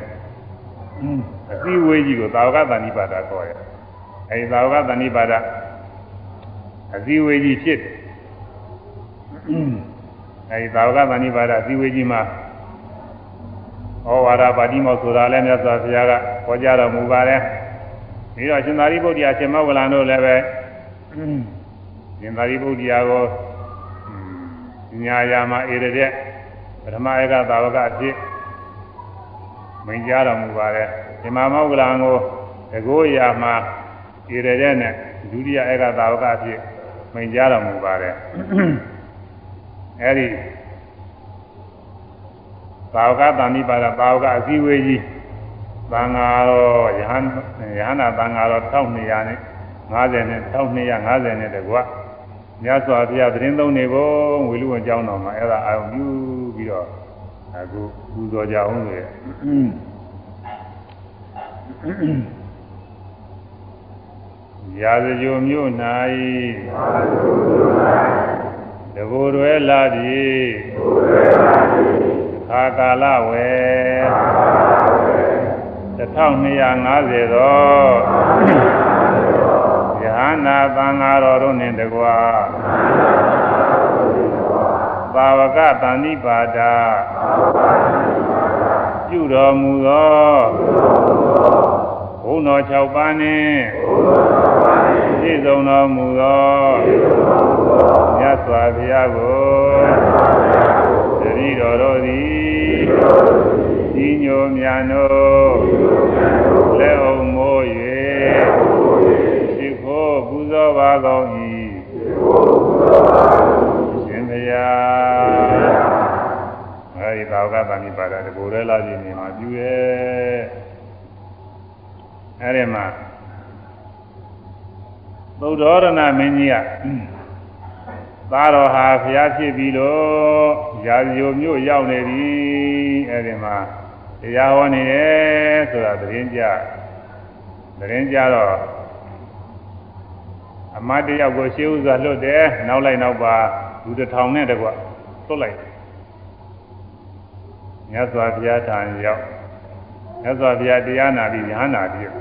အစည်းအဝေးကြီးကိုသာဝကတဏိပါဒခေါ်တယ်အဲဒီသာဝကတဏိပါဒအစည်းအဝေးကြီးဖြစ်တယ်အဲဒီသာဝကတဏိပါဒအစည်းအဝေးကြီးမှာ ဩဝါဒပါတိမောဆိုတာလည်းမြတ်စွာဘုရားကဟောကြားတော်မူပါတယ်ပြီးတော့ရှင်သာရိပုတ္တရာရှင်မောဂလန်တို့လည်းပဲရှင်သာရိပုတ္တရာကိုညာယာမှာဧရတဲ့ပထမဧကသာဝကအဖြစ်မိန်ကြားတော်မူပါတယ်ဒီမှာမောဂလန်ကိုတကိုးရာမှာဣရတဲ့နဲ့ဒုတိယဧကသာဝကအဖြစ်မိန်ကြားတော်မူပါတယ်အဲဒီ သာဝကတဏိပါဒသာဝကအစည်းဝေးကြီးသံဃာတော်ယဟန်ယဟနာသံဃာတော်1200နဲ့50နဲ့1250နဲ့တကွမြတ်စွာဘုရားသတင်းသုံးနေဖို့ဝေလူဝန်ကျောင်းတော်မှာအဲ့ဒါအာရုံပြုပြီးတော့အခုပူဇော်ကြအောင်လေရာဇဂိုမြို့၌တဘူရွယ်လာသည် ခါကာလဝေ1250သောယဟနာသံဃာတော်တို့နှင့်တကွာသာဝကတန်တိပါဒပြုတော်မူသောဘုံတော်6ပါးနှင့်ပြည့်စုံတော်မူသောမြတ်စွာဘုရားကို တတိတော်တို့သည်ဤညိုမြတ်တို့လက်အောင်မိုး၍ရှိခိုးပူဇော်ပါကောင်း၏ရှင်ဘုရားအဲဒီသာဝကတန်ဒီပါဒတကူရဲလာခြင်းနေမှာပြုရဲ့အဲဒီမှာသုဒ္ဓရဏမင်းကြီးက သားတော်ဟာဖျားဖြစ်ပြီးလို့ရာဇိုမျိုးရောက်နေပြီအဲဒီမှာတရားဟောနေတယ်ဆိုတာသတင်းကြသတင်းကြတော့အမတ်တယောက်ကိုရှေးဥစွာလွတ်တယ်နောက်လိုက်နောက်ပါလူတစ်ထောင်နဲ့တကွလွတ်လိုက်မြတ်စွာဘုရားထံရောက်မြတ်စွာဘုရားတရားနာပြီးညာနာပြီး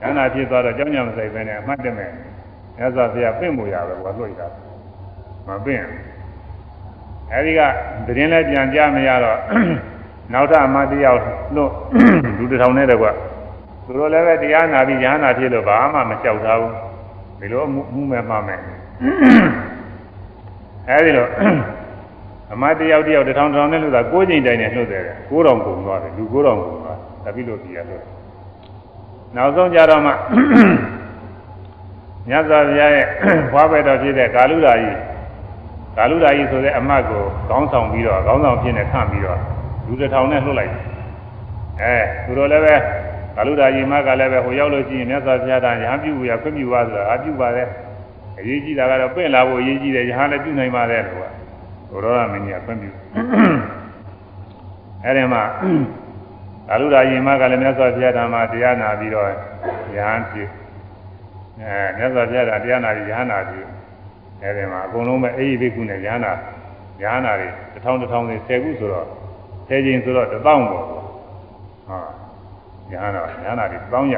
ညာနာဖြစ်သွားတော့ကြောင်းကြမစိတ်ပဲနဲ့အမှတ်တမဲ့ မြတ်စွာဘုရားပြင့်မှုရပဲဝါလွတ်တာမပြင့်အဲဒီကသတင်းလည်းပြန်ကြမရတော့နောက်ထပ်အမတ်တယောက်လွတ်လူတစ်ထောင်နဲ့တကွသူတို့လည်းပဲတရားနာပြီးညာနာဖြစ်လို့ဘာမှမလျှောက်ထားဘူးဒီလိုမှုမဲ့မှမဲ့အဲဒီလိုအမတယောက်တယောက်တထောင်ထောင်နဲ့လို့သာကိုးချိန်တိုင်းနဲ့လှုပ်တယ်ကိုးတော်ကုန်သွားတယ်လူကိုးတော်ကုန်သွားတပိလို့ပြရလို့နောက်ဆုံးကြတော့မှ မြတ်စွာဘုရားရဲ့ဘွားပဲတော်ဖြစ်တဲ့ကာလူဓာကြီးကာလူဓာကြီးဆိုတဲ့အမတ်ကိုခေါင်းဆောင်ပြီးတော့ခေါင်းဆောင်ဖြစ်နေခန့်ပြီးတော့လူတစ်ထောင်နဲ့လှုပ်လိုက်တယ်အဲသူတို့လည်းပဲကာလူဒါယီမကလည်းပဲဟိုရောက်လို့ရှိရင်မြတ်စွာဘုရားတန်ရဟန်းပြုရခွင့်ပြုပါဆိုတာအပြုပါတယ်အရေးကြီးတာကတော့ပင့်လာဖို့အရေးကြီးတယ်ရဟန်းလည်းပြုနိုင်ပါတယ်လို့ကဘုရောမင်းကြီးကခွင့်ပြုအဲဒီမှာကာလူဒါယီမကလည်းမြတ်စွာဘုရားတန်မှာတရားနာပြီးတော့ရဟန်းပြု အဲမြတ်စွာဘုရားတန်တရားနာပြီးရဟန်းနာပြုအဲဒီမှာအကုန်လုံးပဲအေဟိဘိက္ခုနဲ့ရဟန္တာရဟန္တာတွေတစ်ထောင်တစ်ထောင်တွေ10ခုဆိုတော့10ကျင်းဆိုတော့1000ပေါ့ဟာရဟန္တာရဟန္တာတွေ1000ရ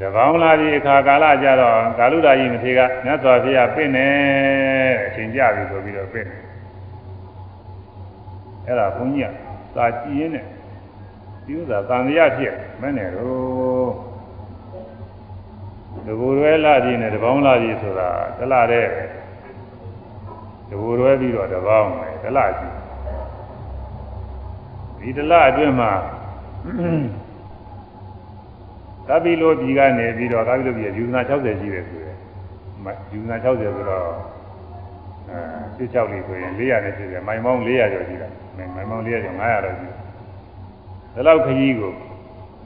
တပေါင်းလာပြီးအခါကာလကြတော့ကာလူဒါကြီးမထေကမြတ်စွာဘုရားပြင့်နေအချိန်ကြပြီဆိုပြီးတော့ပြင့်နေအဲ့ဒါဘုန်းကြီးကစာကြည့်ရင်းနဲ့ ဒီဥစ္စာသံဃာဖြစ်မဲ့နေတော့တဘူရွဲလာကြီးနဲ့တပေါင်းလာကြီးဆိုတာတလားတဲ့တဘူရွဲပြီးတော့တပေါင်းပဲတလားကြီးဒီတလားအတွင်းမှာသဗ္ဗိလိုပြည်ကနေပြီးတော့သဗ္ဗိလိုပြည်ယူဇနာ60ရှိတယ်ဆိုရယ်ယူဇနာ60ဆိုတော့အဲ16လေးဆိုရင်480တယ်မိုင်ပေါင်း400ကျော်ရှိတာမိုင်ပေါင်း400ကျော်900တော့ရှိတယ် ဒါလောက်ခကြီးကို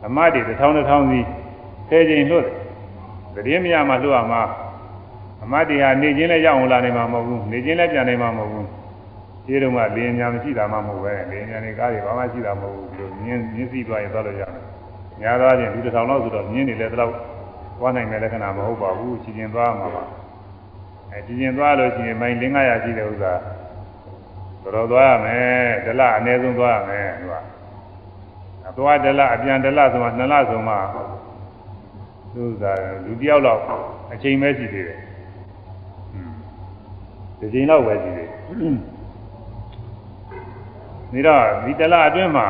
အမတ်တွေတစ်ထောင်တစ်ထောင်စီဆယ်ချိန်လွတ်တယ်သတင်းမရမှလွှတ်ရမှာအမတ်တရားနေချင်းလည်းရောက်အောင်လာနိုင်မှာမဟုတ်ဘူးနေချင်းလည်းပြန်နိုင်မှာမဟုတ်ဘူးဒီတော့ကလင်းညာမရှိတာမှမဟုတ်ပဲလင်းညာနေကားတွေဘာမှရှိတာမဟုတ်ဘူးဒီလိုမြင်းမြင်းစီသွားရင်သွားလို့ရတယ်များသောအားဖြင့်လူတစ်ထောင်လောက်ဆိုတော့မြင်းတွေလည်းဒီလောက်သွားနိုင်တဲ့လက္ခဏာမဟုတ်ပါဘူးချီချင်းသွားမှာပါအဲချီချင်းသွားလို့ရှိရင်မိုင်900ရှိတဲ့ဥစ္စာတော်တော်သွားရမယ်ဒလအနည်းဆုံးသွားရမယ်သူကအ သွားဒလအပြန်ဒလဆိုမှ2လဆိုမှသူကလူတယောက်လောက်အချိန်ပဲရှိသေးတယ်။ဒီချိန်လောက်ပဲရှိသေးတယ်။ဒီတော့ဒီတလအတွင်းမှာ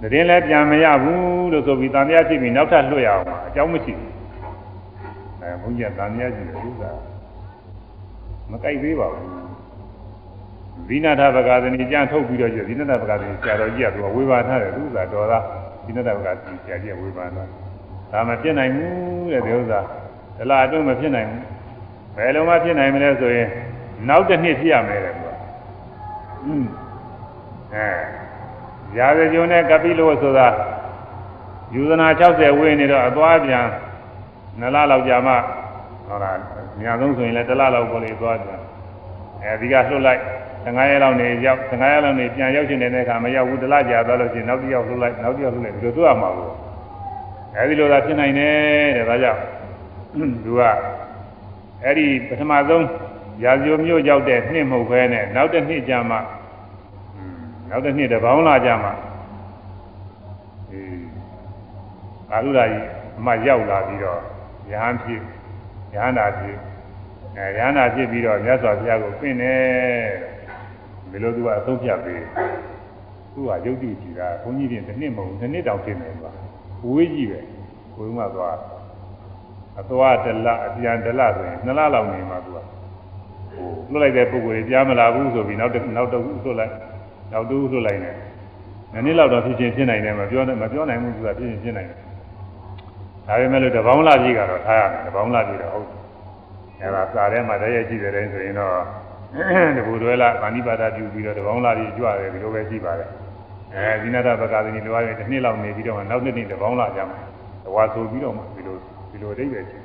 တရင်လည်းပြန်မရဘူးလို့ဆိုပြီးတန်မြတ်ရှိပြီးနောက်ထပ်လွှတ်ရအောင်အကြောင်းမရှိဘူး။အဲဘုန်းကြီးကတန်မြတ်ရှိတယ်သူကမကြိုက်သေးပါဘူး။ ဒီနာထဗကာသနီကြံထုတ်ပြီးတော့ကျဒီနာထဗကာသနီဆရာတော်ကြီးကသူကဝေဘာထားတယ်သူကတော်သားဒီနေ့တော့ကဆရာကြီးဝေဖန်တာဒါမဖြစ်နိုင်ဘူးတဲ့ဒီဥစ္စာဒလအတွင်းမဖြစ်နိုင်ဘူးဘယ်လိုမှဖြစ်နိုင်မလဲဆိုရင်နောက်တစ်နှစ်ဖြစ်ရမယ်တဲ့ကွာอืมအဲရာဇဂျုံနဲ့ကပိလို့ဆိုတာယူဇနာ60ဝေးနေတော့အသွားပြန်နလလောက်ကြာမှဟုတ်လားအများဆုံးဆိုရင်လည်းတစ်လလောက်ပေါ်လေသွားပြန်အဲဒီကလှုပ်လိုက် 15ရက်လောက်နေရောက်15ရက်လောက်နေပြန်ရောက်ချင်တဲ့အခါမရောက်ဘူးတလားကြာသွားလို့ရှိရင်နောက်တစ်ယောက်လှုပ်လိုက်နောက်တစ်ယောက်လှုပ်လိုက်ဒီလိုတွေ့ရမှာဘူးအဲဒီလိုသာဖြစ်နိုင်တယ်တဲ့ဒါကြောင့်သူကအဲ့ဒီပထမဆုံးရာဇိုမျိုးရောက်တဲ့နှစ်မဟုတ်ဘဲနဲ့နောက်တစ်နှစ်ကြာမှနောက်တစ်နှစ်တပေါင်းလာကြာမှအဲအာရုရာကြီးအမှရောက်လာပြီးတော့ရဟန်းဖြစ်ရဟန္တာဖြစ်အဲရဟန္တာဖြစ်ပြီးတော့မြတ်စွာဘုရားကိုပြင့်တယ် ဒီလိုသူကအဆုံးဖြတ်ပေးသူကယုတ်တိကြည်တာဘုန်းကြီးတင်တစ်နှစ်မဟုတ်တစ်နှစ်တောင်ဖြစ်နေသွားဝေးကြီးပဲဘုရားကသွားအသွားတလအပြန်တလဆိုရင်နှစ်လလောက်နေမှသူကဟိုလွတ်လိုက်တဲ့ပုဂ္ဂိုလ်ကြီးကြားမလာဘူးဆိုပြီးနောက်တစ်နောက်တစ်ခုလွတ်လိုက်နောက်တစ်ခုလွတ်လိုက်နေနည်းနည်းလောက်တော့ဖြစ်ချင်းဖြစ်နိုင်တယ်မပြောနဲ့မပြောနိုင်ဘူးဆိုတာဖြစ်ချင်းဖြစ်နိုင်တယ်ဒါပေမဲ့လို့တပေါင်းလာကြီးကတော့ထားရမယ်တပေါင်းလာကြီးတော့ဟုတ်တယ်အဲဒါစာထဲမှာတည်းရဲ့ကြည့်တဲ့တိုင်းဆိုရင်တော့ တဘူတွဲလာဗာဏိပါဒပြုပြီးတော့တပေါင်းလာကြီးကြွတယ်ဒီလိုပဲရှိပါတယ်အဲဒီနတပကာသနီလိုရတဲ့တစ်နှစ်လောက်နေပြီးတော့နောက်တစ်နှစ်တပေါင်းလာကြမှာတဝါဆိုပြီးတော့မှဒီလိုဒီလိုအဓိပ္ပာယ်ရှိ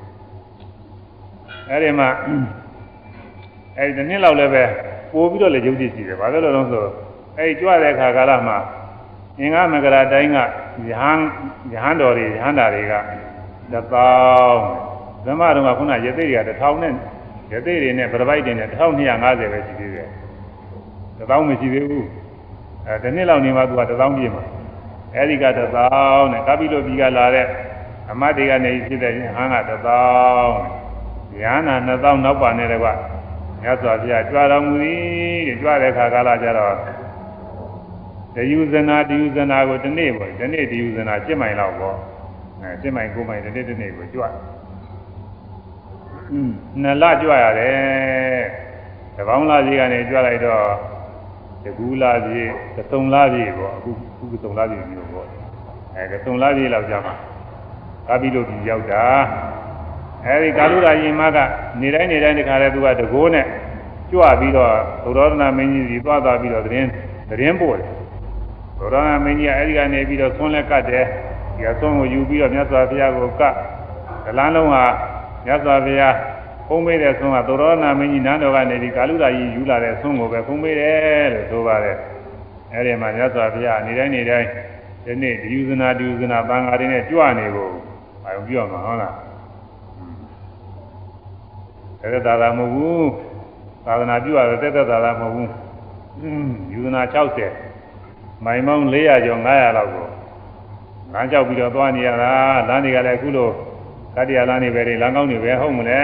အဲဒီမှာအဲဒီတစ်နှစ်လောက်လည်းပဲပို့ပြီးတော့လည်းယုတ်ကြည်ရှိတယ်ဘာလို့လဲတော့ဆိုအဲဒီကြွတဲ့အခါကာလမှာအင်္ဂမကရာတိုင်းကယဟန်ယဟန်တော်တွေယဟန်တာတွေကတပေါင်းဓမ္မတော်ကခုနရသေးတွေကတစ်ထောင်နဲ့ ရသေးတွေနဲ့ပြပိုက်တွေနဲ့1250ပဲရှိသေးတယ်တပေါင်းမရှိသေးဘူးအဲတစ်နှစ်လောက်နေမှသူကတပေါင်းပြည့်မှာအဲဒီကတပေါင်းနဲ့ကပိလိုပြီးကလာတဲ့အမတ်တွေကနေဖြစ်တဲ့ဟန်ကတပေါင်းဉာဏ်နာ2000နောက်ပါနဲ့တကွမြတ်စွာဘုရားကြွတော်မူသည်တဲ့ကြွတဲ့ခါကာလကျတော့တယူဇနာတယူဇနာကိုဒီနေ့ပေါ့ဒီနေ့တယူဇနာ7မိုင်လောက်ပေါ့အဲ7မိုင်9မိုင်ဒီနေ့ဒီနေ့ကိုကြွอืม နှစ်လကြွရတယ်တပေါင်းလာကြီးကနေကြွလိုက်တော့တကူလာကြီးသုံးလာကြီးပေါ့အခုအခုသုံးလာကြီးမျိုးပေါ့အဲသုံးလာကြီးလောက်ကြာမှာကာပိလို့ဒီရောက်တာအဲဒီကာလုရာရင်မကနေတိုင်းနေတိုင်းတခါလဲသူကတကိုးနဲ့ကြွပြီးတော့ဘုရောဒနာမင်းကြီးစီသွားသွားပြီးတော့သတင်းသတင်းပို့တယ်ဘုရောဒနာမင်းကြီးကအဲဒီကနေပြီးတော့ဆွန်းလက်ကတ်တယ်ဒီကဆွန်းကိုယူပြီးတော့မြတ်စွာဘုရားကိုကတ်ဒလန်းလုံးဟာ မြတ်စွာဘုရားဖုံးမေးတဲ့ဆွန်းကဘုရောဒနာမင်းကြီးနန်းတော်ကနေဒီကာလူရာကြီးယူလာတဲ့ဆွန်းကိုပဲဖုံးမေးတယ်လို့ဆိုပါတယ်အဲဒီမှာမြတ်စွာဘုရားနေတိုင်းနေတိုင်းဒီနေ့ဒီယူဇနာဒီယူဇနာဘင်္ဂါတွေနဲ့ကြွနေဖို့အာရုံပြောမှာဟုတ်လားဒါကသာသာမဟုတ်ဘူးသာသနာပြုရတယ်တက်တက်သာသာမဟုတ်ဘူးယူဇနာ60မိုင်မောင်း400ကျော်900လောက်ကိုလမ်းကြောက်ပြီးတော့သွားနေရတာလမ်းတွေကလည်းအခုလို တတိယလမ်းတွေပဲတွေလမ်းကောင်းတွေပဲဟုတ်မလဲ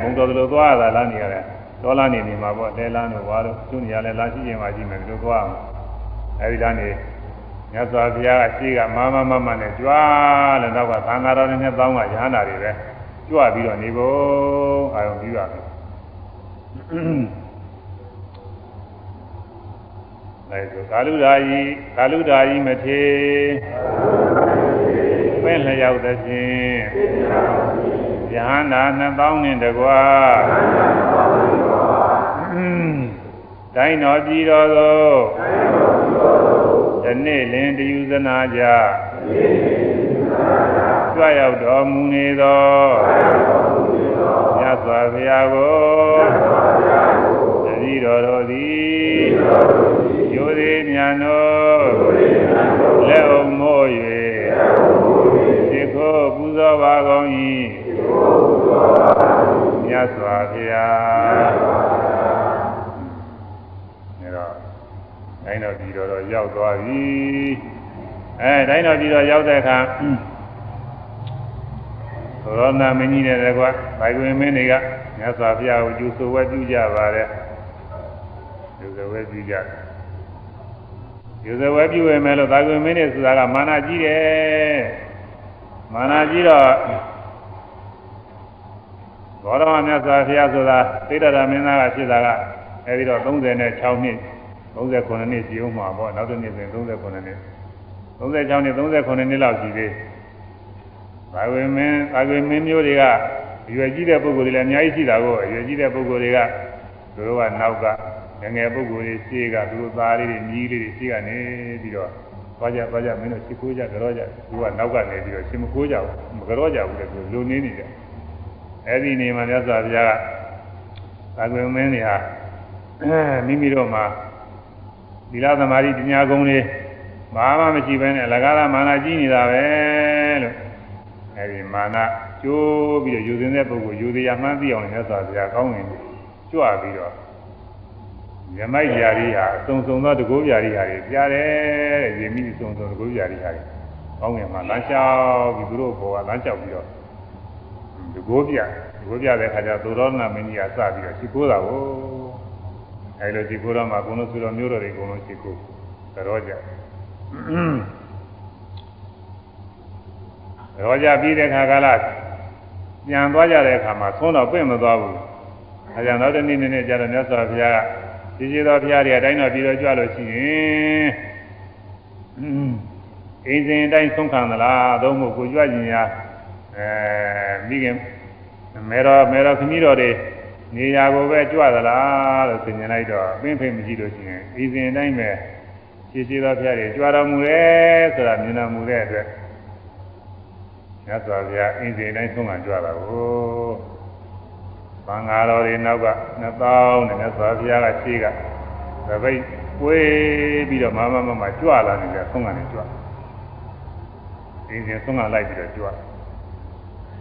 ဘုံတော်တို့သွားရတာလမ်းတွေရတယ်တောလမ်းနေနေမှာပေါ့တဲလမ်းတို့ဘာလို့သူနေရလဲလမ်းရှိရင်မှရှိမယ်ဒီလိုသွားအောင်အဲဒီလမ်းနေမြတ်စွာဘုရားကရှိကမမမမနဲ့ကြွားလို့တော့ကသံဃာတော်တွေနဲ့တောင်းကရဟန္တာတွေပဲကြွပြီးတော့နေဖို့အာရုံပြုရမယ်အဲဆိုကာလူဓာယီကာလူဓာယီမထေ ပဲလျောက်သဖြင့်ယဟန္တာ2000နဲ့တကွာတိုင်းတော်ပြည်တော်သို့ယနေ့လင်တယူဇနာကြကြွရောက်တော်မူနေသောမြတ်စွာဘုရားကိုတတိတော်တို့သည်ကျိုးသေးမြန်တို့လက်အုံမို့၍ ဒီကိုပူဇော်ပါကုန်၏မြတ်စွာဘုရားအဲတော့တိုင်းတော်ဒီတော်ရောက်သွားပြီအဲတိုင်းတော်ဒီတော်ရောက်တဲ့အခါသောနာမင်းကြီးနဲ့တကွာဘိုင်ဝင်မင်းတွေကမြတ်စွာဘုရားကိုကျူဆိုဝဲပြုကြပါတယ်ကျူဆိုဝဲပြုကြ ကျူဆိုဝဲပြုဝင်မယ်လို့ဘိုင်ဝင်မင်းတွေဆိုတာကမာနကြီးတယ်မာနကြီးတော့ဘောရမမြတ်စွာဘုရားဆိုတာသိတ္တရမင်းသားကဖြစ်တာကအဲဒီတော့36နှစ်39နှစ်ရှိဦးမှာပေါ့နောက်တစ်နှစ်ဆိုရင်39နှစ်36နှစ်39နှစ်လောက်ရှိသေးဘာဝေမင်းဘာဝေမင်းမျိုးတွေကရွယ်ကြီးတဲ့ပုဂ္ဂိုလ်တွေလည်းအများကြီးရှိတာကိုရွယ်ကြီးတဲ့ပုဂ္ဂိုလ်တွေကသူတို့ကနောက်က ငငယ်ပုဂ္ဂိုလ်တွေရှေ့ကသူတို့သားလေးတွေမြည်လေးတွေရှေ့ကနေပြီးတော့သွားကြသွားကြမင်းတို့ရှ िख ိုးကြကြောကြသူကနောက်ကနေပြီးတော့ရှင်မခိုးကြဘူးမကြောကြဘူးလေသူလုံနေနေကြအဲ့ဒီနေမှာမြတ်စွာဘုရားကဘာဝေမင်းတွေဟာမိမိတို့မှာသီလသမာဓိပညာဂုဏ်တွေဘာမှမရှိဘဲနဲ့အလကားမာနကြီးနေတာပဲလို့အဲဒီမာနကျိုးပြီးတော့ယူစင်းတဲ့ပုဂ္ဂိုလ်ယူတရားမှန်းသိအောင်လည်းဆိုစရာကောင်းရင်ကြွပြီးတော့ ရမိုက်ယာရီဟာအစုံစုံသောတကူယာရီဟာတွေပြားတယ်တဲ့ရေမိအစုံစုံတကူယာရီဟာတွေကောင်းငင်မှာလမ်းလျှောက်ပြီးသူတို့ဘောကလမ်းလျှောက်ပြီးတော့တကူပြတကူပြတဲ့ခါကျသုရောနာမင်းကြီးကစပြီးတော့ရှိခိုးတာကိုအဲလိုရှိခိုးတော့မှဘုံလို့ဆိုတော့မျိုးတော်တွေအကုန်လုံးရှိခိုးသရောကြရောကြပြီးတဲ့ခါကလာညံသွားကြတဲ့အခါမှာသုံးတော့ပြင့်မသွားဘူး။အဲကြောင့်နောက်တစ်နေ့နဲ့ကြာတော့မြတ်စွာဘုရားက ကြီးကြီးသောဘုရားတွေအတိုင်းတော်ပြီးတော့ကြွလို့ရှိရင်အင်းစဉ်အတိုင်းဆုံးခံသလားသို့မဟုတ်ကိုကြွကျင်ရာအဲမိခင်မေတော်မေတော်ခမည်းတော်တွေနေရာကိုပဲကြွသလားလို့သင်ញလိုက်တော့အပင်းဖိမရှိလို့ရှိရင်အင်းစဉ်အတိုင်းပဲကြီးကြီးသောဘုရားတွေကြွတော်မူတယ်ဆိုတာမြင်တော်မူတဲ့အတွက်မြတ်စွာဘုရားအင်းစိန်တိုင်းဆုံးခံကြွတာကို ဘင်္ဂါတော်တွေနောက်က2000နဲ့မြတ်စွာဘုရားကရှေ့ကသပိတ်ပွေးပြီးတော့မမမမကြွလာနေတယ်ဆုံးခံနေကြွအင်းစိန်ဆုံးခံလိုက်ပြီးတော့ကြွ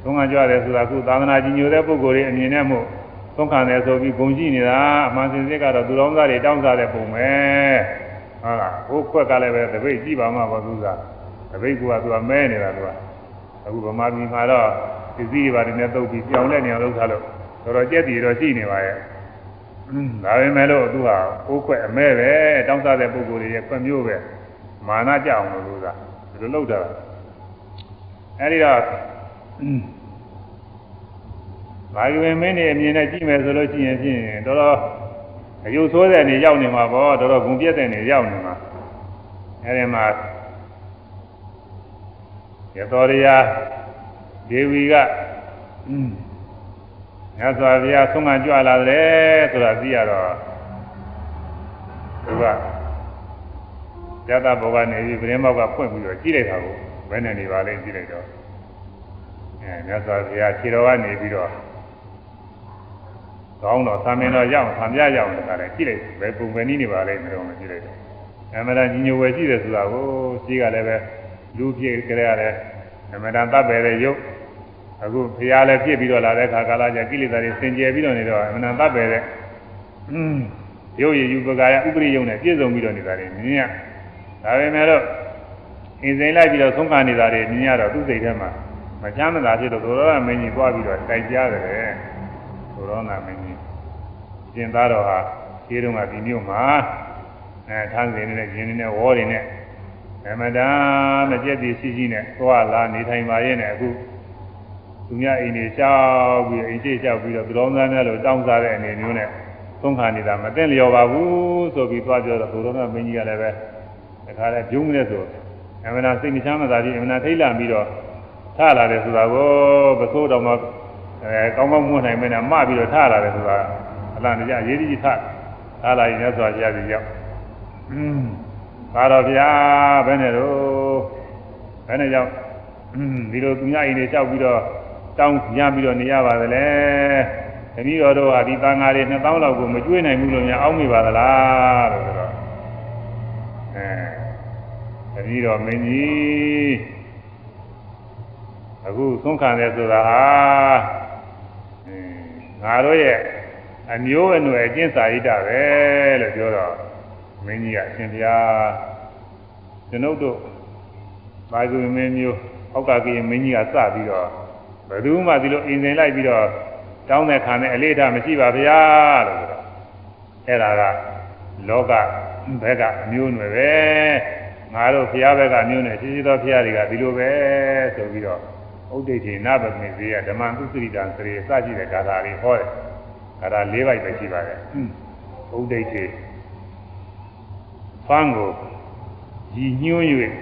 ဆုံးခံကြွတယ်ဆိုတာခုသာသနာကြီးညိုတဲ့ပုဂ္ဂိုလ်တွေအမြင်နဲ့မို့ဆုံးခံတယ်ဆိုပြီးဂုံကြည့်နေတာအမှန်စင်စစ်ကတော့သူတော်သားတွေတောင်းစားတဲ့ပုံပဲဟုတ်လားဟိုခွက်ကလည်းပဲသပိတ်ကြည့်ပါမှပါသူစားသပိတ်ကသူကမဲနေတာသူကအခုဗမာပြည်မှာတော့ပစ္စည်းတွေပါတယ်နဲ့တုပ်ပြီးပြောင်းတဲ့နေရာလောက်ထားလို့ တော်တော်ကြက်တီတော့ရှိနေပါရဲ့ဒါပေမဲ့လို့သူဟာကိုယ်ခွက်အမဲပဲတောင်းစားတဲ့ပုဂ္ဂိုလ်တွေရဲ့ခွက်မျိုးပဲမာနကြအောင်လို့သူကဒီလိုလုပ်တာအဲဒီတော့ဘာကြဝင်မင်းနေအမြင်နဲ့ကြည့်မယ်ဆိုလို့ရှိရင်ဖြင့်တော်တော်အယုဆိုးတဲ့နေရောက်နေမှာပေါ့တော်တော်ဂုံပြက်တဲ့နေရောက်နေမှာအဲဒီမှာရသော်ရယာဒေဝီက မြတ်စွာဘုရားဆုံးမကြွလာတယ်ဆိုတာသိရတော့သူကဇာတဘောကနေပြီးပြင်းမောက်ကဖွင့်ပြီးတော့ကြည့်လိုက်တာကိုဘယ်နဲ့နေပါလဲကြည့်လိုက်တော့အဲမြတ်စွာဘုရားခြေတော်ကနေပြီးတော့ကောင်းတော့သာမင်တော်ရောက်ဆံပြရောက်နေတာလေကြည့်လိုက်ဘယ်ပုံပဲနည်းနေပါလဲမတော်မကြည့်လိုက်တော့အမှန်တန်ညီညွတ်ဝယ်ရှိတယ်ဆိုတာကိုရှိကလည်းပဲလူဖြစ်ကြရတယ်အမှန်တန်တပ်ပဲတဲ့ရုပ် အခုဖះလည်းဖြစ်ပြီးတော့လာတဲ့ခါကာလကျကိလေသာတွေစင်ကြယ်ပြီးတော့နေတော့အမှန်တန်တပ်ပဲတဲ့အင်းရုပ်ရည်ယူပကာယဥပရိယုံနဲ့ပြည့်စုံပြီးတော့နေတာတွေမြင်ရဒါပေမဲ့တော့အင်းစိန်လိုက်ပြီးတော့သုံးခါနေတာတွေမြင်ရတော့သူ့စိတ်ထဲမှာမချမ်းသာဖြစ်တော့သောရမင်းကြီးသွားပြီးတော့တိုက်ကြတယ်သောရနာမင်းကြီးကျင်သားတော်ဟာခြေတုံးကဒီမြို့မှာအဲထန်းစင်နဲ့ရင်းနဲ့ဝေါ်တွေနဲ့အမတန်မကြက်တည်ရှိရှိနဲ့သွားလာနေထိုင်ပါရဲ့နဲ့အခု သူများအိမ်တွေရှောက်ပြီးအိမ်ရှိရှောက်ပြီးတော့သူတော်များများလို့တောင်းစားတဲ့အနေမျိုးနဲ့သုံးခါနေတာမတင့်လျော်ပါဘူးဆိုပြီးသွားပြောတော့သူတော်များမင်းကြီးကလည်းပဲတခါလဲဂျုံနဲ့ဆိုအမနာစိတ်မချမ်းသာပြီးအမနာထိတ်လန့်ပြီးတော့ထလာတယ်ဆိုတာကိုပစိုးတော်မှာအဲကောင်းကောင်းမွနိုင်မနဲ့မှပြီးတော့ထလာတယ်ဆိုတာအလံတရားရေးကြီးထထလာရင်လည်းဆိုရရည်ရောက်อืมပါတော်ဗျာဘယ်နဲ့တော့ဘယ်နဲ့ရောက်ဒီလိုသူများအိမ်တွေလျှောက်ပြီးတော့ တောင်းရပြီးတော့နေရပါသလဲတတိတော်တို့ဟာဒီတန်ဃာတွေ2000လောက်ကိုမကျွေးနိုင်ဘူးလို့များအောက်မိပါသလားလို့ဆိုတော့အဲတတိတော်မင်းကြီးအခုသုံးခံတယ်ဆိုတာဟာငါတို့ရဲ့အမျိုးအနွယ်အကျင့်စာရိတ္တပဲလို့ပြောတော့မင်းကြီးကအရှင်ဘုရားကျွန်ုပ်တို့ဘာသူမင်းမျိုးဟောက်ကကြီးမင်းကြီးကစပြီးတော့ ဘယ်သူမှဒီလိုအင်စင်လိုက်ပြီးတော့တောင်းတဲ့ခံနဲ့အလေးထားမရှိပါဗျာလို့ဆိုတော့အဲ့ဒါကလောကဘက်ကအမျိုးအနွယ်ပဲငါတို့ဘုရားဘက်ကမျိုးနဲ့ရှိရှိသောဘုရားတွေကဒီလိုပဲဆိုပြီးတော့ဥဒိဋ္ဌိနဗမေဇေယဓမ္မသုစရိတံစရေစကြည့်တဲ့ဂါထာလေးဟောတယ်ဂါထာ၄ပိုက်ပဲရှိပါတယ်ဥဒိဋ္ဌိဖန်းကိုရည်ညွှန်း၍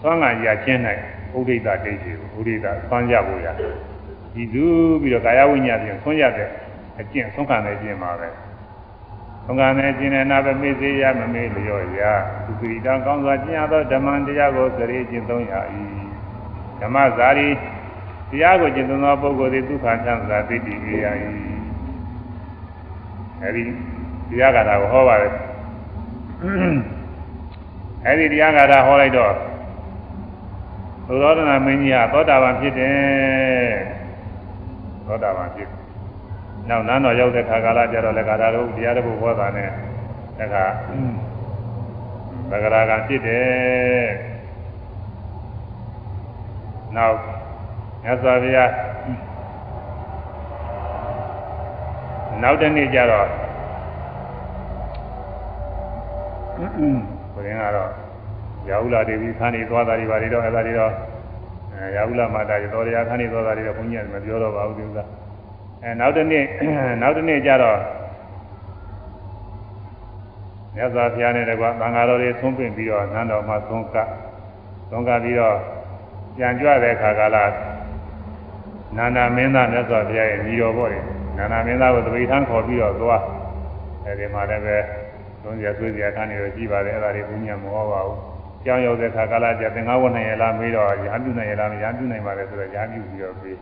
သွမ်းကရချင်း၌ ဥဒိဋ္ဌဒိဋ္ဌိကိုဥဒိဋ္ဌသွမ်းရဖို့ရဒီသူပြီးတော့ကာယဝိညာဉ်ပြင်သွမ်းရတဲ့အကျင့်သုံးခံတဲ့အကျင့်ပါပဲသုံးခံတဲ့အကျင့်နဲ့နာပဲမေ့စေရမမေ့လျော့ရသူပိတံကောင်းစွာကျင့်ရသောဓမ္မတရားကိုစရိကျင့်သုံးရ၏ဓမ္မဇာတိတရားကိုကျင့်သုံးသောပုဂ္ဂိုလ်သည်ဒုက္ခချမ်းသာသိတည်ရ၏အဲဒီတရားကတာကိုဟောပါတယ်အဲဒီတရားဂါထာဟောလိုက်တော့ သုသောဒနာမင်းကြီးဟာသောတာပန်ဖြစ်တယ်သောတာပန်ဖြစ်နောက်နန်းတော်ရောက်တဲ့ခါကာလကျတော့လည်းဂါထာတို့တရားတစ်ခုဟောတာနဲ့တခါသဂရာကဖြစ်တယ်နောက်မြတ်စွာဘုရားနောက်တနေ့ကျတော့ကိုရင်ကတော့ ရာဟုလာဒေဝီခန်းနေသွားတာတွေပါတွေတော့အဲ့ဒါတွေတော့အဲရာဟုလာမာတာတွေတော်ရခန်းနေသွားတာတွေတော့ဘုန်းကြီးကမပြောတော့ပါဘူးဒီဥစ္စာအဲနောက်တစ်နေ့နောက်တစ်နေ့ကျတော့မြတ်စွာဘုရားနဲ့တကွာသံဃာတော်တွေသုံးပင်ပြီးတော့နန်းတော်မှာသုံးကသုံးကပြီးတော့ပြန်ကြွတဲ့အခါကလာနာနာမင်းသားမြတ်စွာဘုရားရဲ့ညီတော်ပေါ့လေနာနာမင်းသားကိုတပိဋ္ဌာန်ခေါ်ပြီးတော့သွားအဲဒီမှာလည်းပဲသုံးရဆွေးစရာခန်းနေတော့ကြည်ပါတယ်အဲ့ဒါတွေဘုညာမဟောပါဘူး ကြောင်းရောက်တဲ့ခါကလာကျသင်္ဃဝတ်နိုင်ရလားမေးတော့ရဟန်းပြုနိုင်ရလားမရဟန်းပြုနိုင်ပါလေဆိုတော့ရဟန်းပြုပြီးတော့ပြီး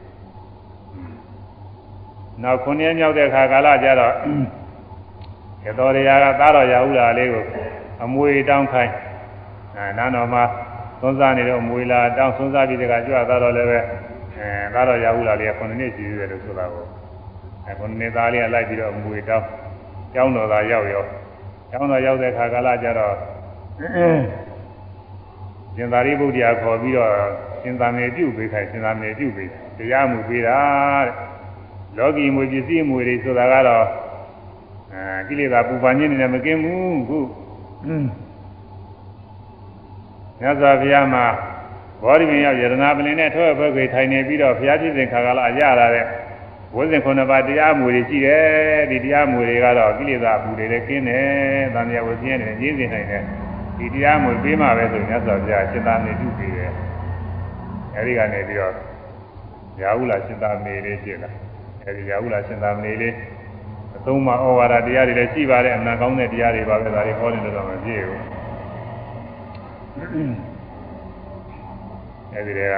နောက်ခုနှစ်မြောက်တဲ့ခါကလာကျတော့ရတော်ရရာကသားတော်ရာဟုလာလေးကိုအမွေတောင်းခိုင်းအဲနားတော်မှာသုံးစားနေတော့အမွေလာတောင်းသုံးစားပြီးတကကြွသားတော်လည်းပဲအဲသားတော်ရာဟုလာလေးကခုနှစ်နှစ်ရှိသေးတယ်လို့ဆိုတာကိုအဲခုနှစ်သားလေးကလိုက်ပြီးတော့အမွေတောင်းကျောင်းတော်သာရောက်ရောကျောင်းတော်ရောက်တဲ့ခါကာလကျတော့ ရှင်သာရိပုတ္တရာခေါ်ပြီးတော့ရှင်သာမေပြုပေးခိုင်းရှင်သာမေပြုပေးတရားမှုပေးတာတဲ့လောကီမွေပစ္စည်းမွေတွေဆိုတာကတော့အဲကိလေသာပူပန်ခြင်းနဲ့မကင်းဘူးခုမြတ်စွာဘုရားမှာဘောဓိပင်ရောက်ယရနာပလင်နဲ့ထွဲ့ဘွဲခွေထိုင်နေပြီးတော့ဘုရားကြည့်စဉ်ခါကာလရလာတဲ့ဝိဇ္ဇင်ခုနှစ်ပါးတရားမူတွေရှိတယ်ဒီတရားမူတွေကတော့ကိလေသာအပူတွေလည်းကင်းတယ်တန်မြတ်ဝိပြင်းတယ်ရင်းစင်နိုင်တယ် ဒီတရားမူပေးမှပဲဆိုမြတ်စွာဘုရားရှင်းသားနေပြုပေးတယ်အဲဒီကနေပြီးတော့ရာဟုလာရှင်းသားမေလေးရှင်းတာအဲဒီရာဟုလာရှင်သာမဏေလေးအသုံးမဩဝါဒတရားတွေလည်းရှိပါတယ်အမှန်ကောင်းတဲ့တရားတွေပါပဲဒါတွေဟောနေလို့တော့မပြည့်ဘူးအဲဒီတည်းက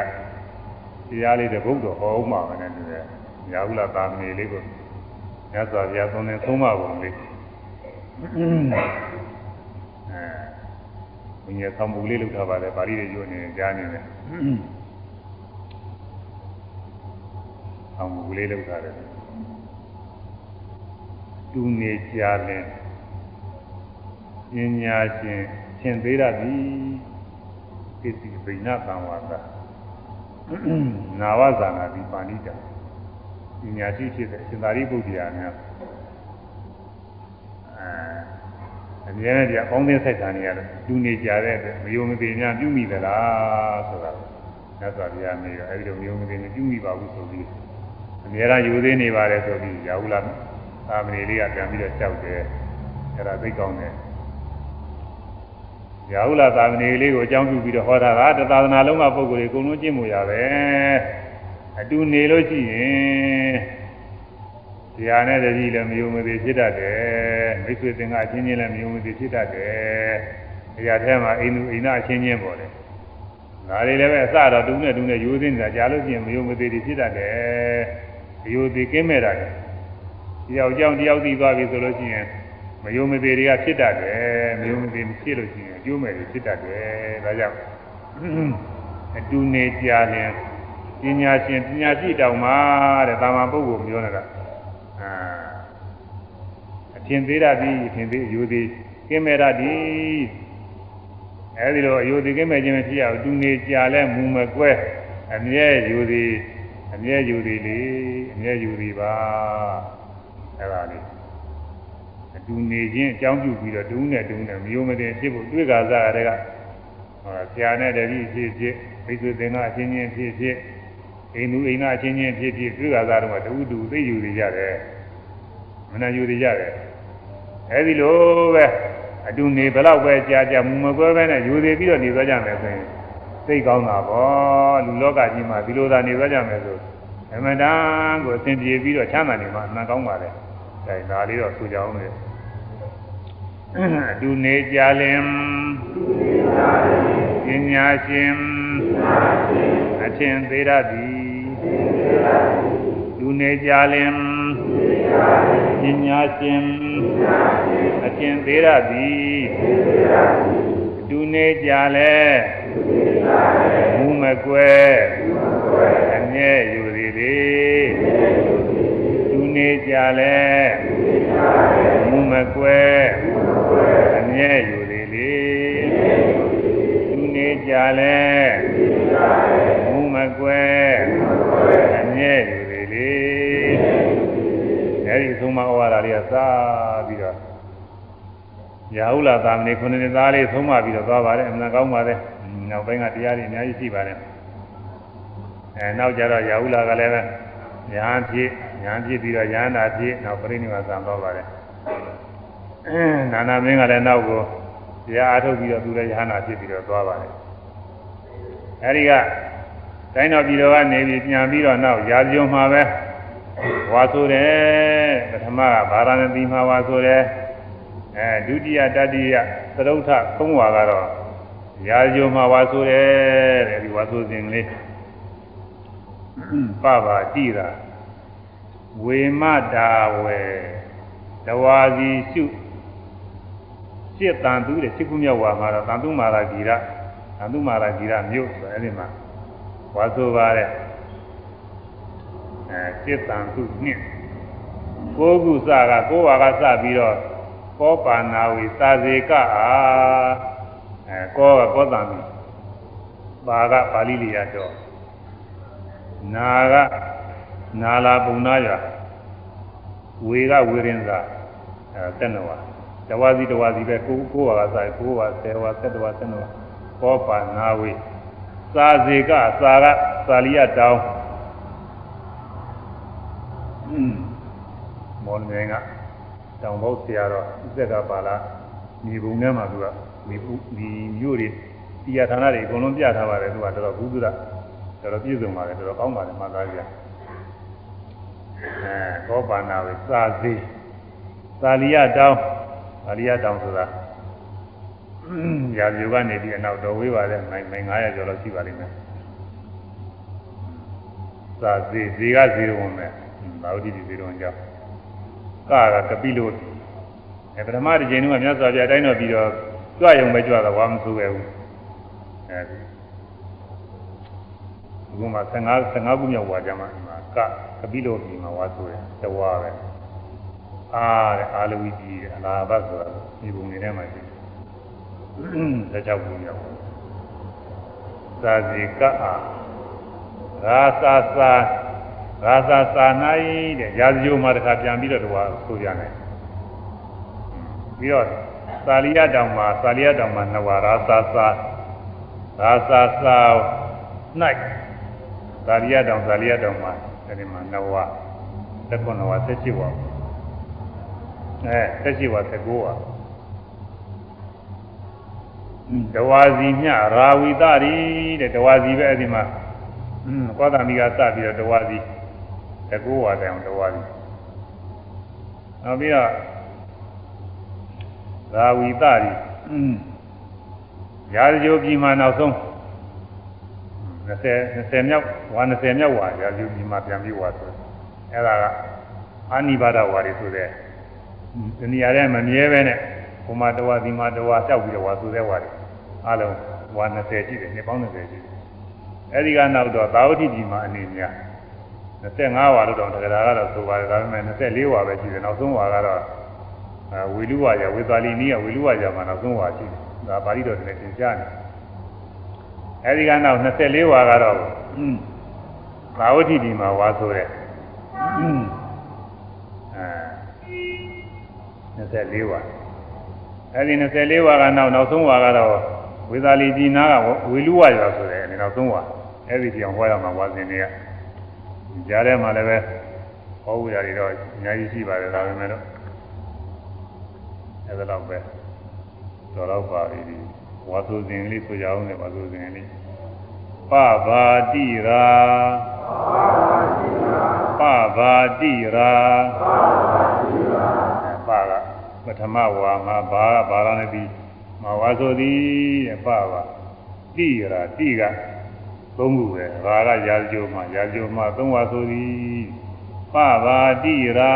တရားလေးတစ်ပုဒ်တော့ဟောဥမှာပဲနဲ့တူတယ်ရာဟုလာသာမဏေလေးကိုမြတ်စွာဘုရားသုံးတဲ့သုံးပါးပုံလေးအဲ ဘုရားသံမှုလေးလုပ်ထားပါတယ်ပါဠိတွေညွှန်နေကြားနေတယ်သံမှုလေးလုပ်ထားတယ်တူနေကြလင်ပညာရှင်သင်သေးရသည်ကိစ္စဗိနာသံဝါဒနာဝဇာနာဒီပါဠိတာပညာရှိဖြစ်တဲ့ရှင်သာရိပုတ္တရာများအဲ အမြဲတမ်းအပေါင်းအသင်းဆက်ဆံနေရတယ်တူနေကြတဲ့အတွက်မယုံမသိများပြုမိသလားဆိုတာမြတ်စွာဘုရားမေးတော့အဲဒီလိုမယုံမသိနဲ့ပြုမိပါဘူးဆိုပြီးအမြဲတမ်းယူသေးနေပါတယ်ဆိုပြီးရာဟုလာသာမဏေလေးကပြန်ပြီးတော့ကြောက်တယ်အဲ့ဒါသိကောင်းတယ်ရာဟုလာသာမဏေလေးကိုအကြောင်းပြုပြီးတော့ဟောတာကတသာသနာလုံးကပုဂ္ဂိုလ်တွေအကုန်လုံးကျင့်မှုရပဲအတူနေလို့ရှိရင် တရားနဲ့တတိလည်းမယုံမသိဖြစ်တတ်တယ်မိတ်ဆွေသင်္ကအချင်းချင်းလည်းမယုံမသိဖြစ်တတ်တယ်အရာထဲမှာအိမ်သူအိမ်သားအချင်းချင်းပေါ်တယ်ဒါတွေလည်းပဲအစတော့တူနဲ့တူနဲ့ရိုးသိနေတာကြားလို့ရှိရင်မယုံမသိဖြစ်တတ်တယ်ရိုးသိကင်းမဲ့တာတယ်ဒီယောက်ကြောင့်တယောက်သိသွားပြီဆိုလို့ရှိရင်မယုံမသေးတွေကဖြစ်တတ်တယ်မယုံမသေးဖြစ်လို့ရှိရင်အကျိုးမဲ့တွေဖြစ်တတ်တယ်ဒါကြောင့်အတူနေကြရင်ပညာရှင်ပညာရှိတောင်မှတဲ့တာမန်ပုဂ္ဂိုလ်ပြောနေတာအာအ ထင်သေးရသည်အထင်သေးအယူသေးကင်းမဲ့ရသည်အဲဒီလိုအယူသေးကင်းမဲ့ခြင်းမဖြစ်ရဘူးတူနေကြလဲမူမကွဲအမြဲယူသည်အမြဲယူသည်လေအမြဲယူသည်ပါအဲ့ဒါလေးအတူနေခြင်းအကြောင်းပြုပြီးတော့ဒုနဲ့ဒုနဲ့မျိုးမတင်ဖြစ်ဖို့တွေ့ကြစားရတဲ့ကဟောဆရာနဲ့တပည့်ဖြစ်ဖြစ်ဘိသုသင်္ကအချင်းချင်းဖြစ်ဖြစ်အိမ်သူအိမ်သားအချင်းချင်းဖြစ်ဖြစ်တွေ့ကြစားတော့တူတူသိယူနေကြတယ်မနာယူနေကြတယ် အဲဒီလိုပဲအတူနေဘယ်တော့ပဲကြာကြာမူမကွဲပဲနဲ့ယူသေးပြီးတော့နေသွားကြမယ်ဆိုရင်သိကောင်းတာပေါ့လူလောကကြီးမှာဒီလိုသာနေသွားကြမယ်ဆိုအမှန်တန်ကိုအစဉ်ပြေပြီးတော့ချမ်းသာနေမှာအမှန်ကောင်းပါလေဒါဒါလေးတော့ဆိုကြအောင်လေအတူနေကြလင်ပညာရှင်အချင်းသေးရသည်လူနေကြလင် ပညာရှင်အချင်းသေးရသည်လူနေကြလဲမူမကွယ်အမြဲယူသည်လေလူနေကြလဲမူမကွယ်အမြဲယူသည်လေလူနေကြလဲမူမကွယ်အမြဲယူသည်လေအဲဒီသုံး မဩဝါဒလေးကသာပြီးတော့ရာဟုလာသာမဏေခုနှစ်သားလေးသုံးမပြီးတော့သွားပါတယ်အမှန်ကောင်းပါတယ်နောက်ပိုင်းကတရားတွေအများကြီးရှိပါတယ်အဲနောက်ကြတော့ရာဟုလာကလည်းပဲညာဖြစ်ညာဖြစ်ပြီးတော့ညာနာဖြစ်နောက်ပြိဋိမာသံသွားပါတယ်အဲနာနာမင်းကလည်းနောက်ကိုတရားအားထုတ်ပြီးတော့သူလည်းညာနာဖြစ်ပြီးတော့သွားပါတယ်အဲဒီကတိုင်းတော်ပြည်တော်ကနေပြီးပြန်ပြီးတော့နောက်ရာဇုံမှာပဲဝါဆိုတယ် ပထမကဗာရာဏသီမှာဝါဆိုတယ်အဲဒုတိယတတိယသရုတ်ထသုံးဝါကတော့ရာဇုံမှာဝါဆိုတယ်တဲ့ဒီဝါဆိုစဉ်လေးပပါတိတာဝေမတာဝေတဝါစီရှုစိတ်တန်သူတဲ့စိတ်ကူးမြောက်ဝါမှာတော့တန်သူမာရာဂီရတန်သူမာရာဂီရမြို့ဆိုအဲ့ဒီမှာဝါဆိုပါတဲ့အဲစိတ်တန်သူနှစ် ကိုးခုစကကိုးဝါကစပြီးတော့ကောပါနာဝီသာဇေကအာအဲကောကကောတံပြီပါကပါဠိလိရတော့နာကနာလာပုံနာရဝေကဝေရင်သာအဲတက်နဝတဝါစီတဝါစီပဲကိုကိုဝါကစားကိုဝါဆယ်ဝါဆက်တဝါဆက်နဝကောပါနာဝေသာဇေကသာကသာလိယတောင်း မော်လမြိုင်ကတောင်ဘုတ်ဆရာတော်ဥစ္စာကပါလာမြေပုံထဲမှာသူကဒီဒီမြို့တွေတရားဌာနတွေအကုန်လုံးပြထားပါတယ်သူကတော်တော်ဘုဒ္ဓတော်တော်ပြည့်စုံပါတယ်တော်တော်ကောင်းပါတယ်မှတ်သားကြအဲကောပါဏဝေစာစီသာလီယတောင်းသာလီယတောင်းဆိုတာရာဇူကနေပြီးအနောက်တော်ဝေးပါတဲ့မိုင်မိုင်900ကျော်လောက်ရှိပါလိမ့်မယ်သာစီဇီကဇီရုံပဲဘာဝတိဇီရုံကြောင့် ကာကကပိလို့အဲပထမတစ်ချိန်တုန်းကမြတ်စွာဘုရားအတိုင်းတော်ပြီးတော့ကြွရုံပဲကြွတော့ဘာမှမဆိုးပဲဘူးအဲဒီဘုမှာ15 15ခုမြောက်ဝါကြမှာကကပိလို့ပြီးမှာဝါဆိုတယ်တဝါပဲအားတဲ့အာလဝီကြီးတဲ့အလားဘတ်ဆိုတာဒီပုံနေထဲမှာရှိတယ်16ခုမြောက်သာဇေကအာရာသာသာ ရာသာသာနိုင်တဲ့ရာဇယိုမှာတခါပြန်ပြီးတော့တဝါဆိုကြတယ်ပြီးတော့သာလီယတောင်မှာသာလီယတောင်မှာနဝရာသာသာရာသာသာ၌သာလီယတောင်သာလီယတောင်မှာအဲဒီမှာနဝသက်ကွန်နဝသက်ရှိဝါအဲသက်ရှိဝါသက်ကိုဝါဒဝါစီမြရာဝိတရီတဲ့ဒဝါစီပဲအဲဒီမှာကောသမီကစပြီးတော့ဒဝါစီ တကူဝါတိုင်ဒဝါစီနောက်ပြီးတော့ရာဝိတရီရာဇဂိုပြည်မှာနောက်ဆုံး20 20မြောက်ဝါ20မြောက်ဝါရာဇဂိုပြည်မှာပြန်ပြီးဝါဆိုအဲ့ဒါကအာနိဘာဒဝါတွေဆိုတဲ့ဒီနေရာထဲမမြဲပဲနဲ့ဟိုမှာတဝါဒီမှာတဝါလျှောက်ပြီးတော့ဝါဆိုတဲ့ဝါတွေအလုံးဝါ20ရှိတယ်နှစ်ပေါင်း20ရှိတယ်အဲဒီကနောက်တော့သာဝတိပြည်မှာအနေများ 25ဝါလို့တော့တရားကတော့ဆိုပါတယ်ဒါပေမဲ့24ဝါပဲရှိတယ်နောက်ဆုံးဝါကတော့အဲဝေလူဝါရဝေသာလီနီးကဝေလူဝါရမှာနောက်ဆုံးဝါရှိတယ်ဒါပါဠိတော်တွေသင်ကြားနေအဲဒီကနောက်24ဝါကတော့သာဝတိပြည်မှာဝါဆိုတဲ့အဲ24ဝါအဲဒီ24ဝါကနောက်နောက်ဆုံးဝါကတော့ဝေသာလီပြည်နာကဝေလူဝါရဆိုတဲ့နောက်ဆုံးဝါအဲဒီပြောင်ဟောရမှာဝါစဉ်တွေက ကြားထဲမှာလည်းပဲဟောဝေရာတွေတော့အများကြီးရှိပါတယ်ဒါပေမဲ့တော့အဲဒါတော့ပဲတော်တော့ပါပြီဝါဆိုစဉ်လေးဆိုကြအောင်လေဝါဆိုစဉ်လေးပဘာတိရာပဘာတိရာပကပထမဝါမှာဘာဘာရဏတိမဝါဆိုသည်တဲ့ပဘာတိရာတိက သုံးခုပဲဘာကရာဇိုမှာရာဇိုမှာသုံးဝါဆိုသည်ပဘာတိရာ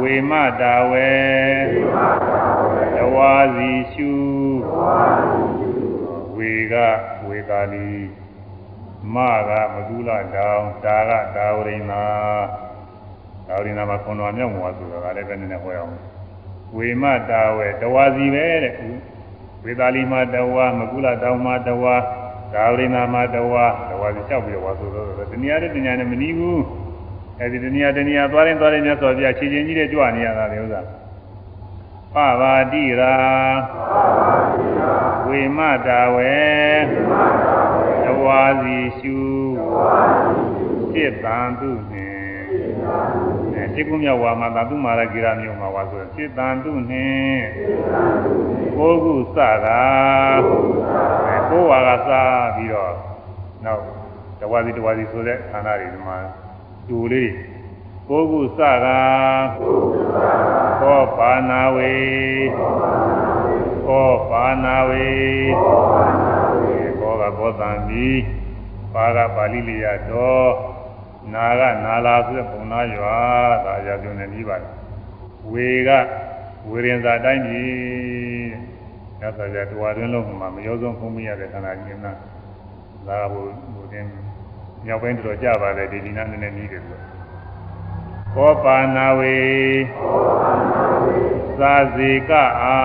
ဝေမတာဝေတဝါစီရှုဝေကဝေကာလီမကမကူလာတောင်တာကတာဝရိနာတာဝရိနာမှာခွန်တော်မြောက်မှာဆိုတာကလည်းပဲနည်းနည်းဟောရအောင်ဝေမတာဝေတဝါစီပဲတဲ့ဝေသာလီမှာတဝါမကူလာတောင်မှာတဝါ ဒါဝိနာမတဝါတဝါစီလျှောက်ပြီးတော့ဝါဆိုတော့တဏှာနဲ့တဏှာနဲ့မနီးဘူးအဲဒီတဏှာတဏှာသွားရင်သွားရင်မြတ်စွာဘုရားခြေချင်းကြီးတဲ့ကြွနေရတာလေဥစ္စာပဘာတိရာဝေမတာဝေတဝါစီရှုစိတ်တန်သူနှင့်အဲ စိတ်ကူးမြောက်ဝါမှာသာသူမာရဂိရမျိုးမှာဝါဆိုစိတ်တန်သူနှင့်ကိုကုစတာကိုဝါကစားပြီးတော့နောက်တဝါစီတဝါစီဆိုတဲ့ခန္ဓာတွေဒီမှာတူလေးကိုကုစတာကောပါနာဝေကောပါနာဝေကောကဘောတံဒီပါကပါဠိလိယတော် နာကနာလာဆိုတဲ့ပုံနာရွာဒါအရာပြုံနေပြီးပါတယ်ဝေကဝေရင်သာတိုင်းကြီးညသာကြတွားတွင်းလုံးမှာမရောဆုံးဖုံးမိရတဲ့ခန္ဓာကြီးနာဒါဟိုဟိုတင်မြောက်ပိုင်းတော်ကြပါတယ်ဒီဒီနာနည်းနည်းကြီးတယ်ဆိုကောပါနာဝေသာဇေကအာ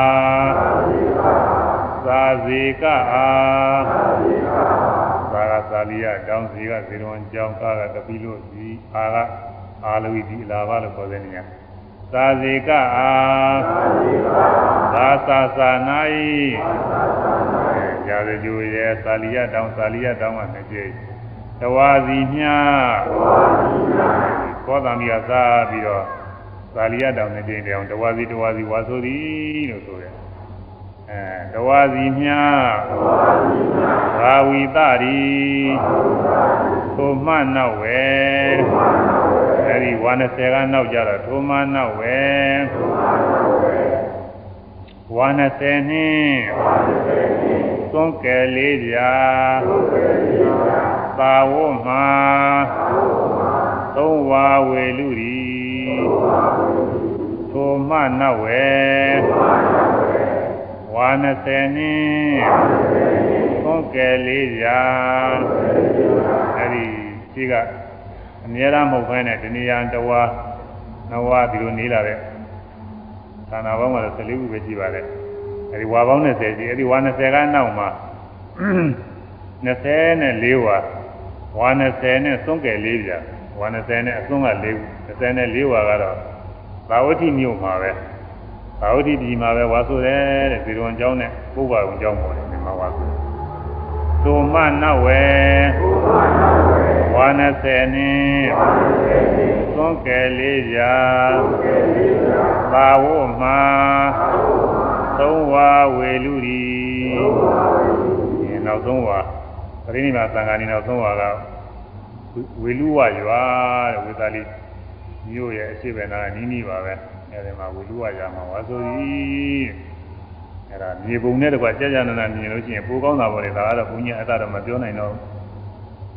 သာဇေကအာသာက သာလီယတောင်းစီကဇေရွန်ကျောင်းကားကတပိလို့ဒီအာကအာလဝီဒီအလာဘလို့ခေါ်တဲ့နေရာသာဇေကအာသာသာသာနာယီရာဇဂျူရဲ့သာလီယတောင်းသာလီယတောင်းကနှစ်ကျဲတဝါစီမြကောသံမိကစားပြီးတော့သာလီယတောင်းနှစ်ကျဲတောင်တဝါစီတဝါစီဝါဆိုသည်လို့ဆိုတယ် အဲတဝါစီမြဘာဝီတရီထိုမှနောက်ဝဲအဲဒီဝါ20ကနောက်ကြတော့ထိုမှနောက်ဝဲဝါ20နှစ်သွန်ကယ်လေးပြာသာဝမှာသုံးဝါဝေလူရီထိုမှနောက်ဝဲ ဝါ20နှစ်သွန်ကယ်လေးပြာအဲ့ဒီရှိကအများအားမဟုတ်ဘဲနဲ့တဏှာတဝါနဝဒီလိုနေလာတဲ့သာနာပေါင်းကတော့14ခုပဲရှိပါတယ်အဲဒီဝါပေါင်း20ရှိအဲဒီဝါ20ကနောက်မှာ24ဝါဝါ20နဲ့စွန့်ကယ်လေးပြဝါ20နဲ့အစွန်းက4ခု24ဝါကတော့သာဝတိမြို့မှာပဲ သာဝတိပြည်မှာပဲဝါဆိုတယ်တဲ့ဇေရဝန်ကျောင်းနဲ့ပုဗ္ဗာုံကျောင်းပေါ်တယ်ဒီမှာဝါဆိုသုမနဝေဝါ20နဲ့စွန့်ကယ်လေးပြသာဝမှာသုံးဝါဝေလူရီနောက်ဆုံးဝါပရိနိဗ္ဗာန်သံဃာနီနောက်ဆုံးဝါကဝေလူဝရွာတဲ့ဝေသာလီမြို့ရဲ့အရှိဘယ်နာနီးနီးပါပဲ အဲဒီမှာဝေလူဝရွာမှာဝါဆိုကြီးအဲဒါမြေပုံနဲ့တကွကြာကြာနာနာမြင်လို့ရှိရင်ပိုကောင်းတာပေါ့လေဒါကတော့ဘုန်းကြီးအဲ့ဒါတော့မပြောနိုင်တော့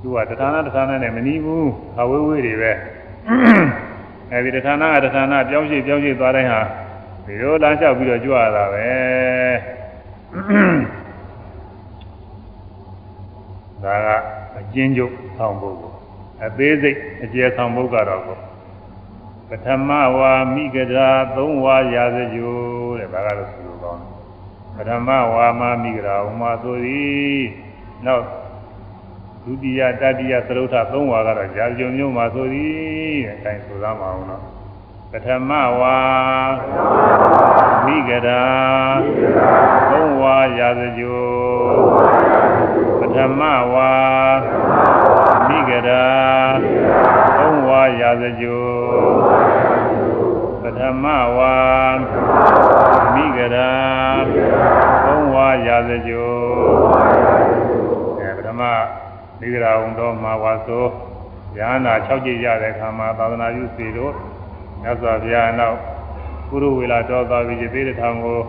သူကတဌာနတဌာနနဲ့မနီးဘူးအဝေးဝေးတွေပဲအဲဒီတဌာနကတဌာနပြောင်းရှိပြောင်းရှိသွားတိုင်းဟာဒီလိုလမ်းလျှောက်ပြီးတော့ကြွရတာပဲဒါကအကျဉ်းချုပ်ဆောင်ပုဂ္ဂိုလ်အသေးစိတ်အကျယ်ဆောင်ပုဂ္ဂိုလ်ကတော့ ပထမဝါမိဂရာသုံးဝါရာဇဂျိုတဲ့ဒါကတော့ဆိုလိုကောင်းတယ်ပထမဝါမမိဂရာဥမာဆိုသည်နောက်ဒုတိယတတိယသရုတ်ထသုံးဝါကတော့ရာဇဂျိုမျိုးမှာဆိုသည်တဲ့အတိုင်းဆိုသားမအောင်တော့ ပထမဝါမိဂရာသုံးဝါရာဇဂျိုပထမဝါမိဂရာသုံးဝါရာဇဂျိုပထမဝါမိဂရာသုံးဝါရာဇဂျိုအဲပထမမိဂရာဝန်တော်မှာဝါဆိုဉာဏ်နာ6ကြိတ်ရတဲ့အခါမှာသာသနာ့ယူစီတို့ မြတ်စွာဘုရားနောက်ကုရုဝေလာတော်သာဝိသေတထောင်ကို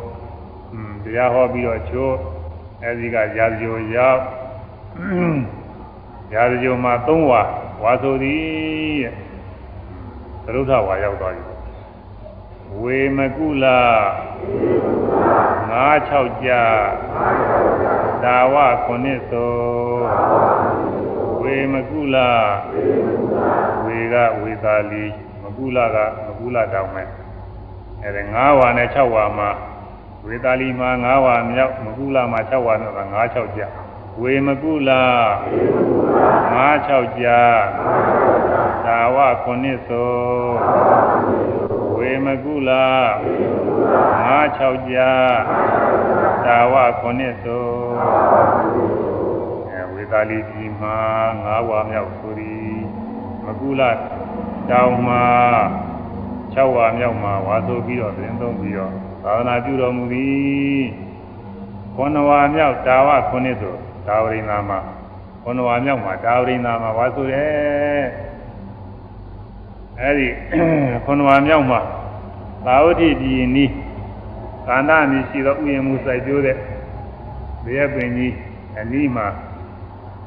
တရားဟောပြီးတော့ချိုးအဲဒီကရာဇဂျိုရောက်ရာဇဂျုံမှာ၃ဝါဝါဆိုသည်တဲ့သရုထဝါရောက်သွားပြီဝေမကုလ၅6ကြဒါဝခုနှစ်သောဝေမကုလဝေကဝေသာလီမ ကုလကမကုလတောင်မဲ့အဲဒီ၅ဝါနဲ့6ဝါမှာဝေသာလီမှာ9ဝါမြောက်မကုလမှာ6ဝါနဲ့က9 6ကြဝေမကုလ9 6ကြသာဝခုနှစ်သောဝေမကုလ9 6ကြသာဝခုနှစ်သောအဲဝေသာလီပြည်မှာ9ဝါမြောက်ဆိုသည်မကုလ တောင်မှာ6ဝါမြောက်မှာဝါဆိုပြီးတော့သတင်းသုံးပြီးတော့သာသနာပြုတော်မူသည်ခொနဝါမြောက်တာဝခုနှစ်သို့ဒါဝရိနာမှာခொနဝါမြောက်မှာဒါဝရိနာမှာဝါဆိုတယ်အဲဒီခொနဝါမြောက်မှာသာဝတိပြည်နီးကာဏမီရှိသောဥယျာဉ်မှုစိုက်ပျိုးတဲ့ဘေးပင်ကြီးအနီးမှာ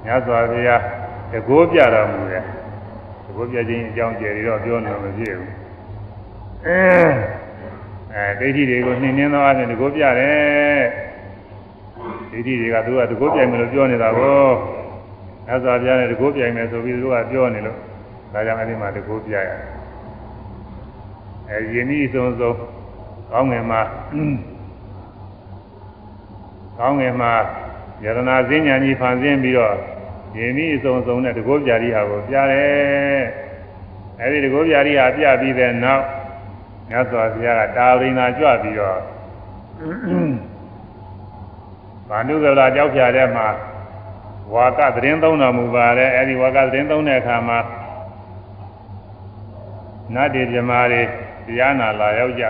မြတ်စွာဘုရားတကိုးပြတော်မူတ ယ်တကိုးပြခြင်းအကြောင်းကျယ်ပြီးတော့ပြောနေလို့မဖြစ်ဘူးအဲဒိဋ္ဌိတွေကိုနှင်းနှင်းသောအပြင်တကိုးပြတယ်ဒိဋ္ဌိတွေကသူကတကိုးပြိုင်မယ်လို့ပြောနေတာကိုမြတ်စွာဘုရားနဲ့တကိုးပြိုင်မယ်ဆိုပြီးသူကပြောနေလို့ဒါကြောင့်အဲ့ဒီမှာတကိုးပြရတယ်အဲယဉ်ဤဆုံးဆုံးကောင်းငင်မှာကောင်းငင်မှာယရနာစဉ္ညာကြီးဖန်ဆင်းပြီးတော့ ယဉ်ဤဆုံးဆုံးနဲ့တကိုးပြာရီဟာကိုပြတယ်အဲဒီတကိုးပြာရီဟာပြပြီးတဲ့နောက်မြတ်စွာဘုရားကတာဝိနာကြွပြီးတော့ဗန္ဓုကလာကြောက်ဖြာတဲ့မှာဝါကသတင်းသုံးတော်မူပါတယ်အဲဒီဝါကသတင်းသုံးတဲ့အခါမှာနတ်တွေမြမာတွေတရားနာလာရောက်ကြ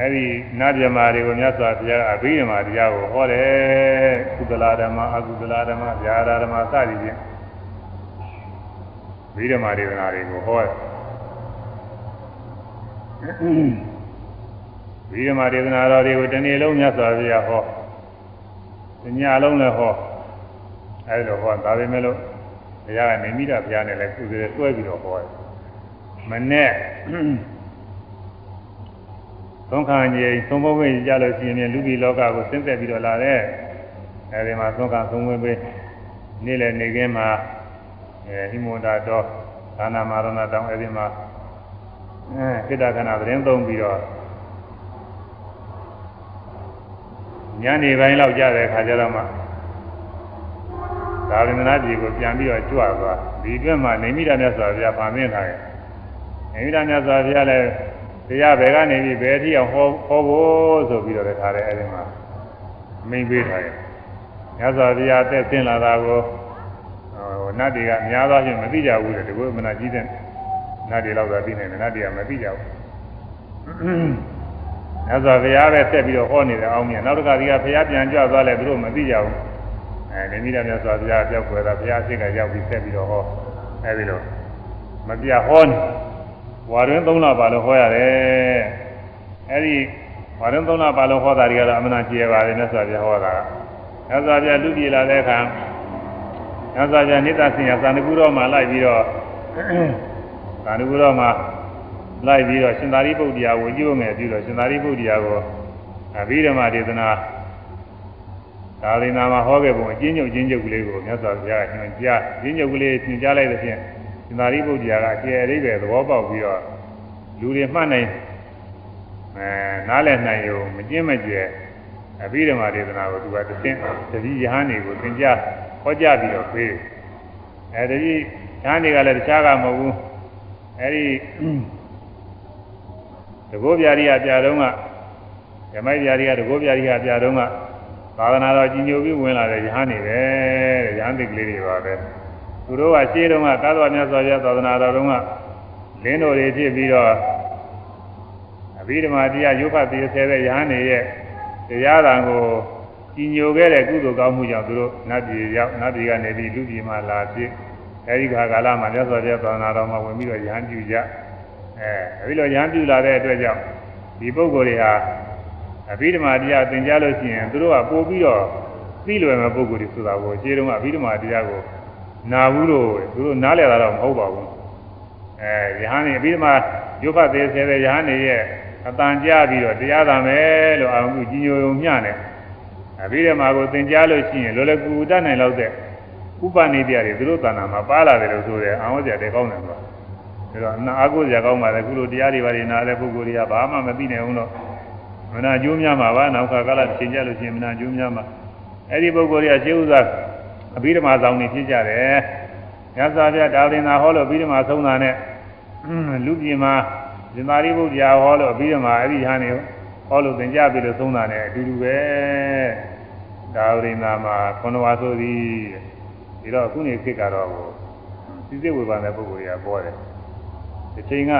အဲ့ဒီနတ်မြမာတွေကိုမြတ်စွာဘုရားအဘိဓမ္မာတရားကိုဟောတယ်ကုသလာဓမ္မအကုသလာဓမ္မဗျာဓမ္မစသည်ဖြင့်ဘိဓမ္မာဒေသနာတွေကိုဟောတယ်ဘိဓမ္မာဒေသနာတော်တွေကိုတနေ့လုံးမြတ်စွာဘုရားဟောညလုံးလည်းဟောအဲဒီလိုဟောဒါပေမဲ့လို့ဘုရားကနေမိတာဘုရားနဲ့လည်းကုသိုလ်တွဲပြီးတော့ဟောတယ်မနဲ့ သုံးခါကြီးသုံးဘုံဝင်ကြလို့ရှိရင်လူပြည်လောကကိုဆင်းသက်ပြီးတော့လာတဲ့အဲဒီမှာသုံးခါသုံးဘုံပဲနေ့လည်းနေခင်းမှာအဲဟိမဝန္တာတော်သာနာမာရဏတောင်းအဲဒီမှာအဲစိတ္တခဏသတင်းသုံးပြီးတော့ညနေပိုင်းလောက်ကြတဲ့ခါကျတော့မှသာဝရဏပြည်ကိုပြန်ပြီးတော့ကြွသွားဒီအတွက်မှနေမိတာမြတ်စွာဘုရားဗာမင်းထားတယ်နေမိတာမြတ်စွာဘုရားလည်း တရားဘယ်ကနေပြီးဘယ်အထိအောင်ဟောဟောဖို့ဆိုပြီးတော့လည်းထားတယ်အဲဒီမှာမိန်ပေးထားတယ်မြတ်စွာဘုရားတက်ဆင်းလာတာကိုဟိုနတ်တွေကများသောအားဖြင့်မသိကြဘူးလေဒီကိုမနာကြီးတဲ့နတ်တွေလောက်သာသိနိုင်တယ်နတ်တွေကမသိကြဘူးမြတ်စွာဘုရားပဲဆက်ပြီးတော့ဟောနေတယ်အောင်မြင်နောက်တစ်ခါဒီကဘုရားပြန်ကြွသွားလဲသူတို့မသိကြဘူးအဲဒီမိသားမြတ်စွာဘုရားပြောက်ွယ်တာဘုရားစိတ်ကရောက်ပြီးဆက်ပြီးတော့ဟောအဲဒီလိုမပြဟောနေ ဝါရင်း၃လပါလို့ဟောရတယ်အဲဒီဝါရင်း၃လပါလို့ဟောတာတွေကတော့အမှန်တန်ကျေပါတယ်မြတ်စွာဘုရားဟောတာမြတ်စွာဘုရားလူပြည်လာတဲ့အခါမြတ်စွာဘုရားနိတ္တဆင်ရသန္တကူတော်မှာလိုက်ပြီးတော့သန္တကူတော်မှာလိုက်ပြီးတော့ရှင်သာရိပုတ္တရာဝင်ကြည့်ဖို့ငယ်ပြီးတော့ရှင်သာရိပုတ္တရာကိုအဘိဓမ္မာဒေသနာဒါလင်နာမှာဟောခဲ့ပုံအကျဉ်းချုပ်ကျဉ်းချုပ်ကလေးကိုမြတ်စွာဘုရားညွှန်ကြားကျဉ်းချုပ်ကလေးညွှန်ကြားလိုက်တဲ့ဖြင့် ရှင်သာရိပုတ္တရာကအကျယ်အရိပ်ပဲသဘောပေါက်ပြီးတော့လူတွေမှတ်နိုင်အဲနားလည်နိုင်ရုံမကျင်းမကျဲအဘိဓမ္မာဒေသနာကိုသူကတသိတတိယဟန်တွေကိုသင်ကြားဟောကြားပြီးတော့ပေးအဲတတိယဟန်တွေကလည်းတခြားကမဟုတ်ဘူးအဲဒီတကောပြာရိယပြတော်ကဓမ္မပြာရိယတကောပြာရိယပြတော်ကသာသနာတော်ကြီးညိုပြီးဝင်လာတဲ့ယဟန်တွေပဲတဲ့ယဟန်တိကလေးတွေပါပဲ သူတို့ကရှေးတုန်းကကာသောမြတ်စွာဘုရားသာသနာတော်တုန်းကလင်းတော်တွေဖြစ်ပြီးတော့အဘိဓမ္မာတရားရုပ်ဖတ်ပြီးဆဲတဲ့ယဟန်တွေရဲ့တရားတော်ကိုကြီးညိုခဲ့တဲ့ကုသိုလ်ကောင်းမှုကြောင့်သူတို့နတ်ပြည်ရောက်နတ်ပြည်ကနေပြီးလူပြည်မှာလာဖြစ်အဲဒီခါကာလမှာမြတ်စွာဘုရားသာသနာတော်မှာဝင်ပြီးတော့ယဟန်ပြုကြအဲအဲဒီလိုယဟန်ပြုလာတဲ့အတွက်ကြောင့်ဒီပုဂ္ဂိုလ်တွေဟာအဘိဓမ္မာတရားသင်ကြားလို့ရှိရင်သူတို့ကပို့ပြီးတော့သိလွယ်မဲ့ပုဂ္ဂိုလ်တွေဆိုတာကိုခြေတုံးကအဘိဓမ္မာတရားကို နာဘူးလို့သူတို့နားလည်တာတော့မဟုတ်ပါဘူးအဲယဟန်နေအဘိဓမ္မာရုပ်ဖတ်သေးဆဲတဲ့ယဟန်နေရဲ့အတန်ကြားပြီးတော့တရားသာမယ်လို့အာရုံပြုကြီးညိုယုံမျှနေအဘိဓမ္မာကိုသင်ကြားလို့ရှိရင်လောလောကူတတ်နိုင်လောက်တဲ့ဥပနိတရားတွေသူတို့တဏ္ဍာမှာပါလာတယ်လို့ဆိုတယ်အာဝဇ္ဇတဲ့ကောင်းတယ်ကွာဒါတော့အနာအကုဇ္ဇကောင်းပါလေခုလိုတရားတွေပါနေနာတဲ့ပုဂ္ဂိုလ်တွေကဘာမှမသိနိုင်ဘူးတော့မနာကျိုးများမှာပါနောက်ခါကလာသင်ကြလို့ရှိရင်မနာကျိုးများမှာအဲ့ဒီပုဂ္ဂိုလ်တွေကရှင်းဥစွာ အဘိဓမ္မာဆောင်နေဖြစ်ကြတယ်ညဇာပြဒါဝိနာဟောလို့အဘိဓမ္မာဆုံးတာနဲ့လူပြည်မှာဇင်သာရိပုတ္တရာဟောလို့အဘိဓမ္မာအဲ့ဒီဟာနေဟောလို့သင်ကြပြီလို့ဆုံးတာနဲ့အတူတူပဲဒါဝိနာမှာခန္ဓဝါဆိုသည်ဒီတော့ခုနေခေတ်ကတော့စိစိဝေဘာတဲ့ပုဂ္ဂိုလ်တွေကပေါ်တယ်ဒီချိန်က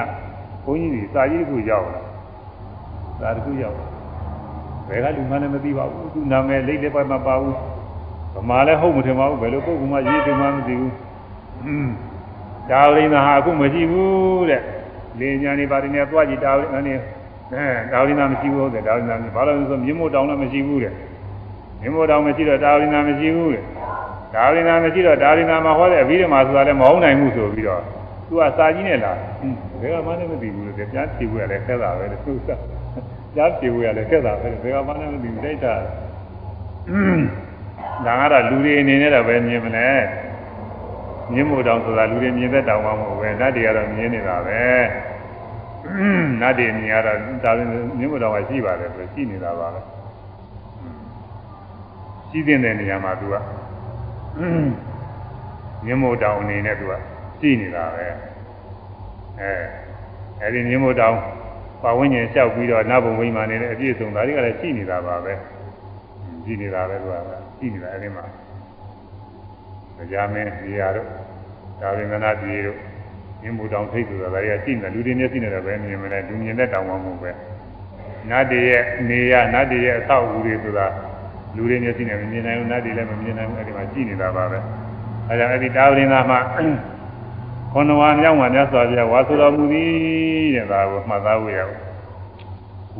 ဘုန်းကြီးတွေစာကြီးတစ်ခုရောက်လာစာတစ်ခုရောက်ဘယ်ကလူမှလည်းမသိပါဘူးသူနာမည်လိတ်လည်းပါမပါဘူး ဗမာလည်းဟုတ်မထင်ပါဘူးဘယ်လိုပုဂ္ဂိုလ်မှရေးတယ်မှမသိဘူးဒါဝိနာဟာအခုမရှိဘူးတဲ့လေညာနေပါတယ်နဲ့သွားကြည့်ဒါဝိနာနေအဲဒါဝိနာမရှိဘူးတဲ့ဒါဝိနာဘာလို့လဲဆိုမြင်းမို့တောင်းလည်းမရှိဘူးတဲ့မြင်းမို့တောင်းမရှိတော့ဒါဝိနာမရှိဘူးတဲ့ဒါဝိနာမရှိတော့ဒါဝိနာမှာဟောတဲ့အဘိဓမ္မာဆိုတာလည်းမဟုတ်နိုင်ဘူးဆိုပြီးတော့သူကစာကြီးနဲ့လာဘယ်ကမှလည်းမသိဘူးလို့ပြန်ဖြေဖို့ရတယ်ခဲတာပဲလို့သူကကြားဖြေဖို့ရတယ်ခဲတာပဲဘယ်ကမှလည်းမသိဘူးတိုက်တာ ဒါကတော့လူတွေအနေနဲ့တော့ပဲမြင်မလဲမြင်မို့တောင်ဆိုတာလူတွေမြင်တဲ့တောင်မှမဟုတ်ပဲနတ်တွေကတော့မြင်နေတာပဲနတ်တွေမြင်ရတော့ဒါမြင်မို့တောင်ကရှိပါတယ်ဆိုရှိနေတာပါပဲရှိတဲ့နေရာမှာသူကမြင်မို့တောင်အနေနဲ့သူကရှိနေတာပဲအဲအဲဒီမြင်းမို့တောင်ပါဝိညာဉ်လျှောက်ပြီးတော့နတ်ဘုံဝိမာန်နေတဲ့အပြည့်စုံဒါတွေကလည်းရှိနေတာပါပဲရှိနေတာပဲသူက ရှိနေတာအဲဒီမှာကြာမင်းဒီရတို့ဒါဝိမနာပြည်တို့မြင်းမို့တောင်ထိတ်ဆိုတာဒါတွေကရှိနေလူတွေမျက်စိနဲ့လည်းပဲမြင်မလဲလူမြင်တဲ့တောင်မှမဟုတ်ပဲနတ်တွေရဲ့နေရနတ်တွေရဲ့အဆောက်အဦတွေဆိုတာလူတွေမျက်စိနဲ့မမြင်နိုင်ဘူးနတ်တွေလည်းမမြင်နိုင်ဘူးအဲ့ဒီမှာကြည့်နေတာပါပဲအဲဒါအဲ့ဒီတာဝရိနာမှာခொနဝါမြောက်မှာမြတ်စွာဘုရားဝါဆိုတော်မူသည်တဲ့ဒါကိုမှတ်သားဝေရအောင်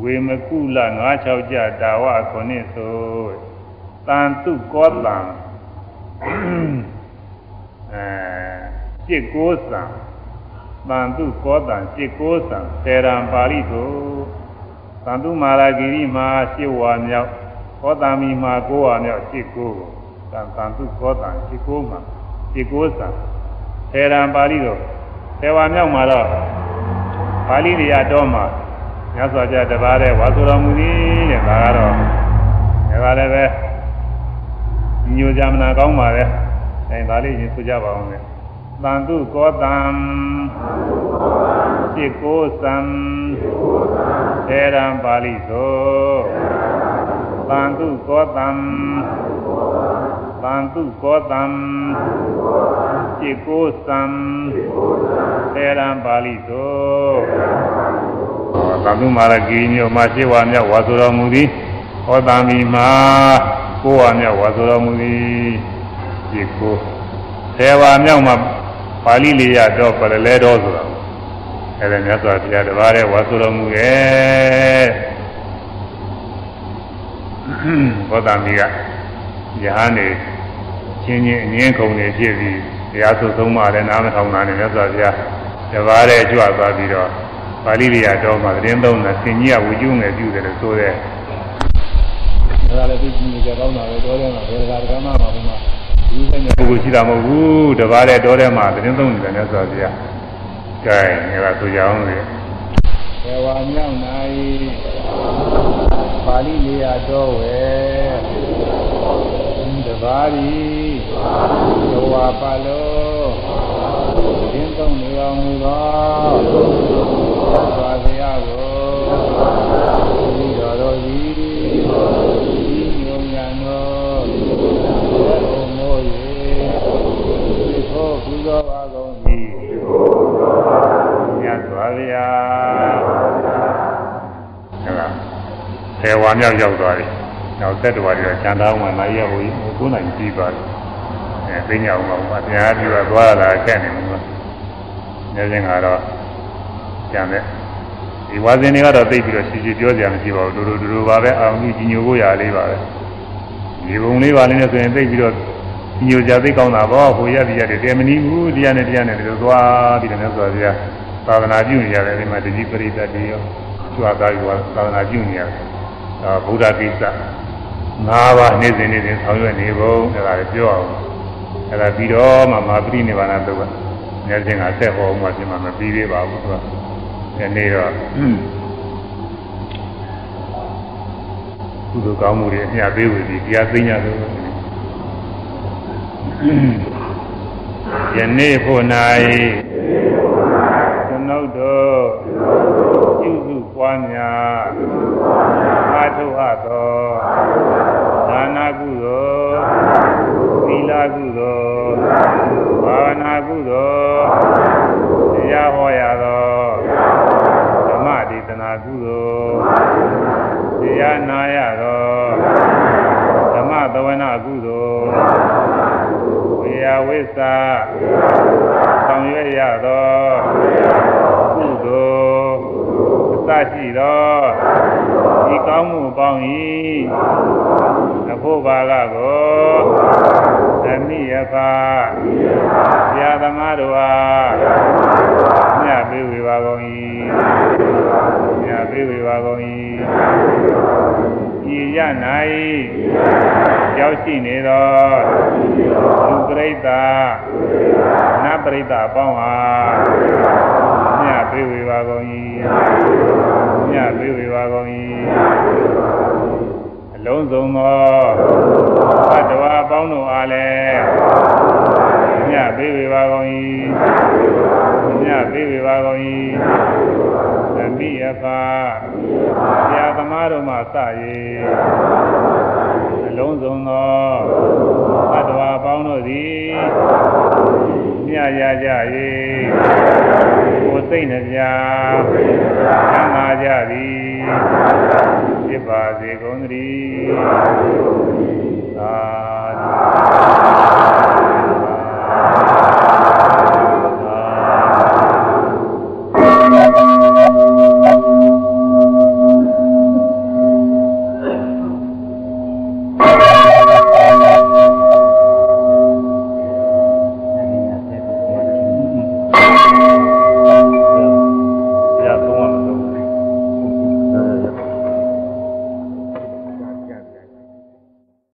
ဝေမကုလ96ကြတာဝခုနှစ်ဆို တန်တုကောတံအဲจิตကိုးစံတန်တုကောတံจิตကိုးစံသေရံပါဠိသို့တန်တုမာရာဂိရိမှာရှစ်ဝါမြောက်ကောတံမီမှာကိုးဝါမြောက်จิตကိုးတန်တန်တုကောတံจิตကိုးမှာจิตကိုးစံသေရံပါဠိသို့သေဝါမြောက်မှာတော့ပါဠိတရားတော်မှာမြတ်စွာဘုရားတပါးတဲ့ဝါဆိုတော်မူသည်တဲ့ဒါကတော့ဒါကလည်းပဲ ညိုကြမနာကောင်းပါလေအဲဒါလေးရင်ဆိုကြပါအောင်လေတန်တုကောတံစိကိုစံသေရံပါဠိသောတန်တုကောတံတန်တုကောတံစိကိုစံသေရံပါဠိသောသံသုမာရကိညိုမှာရှိဝါမြဝါဆိုတော်မူသည်ဟောတံမီမှာ ကိုးဝါမြတ်ဝါဆိုတော်မူသည်จิตကိုသေဝါမြောက်မှာပါဠိလေးရတော့ပရလဲတော်ဆိုတာအဲ့ဒါမြတ်စွာဘုရားတပါးတဲ့ဝါဆိုတော်မူရဲ့ဘောဓမီကယဟန်နေချင်းချင်းအငင်းခုံနေဖြစ်ပြီးတရားဆိုဆုံးမှလည်းနားမထောင်တာနဲ့မြတ်စွာဘုရားတပါးတဲ့ကြွသွားပြီးတော့ပါဠိလေးရတော့မှသတင်းသုံးတာဆင်ကြီးကဝူကျုံငယ်ပြုတယ်လို့ဆိုတဲ့ ဒါလည်းသိကြည့်ကြကောင်းတာပဲတော်တယ်မှာဘယ်ကကမှမဟုတ်မှာဒီလိုနဲ့ပုဂ္ဂိုလ်ရှိတာမဟုတ်ဘူးတပါးတဲ့တော်တယ်မှာသတင်းသုံးတယ်မြတ်စွာဘုရားကဲငါဆိုကြအောင်လေေဝါမြောက်၌ပါဠိလေးရတော်ဝဲတပါးဒီသဝါပါလို့သင်သုံးနေတော်မူသောသာဘုရားကိုဒီတော်တော်ကြီးဒီညုံညာ တော်ဘုံမိုး၍ဒီဖို့ပူဇော်ပါကုန်၏မြတ်စွာဘုရားဟုတ်လားဆေဝါမြောက်ရောက်သွားပြီနောက်သက်တော်တွေကျန်သားဝင်လာရဟိုကိုနိုင်ပြီးသွားတယ်အဲသိညာအောင်ပါဘုရားပြသွားသွားတာခက်နေမှာနေခြင်းကတော့ကျန်တဲ့ဒီဝါဇင်တွေကတော့သိပြီးတော့ရှိရှိပြောကြရမရှိပါဘူးဒူဒူဒူပါပဲအောင်ကြီးကြီးညိုဖို့ရလေးပါပဲ ဒီပုံလေးပါလေးနဲ့ဆိုရင်သိပြီးတော့ညိုကြသိကောင်းတာပေါ့ဟိုရပြရတယ်တယ်မနီးဘူးတရားနဲ့တရားနဲ့ဒီလိုသွားပြီးတော့ဆိုပြသာသနာပြုနေရတယ်ဒီမှာတတိပရိသတ်တွေရောကျွာသားရောသာသနာပြုနေရတယ်အာဗုဒ္ဓကိစ္စ၅ပါးနေ့စဉ်နေ့စဉ်ဆောင်ရွက်နေပုံအဲ့ဒါပြောအောင်အဲ့ဒါပြီးတော့မှမာပရိနိဗ္ဗာန်သုတ်ကဉာဏ်ချင်းကဆက်ဟောမှပြင်မှာမပြီးသေးပါဘူးသူကဒီနေ့တော့ ကုသိုလ်ကောင်းမှုတွေအမြတ်ပေးဝေပြီးတရားသိညာလို့ယနေ့ဖို့၌ကျွန်ုပ်တို့ပြုစုပွားများအားထုတ်အပ်သောဒါနာကုသိုလ်သီလကုသိုလ်ဘာဝနာကုသိုလ်တရားဟောရသောဓမ္မဒေသနာကုသိုလ်တရား နာရသောဓမ္မသဝနာကုသိုလ်ဝေယဝိသဆောင်ရွက်ရသောကုသိုလ်အစရှိသောဒီကောင်းမှုပေါင်း၏အဖို့ဘာကကိုအမိယဖာဆရာသမားတို့အားမြတ်ပေးဝေပါကုန်၏မြတ် ပေးဝေပါကုန်၏ဤရ၌ရောက်ရှိနေသောလူပရိသတ်နတ်ပရိသတ်အပေါင်းဟာမြတ်ပေးဝေပါကုန်၏မြတ်ပေးဝေပါကုန်၏အလုံးစုံသောသတ္တဝါအပေါင်းတို့အားလည်း မြတ်ပေးဝေပါကုန်၏မြတ်ပေးဝေပါကုန်၏သမိယဖာဆရာသမားတို့မှစ၍အလုံးစုံသောသတ္တဝါအပေါင်းတို့သည်မြမြရကြ၏ကိုယ်စိတ်နှပြသံသာကြသည်ဖြစ်ပါစေကုန်သတည်းသာ